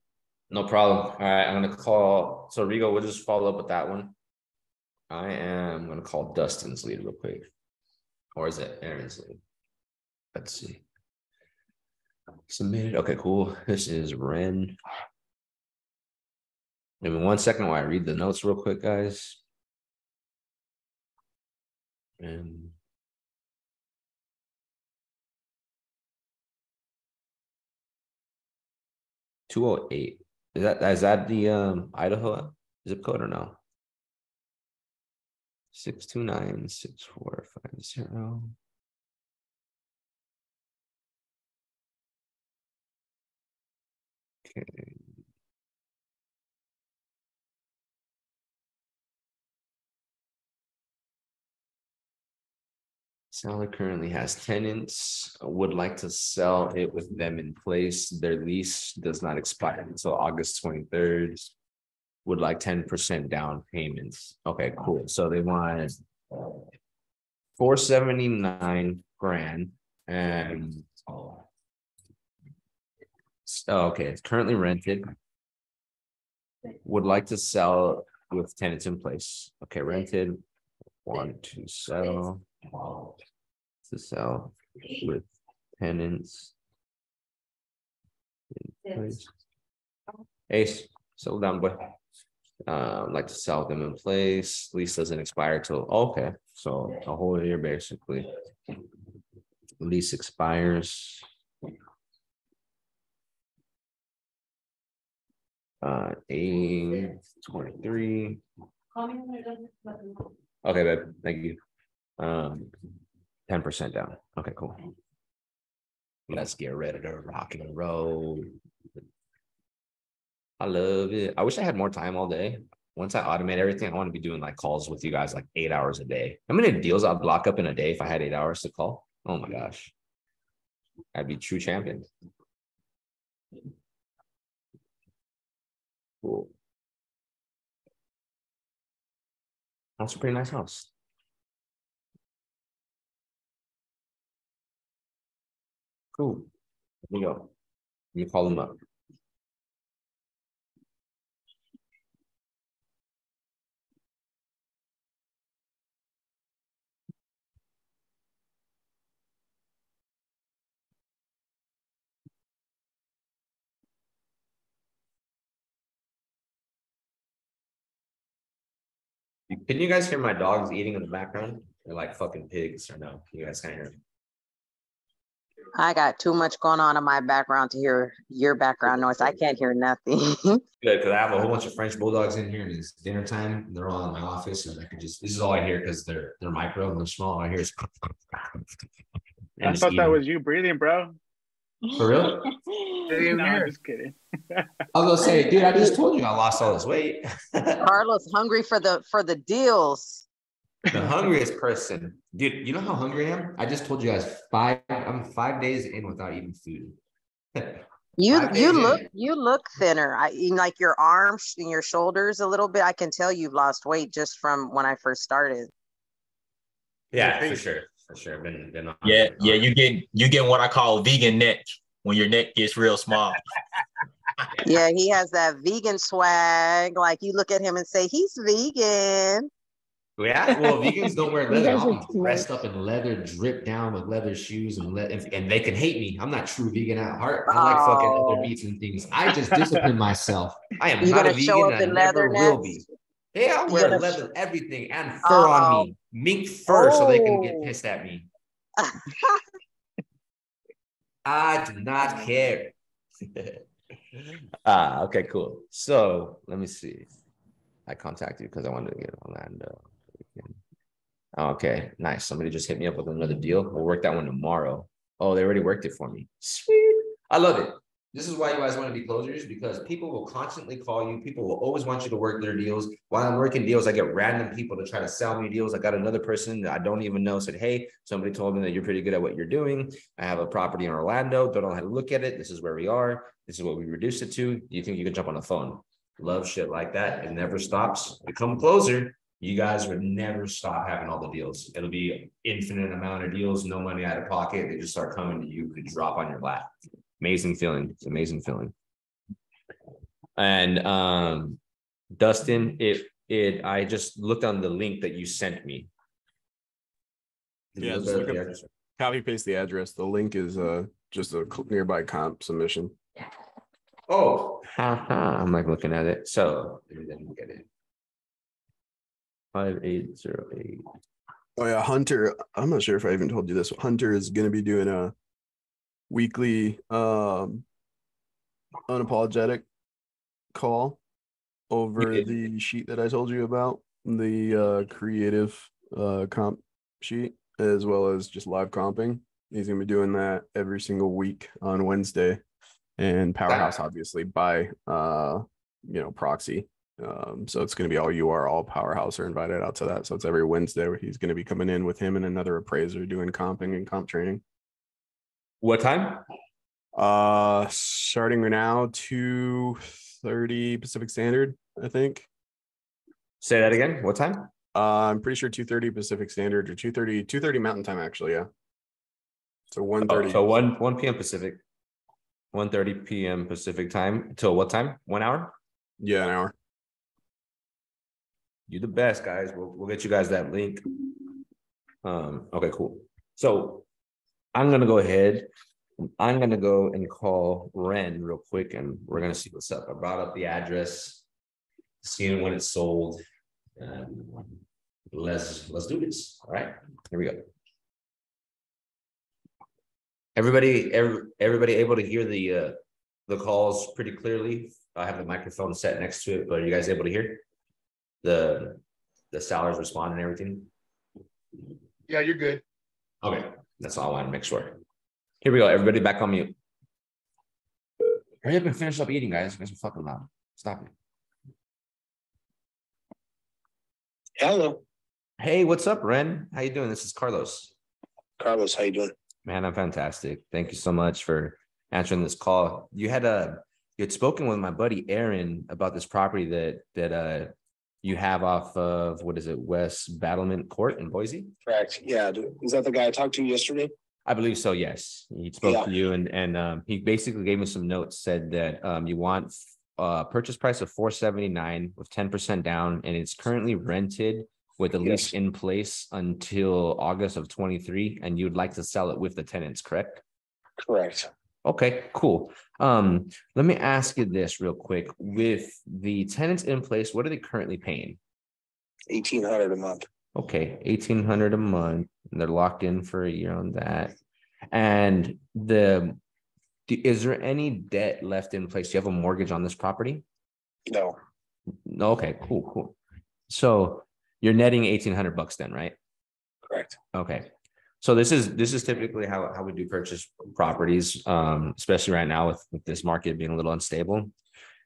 No problem. All right, I'm gonna call. So Rigo, we'll just follow up with that one. I am gonna call Dustin's lead real quick, or is it? Let's see. Submitted. Okay, cool. This is Ren. Give me one second while I read the notes real quick, guys. And two oh eight. Is that is that the um Idaho zip code or no? six two nine six four five zero. Okay. Seller currently has tenants, would like to sell it with them in place. Their lease does not expire until August 23rd with like 10% down payments. Okay, cool. So they want 479 grand and oh, okay, it's currently rented. Would like to sell with tenants in place. Okay, rented. Want to sell to sell with tenants in place. Ace, settle down, boy. Uh, like to sell them in place. Lease doesn't expire till, okay, so a whole year basically. Lease expires. Uh, eight twenty-three. Okay, babe, thank you. Um, ten percent down. Okay, cool. Let's get ready to rock and roll. I love it. I wish I had more time all day. Once I automate everything, I want to be doing like calls with you guys like eight hours a day. How many deals I'd block up in a day if I had eight hours to call? Oh my gosh. I'd be true champion. Cool. That's a pretty nice house. Cool. Let me go. Let me call him up. Can you guys hear my dogs eating in the background? They're like fucking pigs or no? You guys can't hear them.
I got too much going on in my background to hear your background noise. I can't hear nothing.
Good, because I have a whole bunch of French bulldogs in here and it's dinner time. And They're all in my office and I can just, this is all I hear because they're, they're micro and they're small. I hear is.
I
And just
thought that was you breathing, bro.
For real?
no, I'm just kidding.
I was gonna say, dude, I just told you I lost all this weight.
Carlos hungry for the for the deals.
The hungriest person, dude. You know how hungry I am? I just told you guys five. I'm five days in without eating food.
You
Five
you
days in.
look you look thinner. I you- like your arms and your shoulders a little bit. I can tell you've lost weight just from when I first started.
Yeah, for sure, for sure. Been been on.
Yeah, yeah, you get you get what I call vegan neck when your neck gets real small.
Yeah, he has that vegan swag. Like you look at him and say he's vegan.
Yeah, well, vegans don't wear leather. I'll
are
be dressed up in leather, drip down with leather shoes, and le- and, and they can hate me. I'm not true vegan at heart. I like fucking
Oh.
other meats and things. I just discipline myself. I am
You
not a
gonna show
vegan.
up
and
in
I never
leather
will be.
next?
Yeah, I'll wear
gonna-
leather, everything, and fur on me. Mink fur, so they can get
Oh.
pissed at me. I do not care. ah, okay, cool. So let me see. I contacted you because I wanted to get Orlando. Okay, nice. Somebody just hit me up with another deal. We'll work that one tomorrow. Oh, they already worked it for me. Sweet. I love it. This is why you guys want to be closers because people will constantly call you. People will always want you to work their deals. While I'm working deals, I get random people to try to sell me deals. I got another person that I don't even know said, Hey, somebody told me that you're pretty good at what you're doing. I have a property in Orlando. Don't know how to look at it. This is where we are. This is what we reduced it to. You think you can jump on the phone? Love shit like that. It never stops. Become closer. You guys would never stop having all the deals. It'll be infinite amount of deals, no money out of pocket. They just start coming to you, could drop on your lap. Amazing feeling. It's amazing feeling. And um Dustin, it it I just looked on the link that you sent me. Did
Yeah, just look up- copy paste the address. The link is uh just a nearby comp submission.
Oh, haha, I'm like looking at it. So let me then look at it. Five eight zero eight.
Oh yeah, Hunter. I'm not sure if I even told you this. Hunter is going to be doing a weekly um unapologetic call over the sheet that I told you about, the uh creative uh comp sheet as well as just live comping. He's going to be doing that every single week on Wednesday and Powerhouse obviously by uh you know proxy. Um, so it's going to be all you are, all powerhouse are invited out to that. So it's every Wednesday where he's going to be coming in with him and another appraiser doing comping and comp training.
What time?
Uh, starting right now, two thirty Pacific Standard, I think.
Say that again. What time?
Uh, I'm pretty sure two thirty Pacific Standard or 2:30 2:30 Mountain Time, actually. Yeah. So one
Oh,
thirty.
so one one PM Pacific. One thirty PM Pacific time till what time? One hour?
Yeah, an hour.
You the best, guys. We'll we'll get you guys that link. Um, okay, cool. So I'm gonna go ahead. I'm gonna go and call Ren real quick and we're gonna see what's up. I brought up the address, seeing when it's sold. Um, let's let's do this. All right, here we go. Everybody, every, everybody able to hear the uh the calls pretty clearly. I have the microphone set next to it, but are you guys able to hear? The the sellers respond and everything?
Yeah, you're good.
Okay, that's all I want to make sure. Here we go. Everybody back on mute. Hurry up and finish up eating, guys. You guys are fucking loud. Stop it.
Hello.
Hey, what's up, Ren? How you doing? This is Carlos.
Carlos, how you doing?
Man, I'm fantastic. Thank you so much for answering this call. You had a you had spoken with my buddy Aaron about this property that that uh you have off of what is it, West Battlement Court in Boise?
Correct. Yeah. Is that the guy I talked to yesterday?
I believe so, yes. He spoke to you and, and, um, he basically gave me some notes, said that, um, you want uh, purchase price of four seventy-nine with ten percent down, and it's currently rented with a lease in place until August of twenty-three, and you'd like to sell it with the tenants, correct?
Correct.
Okay, cool. Um, let me ask you this real quick. With the tenants in place, what are they currently paying?
Eighteen hundred a month.
Okay, eighteen hundred a month, and they're locked in for a year on that. And the, is there any debt left in place? Do you have a mortgage on this property?
No.
No, okay, cool, cool. So you're netting eighteen hundred bucks then, right?
Correct.
Okay. So this is, this is typically how, how we do purchase properties, um, especially right now with, with this market being a little unstable.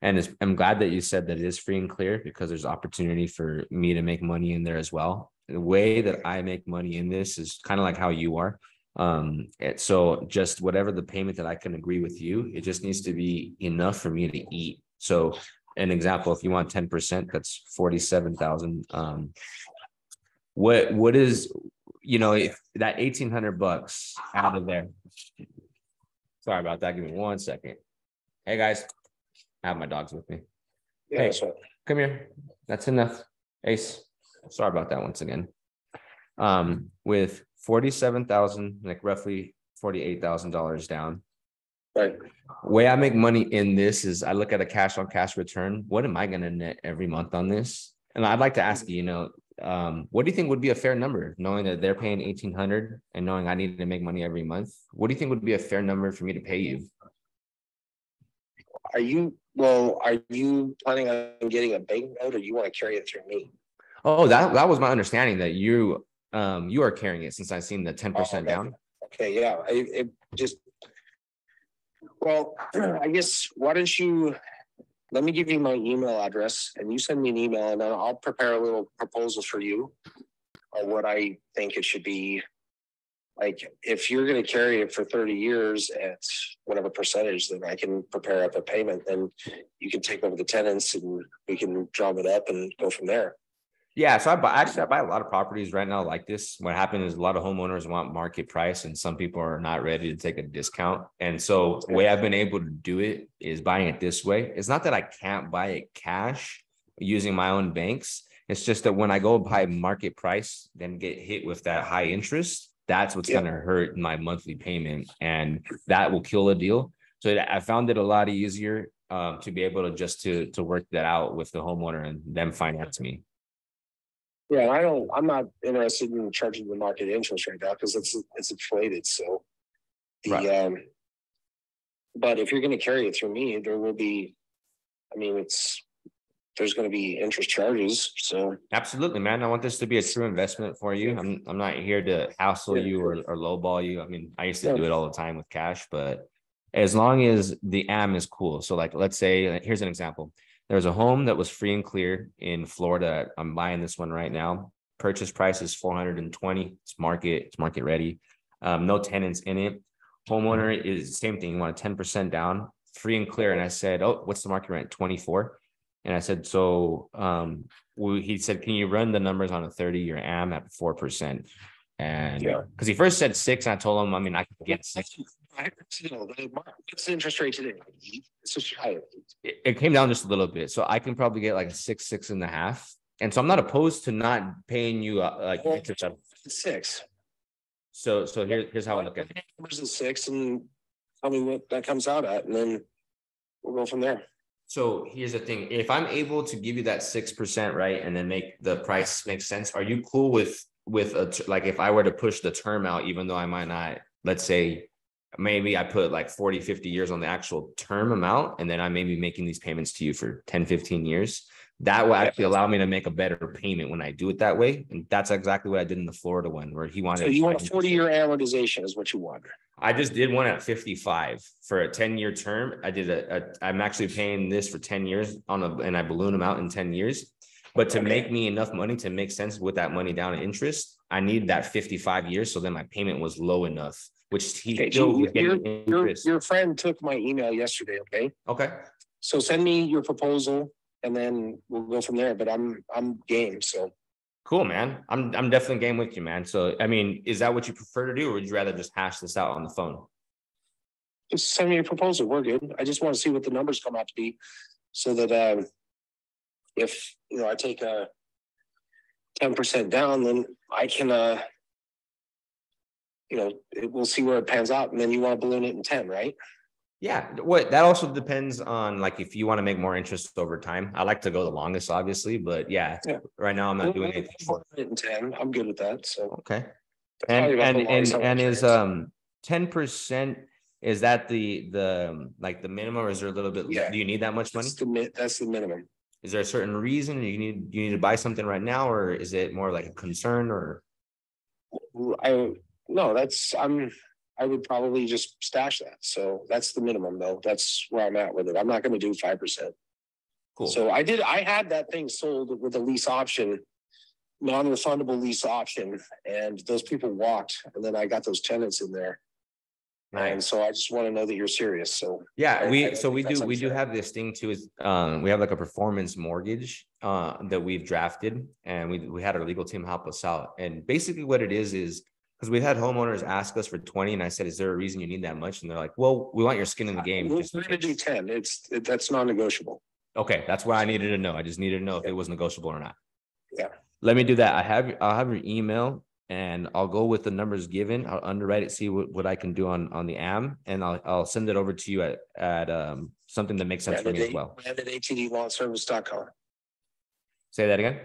And I'm glad that you said that it is free and clear because there's opportunity for me to make money in there as well. The way that I make money in this is kind of like how you are. Um, and so just whatever the payment that I can agree with you, it just needs to be enough for me to eat. So an example, if you want ten percent, that's forty-seven thousand. Um, what, what is, you know, if that eighteen hundred bucks out of there. Sorry about that. Give me one second. Hey, guys, I have my dogs with me.
Yeah,
Hey,
right.
come here. That's enough. Ace, sorry about that once again. Um, with forty-seven thousand, like roughly forty-eight thousand dollars down.
Right.
Way I make money in this is I look at a cash on cash return. What am I gonna net every month on this? And I'd like to ask you, you know, um, what do you think would be a fair number, knowing that they're paying eighteen hundred and knowing I need to make money every month? What do you think would be a fair number for me to pay you?
Are you, well, are you planning on getting a bank note or you want to carry it through me?
Oh, that, that was my understanding that you, um, you are carrying it since I've seen the ten percent down.
Okay, yeah, I, it just. Well, I guess, why don't you, let me give you my email address and you send me an email and I'll prepare a little proposal for you. Of what I think it should be. Like, if you're gonna carry it for thirty years at whatever percentage, then I can prepare up a payment and you can take over the tenants and we can drum it up and go from there.
Yeah, so I buy, actually, I buy a lot of properties right now like this. What happened is a lot of homeowners want market price and some people are not ready to take a discount. And so the way I've been able to do it is buying it this way. It's not that I can't buy it cash using my own banks. It's just that when I go buy market price, then get hit with that high interest, that's what's gonna hurt my monthly payment and that will kill a deal. So I found it a lot easier um to be able to just to to work that out with the homeowner and them finance me.
Yeah, I don't, I'm not interested in charging the market interest right now because it's, it's inflated, so. The, um. But if you're gonna carry it through me, there will be, I mean, it's, there's gonna be interest charges, so.
Absolutely, man. I want this to be a true investment for you. I'm, I'm not here to hassle you or, or lowball you. I mean, I used to do it all the time with cash, but as long as the AM is cool. So like, let's say, here's an example. There's a home that was free and clear in Florida. I'm buying this one right now. Purchase price is four hundred and twenty. It's market, it's market ready. Um, no tenants in it. Homeowner is same thing. You want a ten percent down, free and clear. And I said, oh, what's the market rent? Twenty-four. And I said, so, um, we, he said, can you run the numbers on a thirty-year AM at four percent? And,
Yeah.
because he first said six, and I told him, I mean, I can get six.
I- you know, What's the interest rate today? It's just high.
it, it came down just a little bit. So I can probably get like a six, six and a half. And so I'm not opposed to not paying you uh, like. interest up.
Six.
So, so here, here's how I look at it.
Numbers is six and tell me what that comes out at and then we'll go from there.
So here's the thing, if I'm able to give you that six percent, right, and then make the price make sense, are you cool with, with a, t- like, if I were to push the term out, even though I might not, let's say. Maybe I put like 40, 50 years on the actual term amount, and then I may be making these payments to you for 10, 15 years. That will actually allow me to make a better payment when I do it that way, and that's exactly what I did in the Florida one, where he wanted.
So you want a forty year amortization is what you want.
I just did one at fifty-five for a ten-year term. I did a, a, I'm actually paying this for ten years on a, and I balloon them out in ten years. But to make me enough money to make sense with that money down in interest, I need that fifty-five years, so then my payment was low enough, which he
Okay,
still
you- your,
getting
your,
interest.
your friend took my email yesterday, okay?
Okay.
So send me your proposal and then we'll go from there, but I'm, I'm game, so.
Cool, man. I'm I'm definitely game with you, man. So I mean, is that what you prefer to do, or would you rather just hash this out on the phone?
Just send me a proposal. We're good. I just want to see what the numbers come out to be, so that um, if you know I take a ten percent down, then I can uh, you know, it, we'll see where it pans out, and then you want to balloon it in ten, right?
Yeah, what that also depends on like if you want to make more interest over time. I like to go the longest, obviously, but yeah,
Yeah.
right now I'm not doing anything.
it in ten. I'm good with that. So
Okay. And and and and is um ten percent is that the the like the minimum or is there a little bit
Yeah.
do you need that much money?
That's the that's the minimum.
Is there a certain reason you need you need to buy something right now or is it more like a concern or
I no, that's I'm I would probably just stash that. So that's the minimum though. That's where I'm at with it. I'm not gonna do five percent.
Cool.
So I did, I had that thing sold with a lease option, non-refundable lease option, and those people walked, and then I got those tenants in there. And so I just want to know that you're serious. So.
Yeah,
I- I
we,
don't
so we do, we do have this thing too, is, um, we have like a performance mortgage, uh, that we've drafted. And we, we had our legal team help us out. And basically what it is, is. Cause we've had homeowners ask us for twenty and I said, is there a reason you need that much? And they're like, well, we want your skin in the game.
We're gonna do ten. It's, it- that's non-negotiable.
Okay, that's what I needed to know. I just needed to know if it was negotiable or not.
Yeah.
Let me do that. I have, I'll have your email and I'll go with the numbers given. I'll underwrite it, see what, what I can do on, on the AM. And I'll, I'll send it over to you at, at, um, something that makes sense for me as well.
Rent at atdlawnservice.com.
Say that again.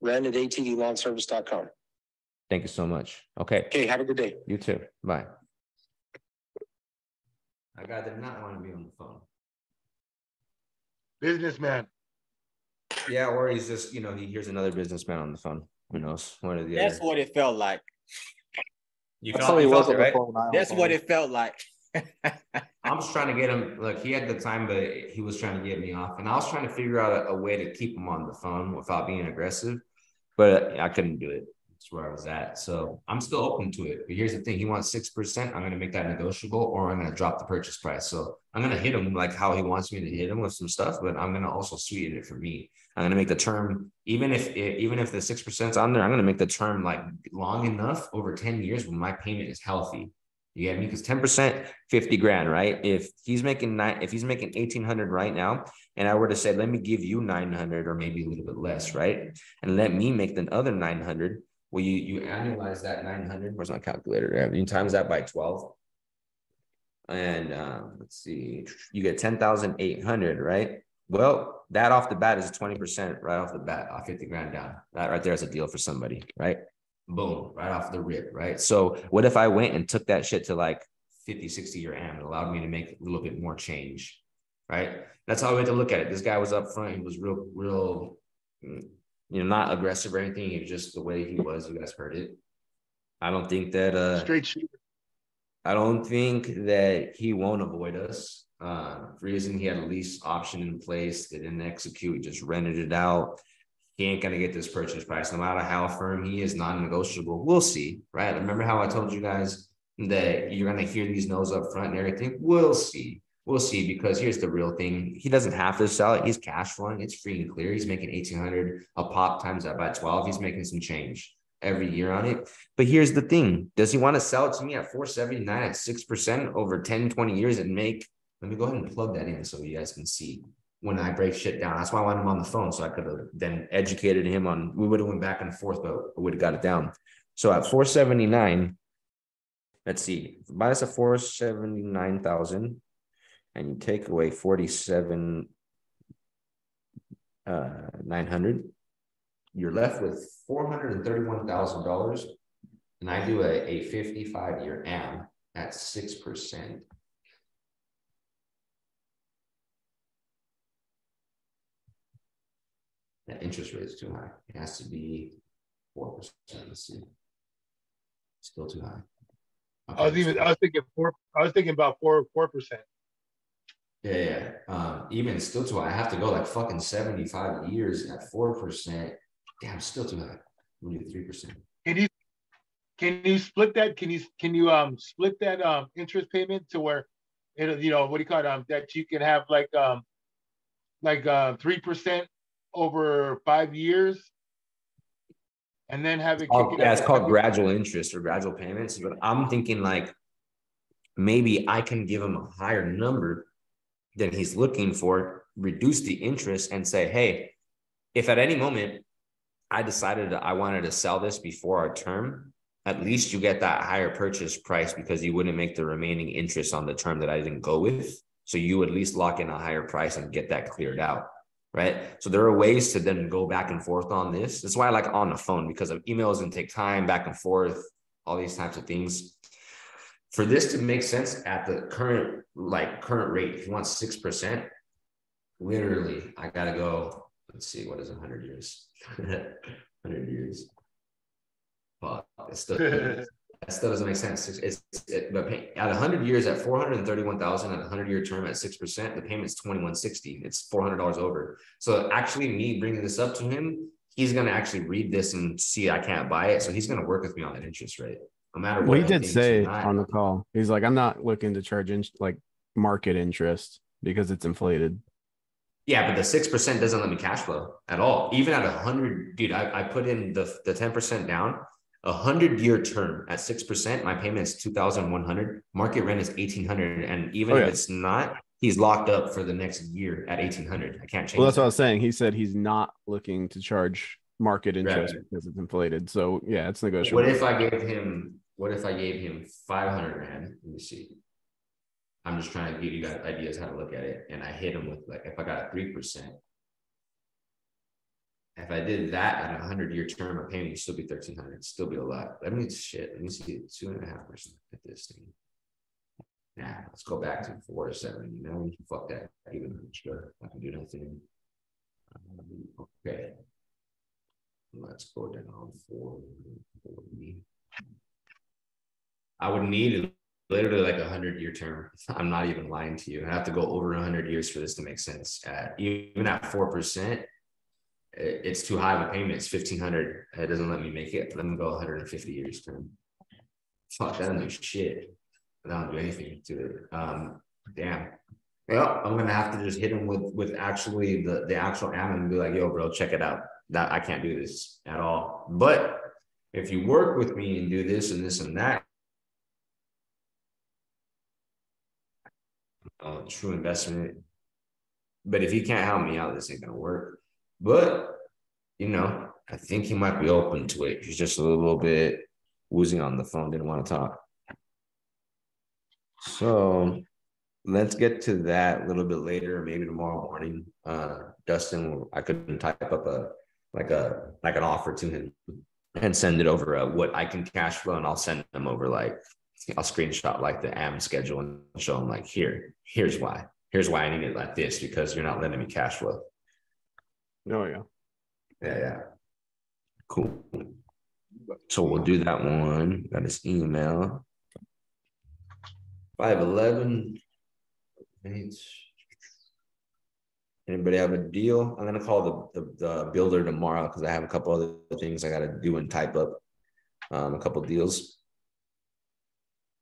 Rent at atdlawnservice.com.
Thank you so much. Okay.
Okay, have a good day.
You too. Bye. I guy did not want to be on the phone.
Businessman.
Yeah, or he's just, you know, he hears another businessman on the phone. Who knows? One or the
That's
other.
what it felt like.
You
That's
felt,
what
you
he
felt
was
it, right?
That's what it felt like.
I'm just trying to get him, like, he had the time, but he was trying to get me off. And I was trying to figure out a, a way to keep him on the phone without being aggressive, but I couldn't do it. That's where I was at. So I'm still open to it. But here's the thing: he wants six percent. I'm gonna make that negotiable, or I'm gonna drop the purchase price. So I'm gonna hit him like how he wants me to hit him with some stuff, but I'm gonna also sweeten it for me. I'm gonna make the term, even if even if the six percent's on there, I'm gonna make the term like long enough over 10 years when my payment is healthy. You get me? Because 10%, 50 grand, right? If he's making nine, if he's making 1800 right now, and I were to say, let me give you 900 or maybe a little bit less, right? And let me make the other 900. Well, you you annualize that 900. Where's my calculator? You times that by 12. And uh, let's see, you get 10,800, right? Well, that off the bat is 20% right off the bat, off 50 grand down. That right there is a deal for somebody, right? Boom, right off the rip, right? So what if I went and took that shit to like 50, 60 year AM? It allowed me to make a little bit more change, right? That's how we had to look at it. This guy was up front. He was real, real, mm, you know, not aggressive or anything. It was just the way he was. You guys heard it. I don't think that uh
Straight shooter.
I don't think that he won't avoid us. Uh, reason he had a lease option in place, they didn't execute, just rented it out. He ain't gonna get this purchase price, no matter how firm he is, non-negotiable. We'll see, right? Remember how I told you guys that you're gonna hear these no's up front and everything? We'll see. We'll see, because here's the real thing. He doesn't have to sell it. He's cash flowing. It's free and clear. He's making 1800 a pop times that by 12. He's making some change every year on it. But here's the thing. Does he want to sell it to me at 479 at 6% over 10, 20 years and make? Let me go ahead and plug that in so you guys can see when I break shit down. That's why I wanted him on the phone. So I could have then educated him on we would have went back and forth, but we would have got it down. So at 479, let's see, buy us a 479,000 and you take away 47 uh 900 you're left with four hundred and thirty-one thousand dollars. And I do a, a fifty-five year AM at six percent. That interest rate is too high. It has to be four percent. Let's see. Still too high.
I was even I was thinking four. I was thinking about four four percent.
Yeah, yeah. Um, even still to. I have to go like fucking seventy-five years at four percent. Damn, still too high. We need three percent.
Can you can you split that? Can you can you um split that um interest payment to where it you know what do you call it um that you can have like um like uh three percent over five years? and then have it.
Oh, yeah, it's called gradual interest or gradual payments, but I'm thinking like maybe I can give them a higher number than he's looking for, reduce the interest and say, hey, if at any moment I decided that I wanted to sell this before our term, at least you get that higher purchase price because you wouldn't make the remaining interest on the term that I didn't go with. So you at least lock in a higher price and get that cleared out. Right. So there are ways to then go back and forth on this. That's why I like on the phone because of emails and take time back and forth, all these types of things. For this to make sense at the current, like current rate, if you want six percent, literally, I gotta go. Let's see, what is hundred years? Hundred years. Fuck, it still, that still doesn't make sense. It's, it's it, but pay, at hundred years, at four hundred thirty-one thousand, at a hundred-year term at six percent, the payment's twenty-one sixty. It's four hundred dollars over. So actually, me bringing this up to him, he's gonna actually read this and see I can't buy it. So he's gonna work with me on that interest rate, no matter what.
Well, he did say on the call, he's like, I'm not looking to charge in, like market interest because it's inflated.
Yeah, but the six percent doesn't let me cash flow at all. Even at a hundred, dude, I, I put in the the ten percent down. A hundred year term at six percent, my payment is two thousand one hundred. Market rent is eighteen hundred, and even
Oh,
if it's not, he's locked up for the next year at eighteen hundred. I can't change.
Well, that's
that.
what I was saying. He said he's not looking to charge market interest
Right.
because it's inflated. So yeah, it's negotiable.
What if I gave him? What if I gave him five hundred grand? Let me see. I'm just trying to give you guys ideas how to look at it, and I hit him with like if I got a three percent. If I did that at a hundred year term, my payment would still be thirteen hundred, still be a lot. Let me shit. Let me see two and a half percent at this thing. Nah, let's go back to four to seven. You know, fuck that. Even sure, I can do nothing. Um, Okay. Let's go down four. 40. I would need literally like a hundred year term. I'm not even lying to you. I have to go over a hundred years for this to make sense. At even at four percent, it's too high of a payment. It's fifteen hundred. It doesn't let me make it. Let me go 150 years term. Fuck, that don't do shit. That don't do anything to it. Um, damn. Well, I'm gonna have to just hit him with with actually the the actual ammo and be like, yo, bro, check it out. That I can't do this at all. But if you work with me and do this and this and that, uh, true investment. But if he can't help me out, this ain't gonna work. But you know, I think he might be open to it. He's just a little bit woozy on the phone, didn't want to talk. So let's get to that a little bit later, maybe tomorrow morning. Uh Dustin, I couldn't type up a like a like an offer to him and send it over uh, what I can cash flow, and I'll send them over like I'll screenshot like the AM schedule and show them like here, here's why. Here's why I need it like this because you're not letting me cash flow.
Oh yeah.
Yeah, yeah. Cool. So we'll do that one. Got his email. Five eleven. Anybody have a deal? I'm gonna call the the, the builder tomorrow because I have a couple other things I gotta do and type up. Um, a couple deals.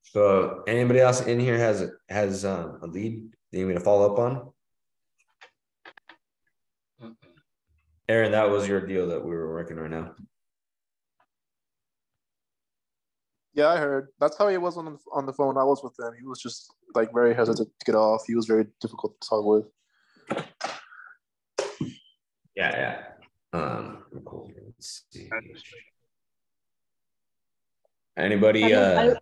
So anybody else in here has has um, a lead that you want me to follow up on? Aaron, that was your deal that we were working right now.
Yeah, I heard. That's how he was on the, on the phone. I was with him. He was just like very hesitant to get off. He was very difficult to talk with.
Yeah, yeah. Um, cool. Let's see. Anybody?
Are you-
Uh,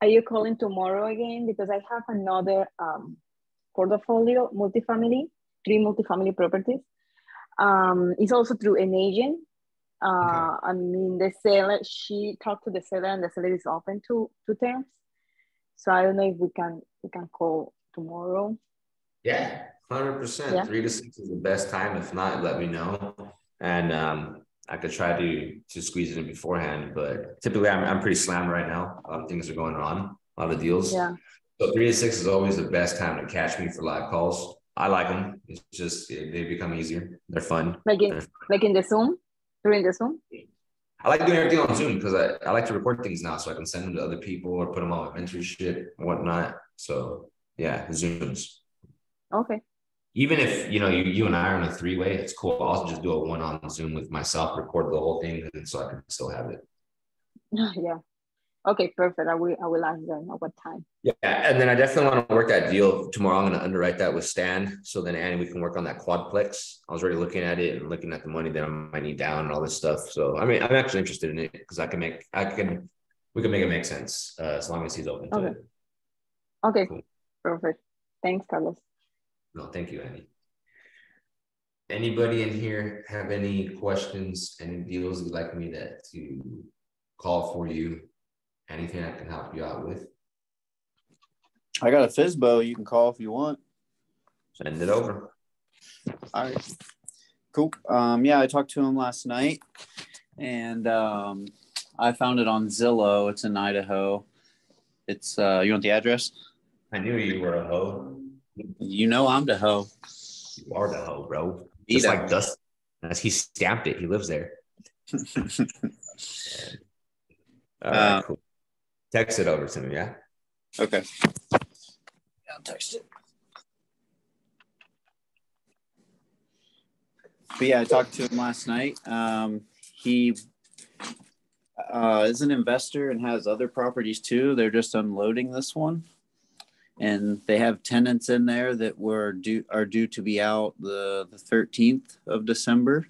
are, you calling tomorrow again? Because I have another um, portfolio, multifamily, three multifamily properties. Um, it's also through an agent. Uh, I mean, the seller, she talked to the seller, and the seller is open to to terms. So I don't know if we can we can call tomorrow.
yeah, hundred
Yeah.
percent. Three to six is the best time. If not, let me know, and um, I could try to to squeeze it in beforehand. But typically, I'm I'm pretty slammed right now. A lot of things are going on, a lot of deals.
Yeah.
So three to six is always the best time to catch me for live calls. I like them. It's just they become easier. They're fun.
Like in like in the Zoom, during the Zoom.
I like doing everything on Zoom because I, I like to record things now so I can send them to other people or put them on my mentorship and whatnot. So yeah, Zooms.
Okay.
Even if you know you, you and I are on a three way, it's cool. I'll just do a one on Zoom with myself, record the whole thing, and so I can still have it.
yeah. Okay, perfect. I will I will ask them at what time.
Yeah, and then I definitely want to work that deal tomorrow. I'm going to underwrite that with Stan, so then Annie, we can work on that quadplex. I was already looking at it and looking at the money that I might need down and all this stuff. So I mean, I'm actually interested in it because I can make I can we can make it make sense uh, as long as he's open to
Okay.
it.
Okay,
Cool.
perfect. Thanks, Carlos.
No, thank you, Annie. Anybody in here have any questions, any deals you'd like me to to call for you? Anything I can help you out with?
I got a FSBO you can call if you want.
Send it over.
All right. Cool. Um, yeah, I talked to him last night and um, I found it on Zillow. It's in Idaho. It's uh you want the address?
I knew you were a hoe.
You know I'm the hoe.
You are the hoe, bro.
Be
Just like
hoe.
Dust. As he stamped it, he lives there. All right,
Uh,
cool. Text it over to me, yeah.
Okay. I'll text it. But yeah, I talked to him last night. Um, he uh, is an investor and has other properties too. They're just unloading this one, and they have tenants in there that were due are due to be out the the thirteenth of December.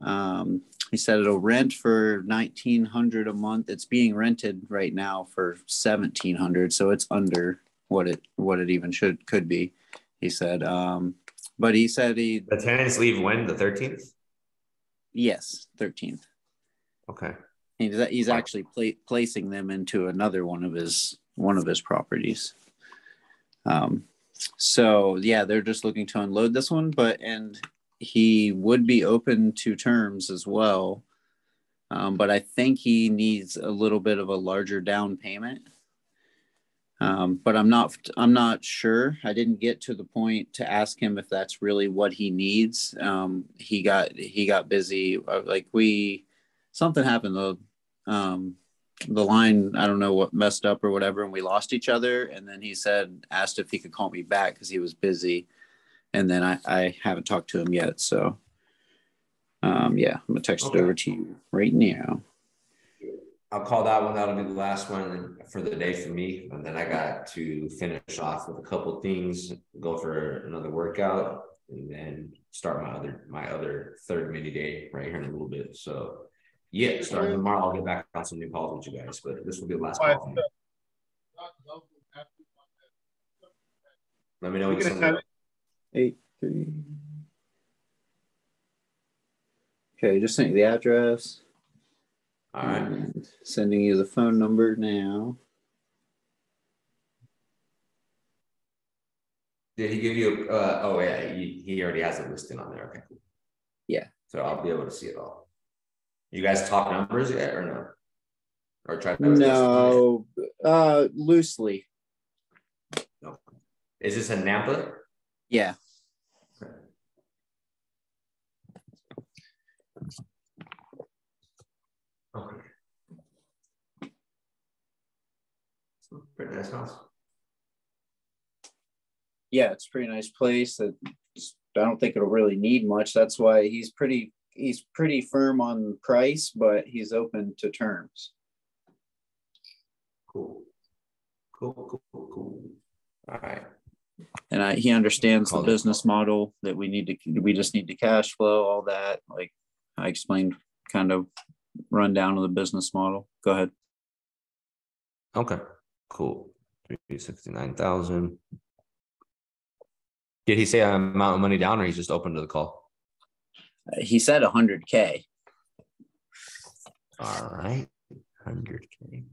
Um, he said it'll rent for nineteen hundred a month. It's being rented right now for seventeen hundred, so it's under what it what it even should could be. He said, um, but he said he
The tenants leave when? The 13th?
yes thirteenth.
Okay.
He's he's actually pla- placing them into another one of his one of his properties. Um, so yeah, they're just looking to unload this one, but and he would be open to terms as well. Um, but I think he needs a little bit of a larger down payment. Um, but I'm not I'm not sure. I didn't get to the point to ask him if that's really what he needs. Um, he got he got busy. Uh, Like we something happened. though. um, the line I don't know what messed up or whatever, and we lost each other. And then he said asked if he could call me back because he was busy. And then I I haven't talked to him yet. So um, yeah, I'm gonna text
Okay.
it over to you right now.
I'll call that one. That'll be the last one for the day for me. And then I got to finish off with a couple things, go for another workout, and then start my other my other third mini day right here in a little bit. So yeah, starting tomorrow, I'll get back on some new calls with you guys, but this will be the last call. Let me know when you send.
Eight three. Okay, just sent you the address.
All right.
And sending you the phone number now.
Did he give you? Uh, oh yeah, he, he already has it listed on there. Okay, cool.
Yeah.
So I'll be able to see it all. You guys talk numbers yet or no? Or try.
No, uh, loosely.
No. Is this a Nampa?
Yeah.
Okay. Pretty nice house.
Yeah, it's a pretty nice place. That I don't think it'll really need much. That's why he's pretty he's pretty firm on price, but he's open to terms.
Cool. Cool, cool, cool, cool. All right.
And I, he understands the business model that we need to we just need to cash flow all that. Like I explained, kind of rundown of the business model. Go ahead.
Okay. Cool. Three sixty-nine thousand. Did he say an amount of money down or he's just open to the call?
He said 100k,
All right. Hundred K.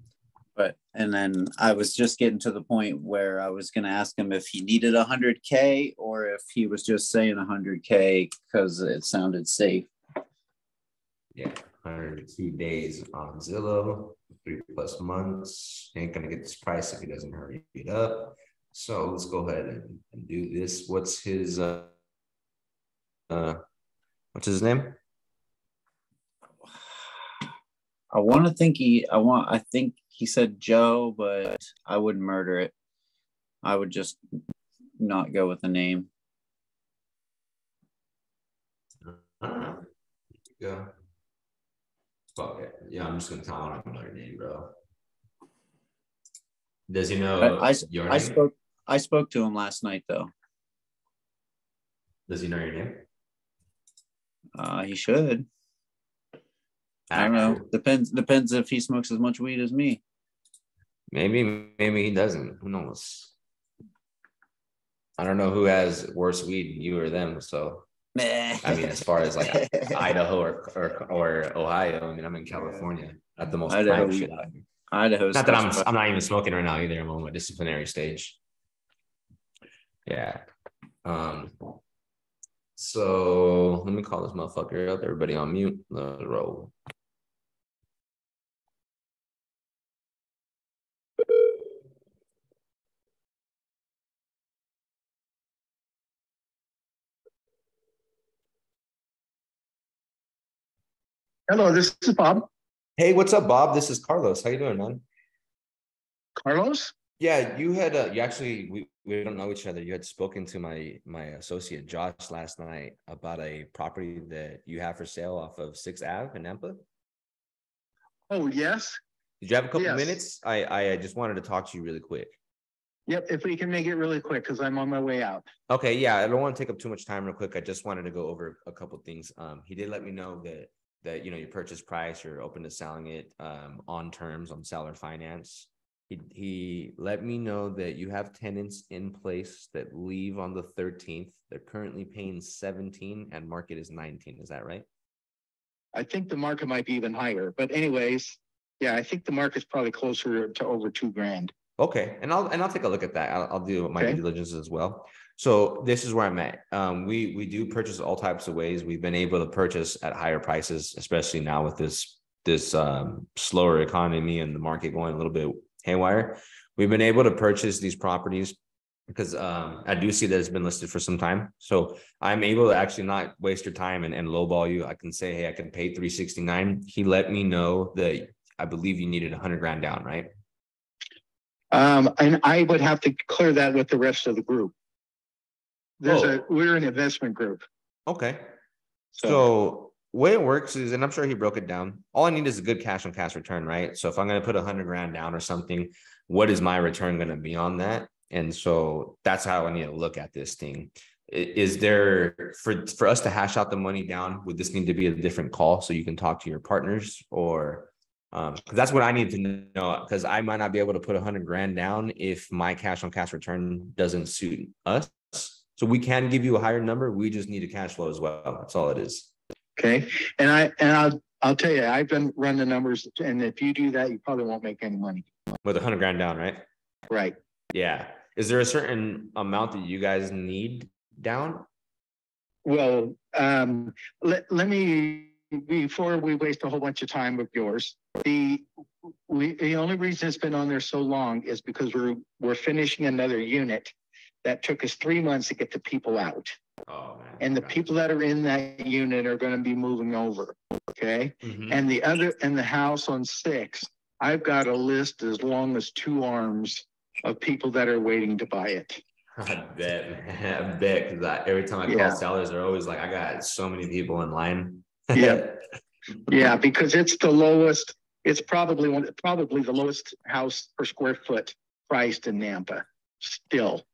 but and then I was just getting to the point where I was going to ask him if he needed 100k or if he was just saying 100k because it sounded safe.
Yeah, hundred and two days on Zillow, three plus months. Ain't gonna get this price if he doesn't hurry it up. So let's go ahead and, and do this. What's his uh uh what's his name?
I want to think he, I want, I think he said Joe, but I wouldn't murder it. I would just not go with the name.
Uh, Yeah. Fuck it. Yeah, I'm just gonna tell him I don't know your name, bro. Does he know
I, I,
your
I
name?
spoke I spoke to him last night though.
Does he know your name?
Uh, he should. I don't know. Depends depends if he smokes as much weed as me.
Maybe, maybe he doesn't. Who knows? I don't know who has worse weed, you or them. So, I mean, as far as like Idaho or, or or Ohio, I mean, I'm in California at the most
Idaho,
prime shit out here.
Idaho's
Not that I'm. I'm not even smoking right now either. I'm on my disciplinary stage. Yeah. Um. So let me call this motherfucker up. Everybody on mute. Let's roll.
Hello, this is Bob.
Hey, what's up, Bob? This is Carlos. How you doing, man?
Carlos?
Yeah, you had uh, you actually we, we don't know each other. You had spoken to my my associate Josh last night about a property that you have for sale off of Sixth Ave in Nampa.
Oh, yes.
Did you have a couple
Yes.
minutes? I I just wanted to talk to you really quick.
Yep, if we can make it really quick, because I'm on my way out.
Okay, yeah, I don't want to take up too much time real quick. I just wanted to go over a couple things. Um, he did let me know that that you know your purchase price, you're open to selling it um on terms on seller finance. He he let me know that you have tenants in place that leave on the thirteenth. They're currently paying seventeen and market is nineteen. Is that right?
I think the market might be even higher, but anyways, yeah, I think the market's probably closer to over two grand.
Okay, and I'll and I'll take a look at that. I'll, I'll do my
Okay.
due diligence as well. So this is where I'm at. Um, we we do purchase all types of ways. We've been able to purchase at higher prices, especially now with this this um, slower economy and the market going a little bit haywire. We've been able to purchase these properties because um, I do see that it's been listed for some time. So I'm able to actually not waste your time and, and lowball you. I can say, hey, I can pay 369. He let me know that I believe you needed 100 grand down, right?
Um, and I would have to clear that with the rest of the group. There's
Oh.
a, we're an investment group.
Okay.
So-
So way it works is, and I'm sure he broke it down. All I need is a good cash on cash return, right? So if I'm gonna put a hundred grand down or something, what is my return gonna be on that? And so that's how I need to look at this thing. Is there for for us to hash out the money down? Would this need to be a different call so you can talk to your partners or? Um, that's what I need to know because I might not be able to put a hundred grand down if my cash on cash return doesn't suit us. So we can give you a higher number. We just need a cash flow as well. That's all it is.
Okay, and I, and I'll, I'll tell you, I've been running the numbers, and if you do that, you probably won't make any money.
With a hundred grand down, right?
Right.
Yeah. Is there a certain amount that you guys need down?
Well, um, let, let me, before we waste a whole bunch of time with yours, the, we, the only reason it's been on there so long is because we're, we're finishing another unit that took us three months to get the people out.
Oh, man.
And the people that are in that unit are gonna be moving over, okay?
Mhm.
And the other, and the house on six, I've got a list as long as two arms of people that are waiting to buy it.
I bet, man. I bet. Cause I, every time I call
Yeah.
sellers, they're always like, I got so many people in line.
Yeah. Yeah, because it's the lowest, it's probably one, probably the lowest house per square foot priced in Nampa, still.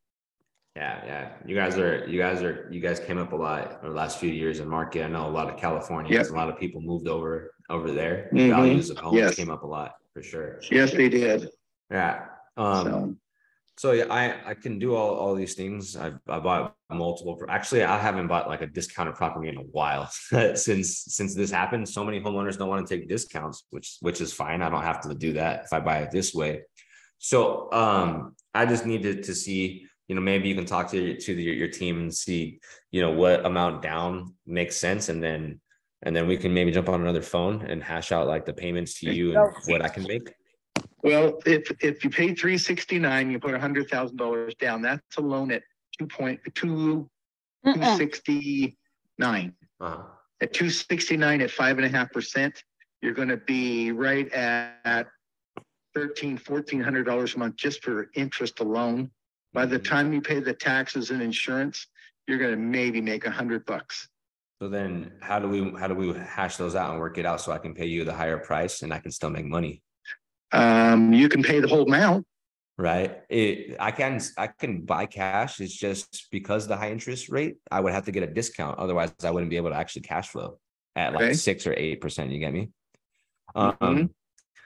Yeah, yeah. You guys are, you guys are, you guys came up a lot in the last few years in market. I know a lot of Californians,
Yep.
a lot of people moved over over there.
Mhm.
Values of homes
Yes.
came up a lot for sure.
Yes, they did.
Yeah. Um, so yeah, I, I can do all, all these things. I've, I bought multiple, actually, I haven't bought like a discounted property in a while since, since this happened. So many homeowners don't want to take discounts, which, which is fine. I don't have to do that if I buy it this way. So, um, I just needed to see, you know, maybe you can talk to, your- to your, your team and see, you know, what amount down makes sense. And then, and then we can maybe jump on another phone and hash out like the payments to you and what I can make.
Well, if, if you pay three sixty-nine, you put a hundred thousand dollars down, that's a loan at two point, two, two sixty-nine.
Uh-huh.
At two sixty-nine at five and a half percent, you're gonna be right at thirteen, fourteen hundred dollars a month just for interest alone. By the time you pay the taxes and insurance, you're gonna maybe make a hundred bucks.
So then how do we, how do we hash those out and work it out so I can pay you the higher price and I can still make money?
Um, you can pay the whole amount.
Right? It, I can, I can buy cash. It's just because the high interest rate, I would have to get a discount. Otherwise I wouldn't be able to actually cash flow at like
Okay.
six or eight percent. You get me?
Mhm.
Um,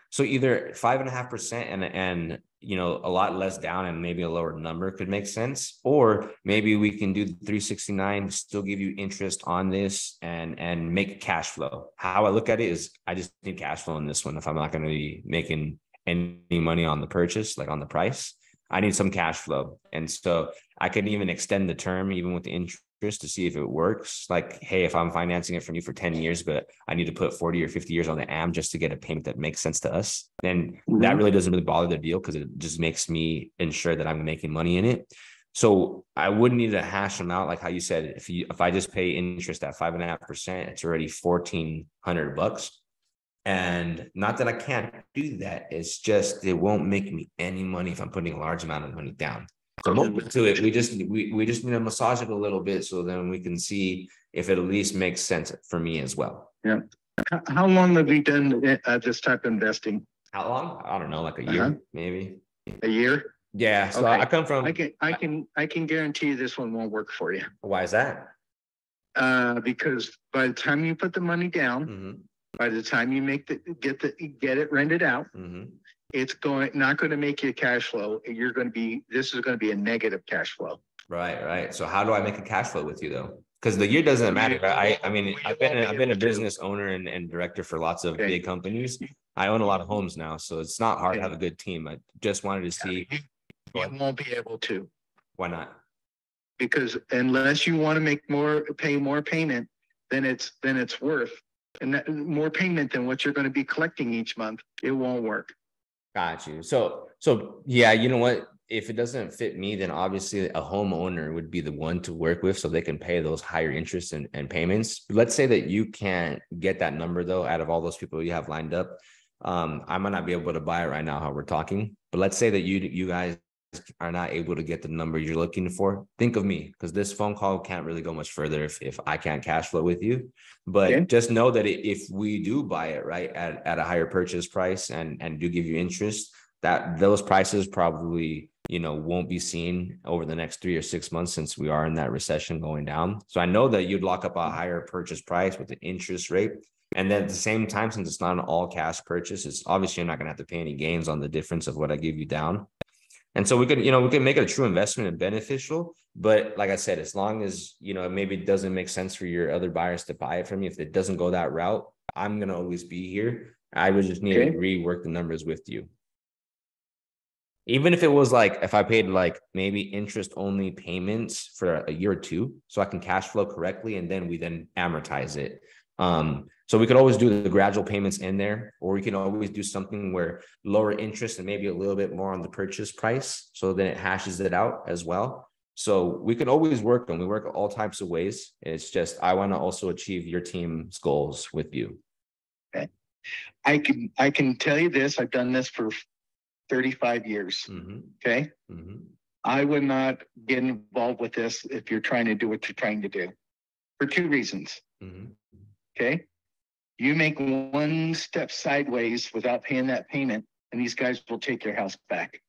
so either five and a half percent and, and, you know, a lot less down and maybe a lower number could make sense. Or maybe we can do three sixty-nine, still give you interest on this and, and make cash flow. How I look at it is I just need cash flow in this one. If I'm not gonna be making any money on the purchase, like on the price, I need some cash flow. And so I can even extend the term even with the interest to see if it works. Like, hey, if I'm financing it from you for 10 years, but I need to put 40 or 50 years on the AM just to get a payment that makes sense to us, then that
Mhm.
really doesn't really bother the deal because it just makes me ensure that I'm making money in it. So I wouldn't need to hash them out like how you said. If you if I just pay interest at five and a half percent, it's already fourteen hundred bucks. And not that I can't do that, it's just it won't make me any money if I'm putting a large amount of money down. I'm open to it. We just we we just need to massage it a little bit so then we can see if it at least makes sense for me as well.
Yeah. How, long have you done uh, this type of investing?
How long? I don't know, like a
Uh-huh.
year, maybe.
A year?
Yeah. So
Okay.
I come from.
I can, I can, I can guarantee you this one won't work for you.
Why is that?
Uh, because by the time you put the money down,
Mm-hmm.
by the time you make the, get the, get it rented out,
Mm-hmm.
It's going, not going to make you a cash flow. You're going to be, this is going to be a negative cash flow.
Right, right. So how do I make a cash flow with you though? Because the year doesn't matter. right? I, I mean, I've been, I've been a business owner and, and director for lots of big companies. I own a lot of homes now, so it's not hard to have a good team. I just wanted to see.
You won't be able to.
Why not?
Because unless you want to make more, pay more payment than it's, than it's worth. And that, more payment than what you're going to be collecting each month, it won't work.
Got you. So, so yeah, you know what? If it doesn't fit me, then obviously a homeowner would be the one to work with so they can pay those higher interest and, and payments. Let's say that you can't get that number though, out of all those people you have lined up. Um, I might not be able to buy it right now how we're talking, but let's say that you, you guys are not able to get the number you're looking for. Think of me because this phone call can't really go much further if, if I can't cash flow with you. But just know that if we do buy it right at, at a higher purchase price and, and do give you interest, that those prices probably, you know, won't be seen over the next three or six months since we are in that recession going down. So I know that you'd lock up a higher purchase price with the interest rate. And then at the same time, since it's not an all cash purchase, it's obviously you're not gonna have to pay any gains on the difference of what I give you down. And so we could, you know, we could make it a true investment and beneficial. But like I said, as long as, you know, maybe it doesn't make sense for your other buyers to buy it from me, if it doesn't go that route, I'm gonna always be here. I would just need to rework the numbers with you. Even if it was like, if I paid like maybe interest only payments for a year or two, so I can cash flow correctly and then we then amortize it. Um, so we could always do the gradual payments in there, or we can always do something where lower interest and maybe a little bit more on the purchase price. So then it hashes it out as well. So we can always work them. We work all types of ways. It's just I want to also achieve your team's goals with you.
Okay. I can, I can tell you this, I've done this for thirty-five years. Okay?
Mhm.
I would not get involved with this if you're trying to do what you're trying to do. For two reasons. Okay? You make one step sideways without paying that payment, and these guys will take your house back.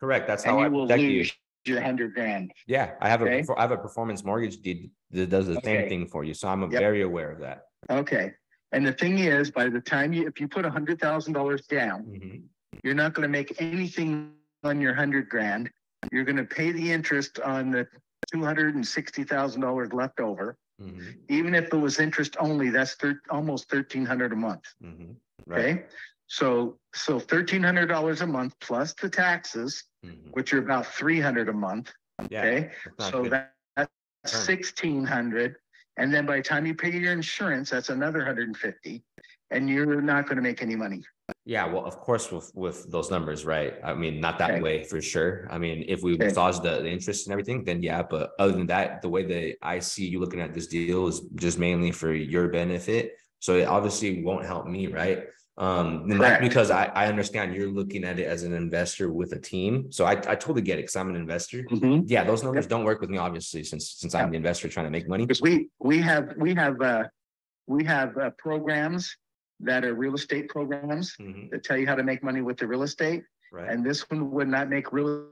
Correct. That's
And
how I
will
protect you.
lose your hundred grand.
Yeah, I have a
Okay.
I have a performance mortgage deed that does the same thing for you. So I'm
Yep.
very aware of that.
Okay, and the thing is, by the time you, if you put a hundred thousand dollars down,
Mm-hmm.
you're not gonna make anything on your hundred grand. You're gonna pay the interest on the two hundred and sixty thousand dollars left over.
Mm-hmm.
Even if it was interest only, that's thir- almost thirteen hundred a month.
Mm-hmm.
Okay, so, so thirteen hundred dollars a month plus the taxes, which are about three hundred a month.
Mm-hmm. Yeah,
Okay, so
good.
that, that's sixteen hundred. And then by the time you pay your insurance, that's another hundred and fifty. And you're not gonna make any money.
Yeah, well, of course, with with those numbers, right? I mean, not that
Okay.
way for sure. I mean, if we
Okay.
massage the, the interest and everything, then yeah. But other than that, the way that I see you looking at this deal is just mainly for your benefit. So it obviously won't help me, right? Um, and that's because I, I understand you're looking at it as an investor with a team. So I, I totally get it because I'm an investor. Yeah, those numbers don't work with me, obviously, since since I'm the investor trying to make money.
Because we, we have, we have, uh, we have, uh, programs that are real estate programs that tell you how to make money with the real estate.
Right.
And this one would not make real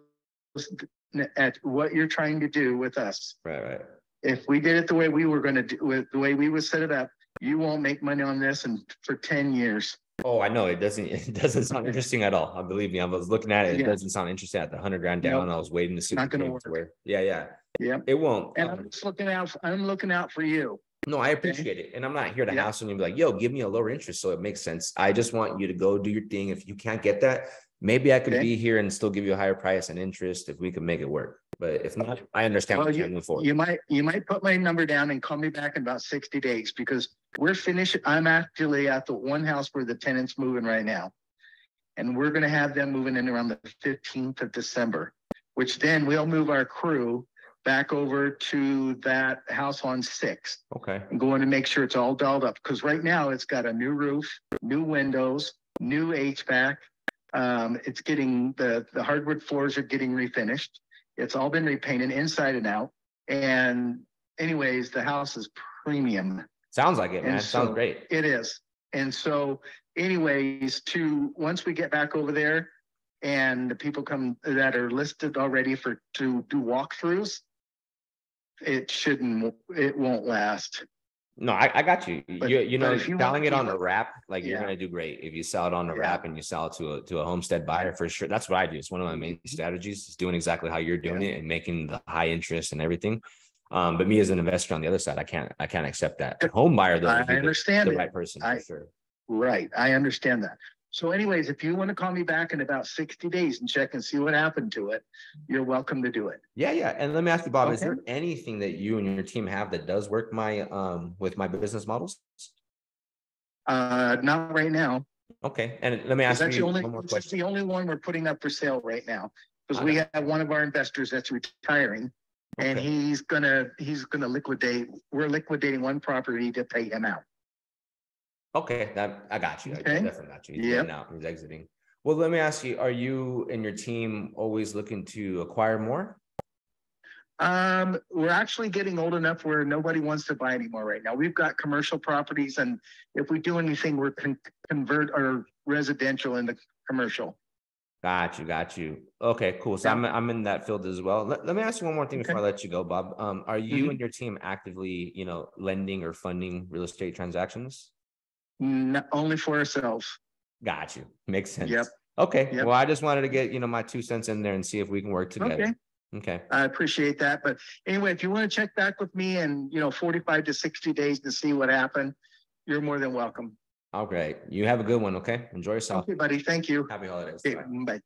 at what you're trying to do with us.
Right, right.
If we did it the way we were gonna do, with the way we would set it up, you won't make money on this and for ten years.
Oh, I know. It doesn't, it doesn't sound interesting at all. I believe me. I was looking at it. It
Yeah.
doesn't sound interesting at the hundred grand
Nope.
down. I was waiting to see.
Not
came to where- Yeah, yeah.
Yeah.
It won't.
And
Um,
I'm just looking out, I'm looking out for you.
No, I appreciate it. And I'm not here to hassle you and be like, yo, give me a lower interest. So it makes sense. I just want you to go do your thing. If you can't get that, maybe I could
Okay.
be here and still give you a higher price and interest if we could make it work. But if not, I understand
Well,
we
you,
can't move forward.
you might, you might put my number down and call me back in about sixty days because we're finished. I'm actually at the one house where the tenant's moving right now. And we're gonna have them moving in around the fifteenth of December, which then we'll move our crew back over to that house on Sixth.
Okay.
I'm going to make sure it's all dolled up, because right now it's got a new roof, new windows, new HVAC. Um, it's getting, the, the hardwood floors are getting refinished. It's all been repainted inside and out. And anyways, the house is premium.
Sounds like it, man.
And
Sounds great.
It is. And so anyways, to, once we get back over there and the people come that are listed already for, to do walkthroughs, it shouldn't, it won't last.
No, I, I got you.
But-
you you know,
if you
selling it on a wrap, like you're gonna do great. If you sell it on a wrap and you sell it to a to a homestead buyer for sure. That's what I do. It's one of my main
Mm-hmm.
strategies is doing exactly how you're doing it and making the high interest and everything. Um, but me as an investor on the other side, I can't I can't accept that. Home buyer though,
I
be the-
understand
the right person
I-
for sure.
Right, I understand that. So anyways, if you want to call me back in about sixty days and check and see what happened to it, you're welcome to do it.
Yeah, yeah. And let me ask you, Bob, is there anything that you and your team have that does work my um with my business models?
Uh, not right now.
Okay, and let me ask you
only,
one more question.
the only one we're putting up for sale right now. Because we have one of our investors that's retiring. And he's gonna, he's gonna liquidate, we're liquidating one property to pay him out.
Okay, that I got you. I
Okay.
definitely got you. He's
Yep.
out. He's exiting. Well, let me ask you: Are you and your team always looking to acquire more?
Um, we're actually getting old enough where nobody wants to buy anymore right now. We've got commercial properties and if we do anything, we're con- convert our residential into commercial.
Got you. Got you. Okay, cool. So I'm I'm in that field as well. Let, let me ask you one more thing before I let you go, Bob. Um, are you
Mhm.
and your team actively, you know, lending or funding real estate transactions?
Not only for ourselves.
Got you. Makes sense.
Yep.
Okay.
Yep.
Well, I just wanted to get you know my two cents in there and see if we can work together.
Okay.
Okay.
I appreciate that. But anyway, if you want to check back with me in, you know, forty-five to sixty days to see what happened, you're more than welcome.
All right. You have a good one. Okay. Enjoy yourself.
Okay, buddy. Thank you.
Happy holidays.
Okay,
Bye.
bye.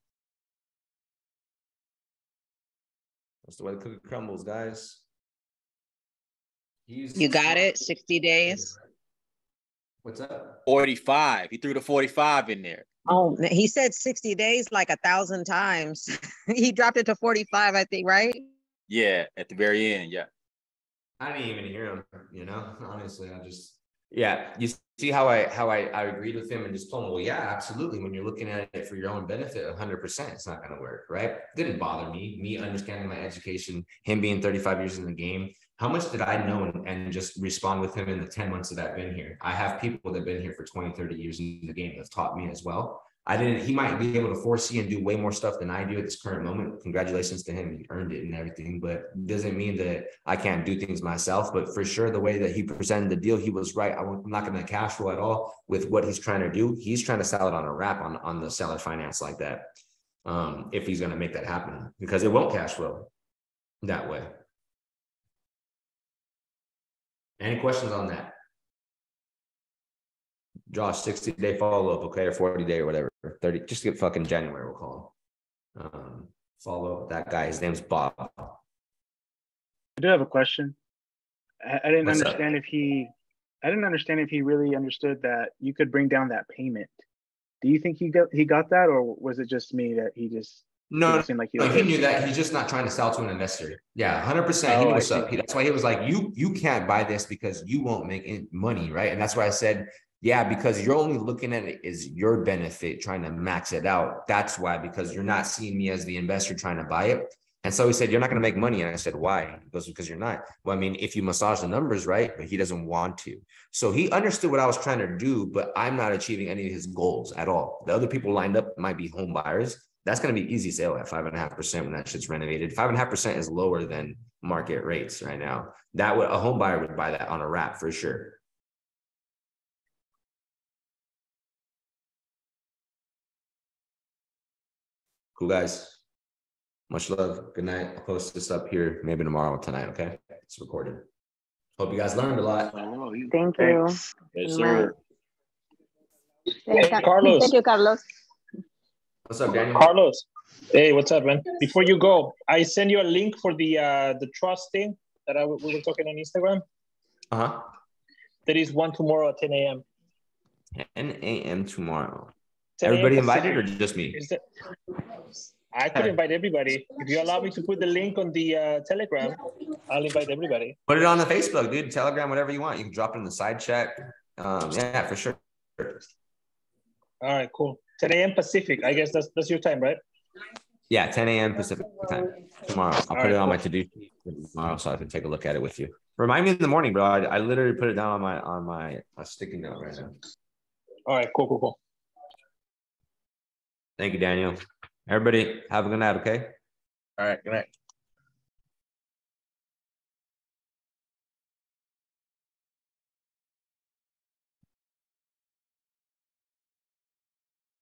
That's the way the cookie crumbles, guys. He's
You got it. 60 days.
What's up?
45. He threw the 45 in there.
Oh, he said 60 days like a thousand times. he dropped it to 45, I think, right?
Yeah, at the very end. Yeah.
I didn't even hear him, you know, honestly, I just. Yeah, you see how I, how I, I agreed with him and just told him, well, yeah, absolutely. When you're looking at it for your own benefit, hundred percent, it's not gonna work, right? Didn't bother me, me understanding my education, him being thirty-five years in the game. How much did I know and, and just respond with him in the ten months that I've been here? I have people that have been here for 20, 30 years in the game that's taught me as well. I didn't, he might be able to foresee and do way more stuff than I do at this current moment. Congratulations to him. He earned it and everything, but doesn't mean that I can't do things myself. But for sure, the way that he presented the deal, he was right. I'm not going to cash flow at all with what he's trying to do. He's trying to sell it on a wrap on, on the seller finance like that. Um, if he's going to make that happen, because it won't cash flow that way. Any questions on that? Josh, 60 day follow up, okay, or 40 day or whatever, 30, just get fucking January, we'll call him. Um, follow that guy, his name's Bob.
I do have a question. I, I didn't
What's up?
understand if he, I didn't understand if he really understood that you could bring down that payment. Do you think he got he got that, or was it just me that he just
No,
didn't seem like he,
no, he knew that. He's just not trying to sell to an investor. Yeah, hundred percent. He
Oh,
knew what's up.
Uh,
he- That's why he was like, "You, you can't buy this because you won't make any money, right?" And that's why I said, Yeah, because you're only looking at it as your benefit, trying to max it out. That's why, because you're not seeing me as the investor trying to buy it. And so he said, You're not going to make money. And I said, Why? He goes, Because you're not. Well, I mean, if you massage the numbers, right? But he doesn't want to. So he understood what I was trying to do, but I'm not achieving any of his goals at all. The other people lined up might be home buyers. That's going to be easy sale at five and a half percent when that shit's renovated. Five and a half percent is lower than market rates right now. That would a home buyer would buy that on a wrap for sure. Cool guys. Much love. Good night. I'll post this up here maybe tomorrow or tonight. Okay. It's recorded. Hope you guys learned a lot.
Thank you.
Yes, sir.
Thank
Carlos.
Thank you, Carlos.
What's up, Daniel?
Carlos. Hey, what's up, man? Before you go, I send you a link for the uh the trust thing that I we were talking on Instagram.
Uh-huh.
There is one tomorrow at 10 a.m.
10 a.m. tomorrow.
10 a.m.
Everybody invited or just me?
Is that- I could invite everybody. If you allow me to put the link on the uh, Telegram, I'll invite everybody.
Put it on the Facebook, dude. Telegram, whatever you want. You can drop it in the side chat. Um, yeah, for sure.
All right, cool. 10 a.m. Pacific. I guess that's that's your time, right?
Yeah, 10 a.m. Pacific time tomorrow. I'll
All
put
right,
it on my to-do tomorrow so I can take a look at it with you. Remind me in the morning, bro. I, I literally put it down on my on my uh, sticky note right now.
All right, cool, cool, cool.
Thank you, Daniel. Everybody, have a good night, okay?
All right, good night.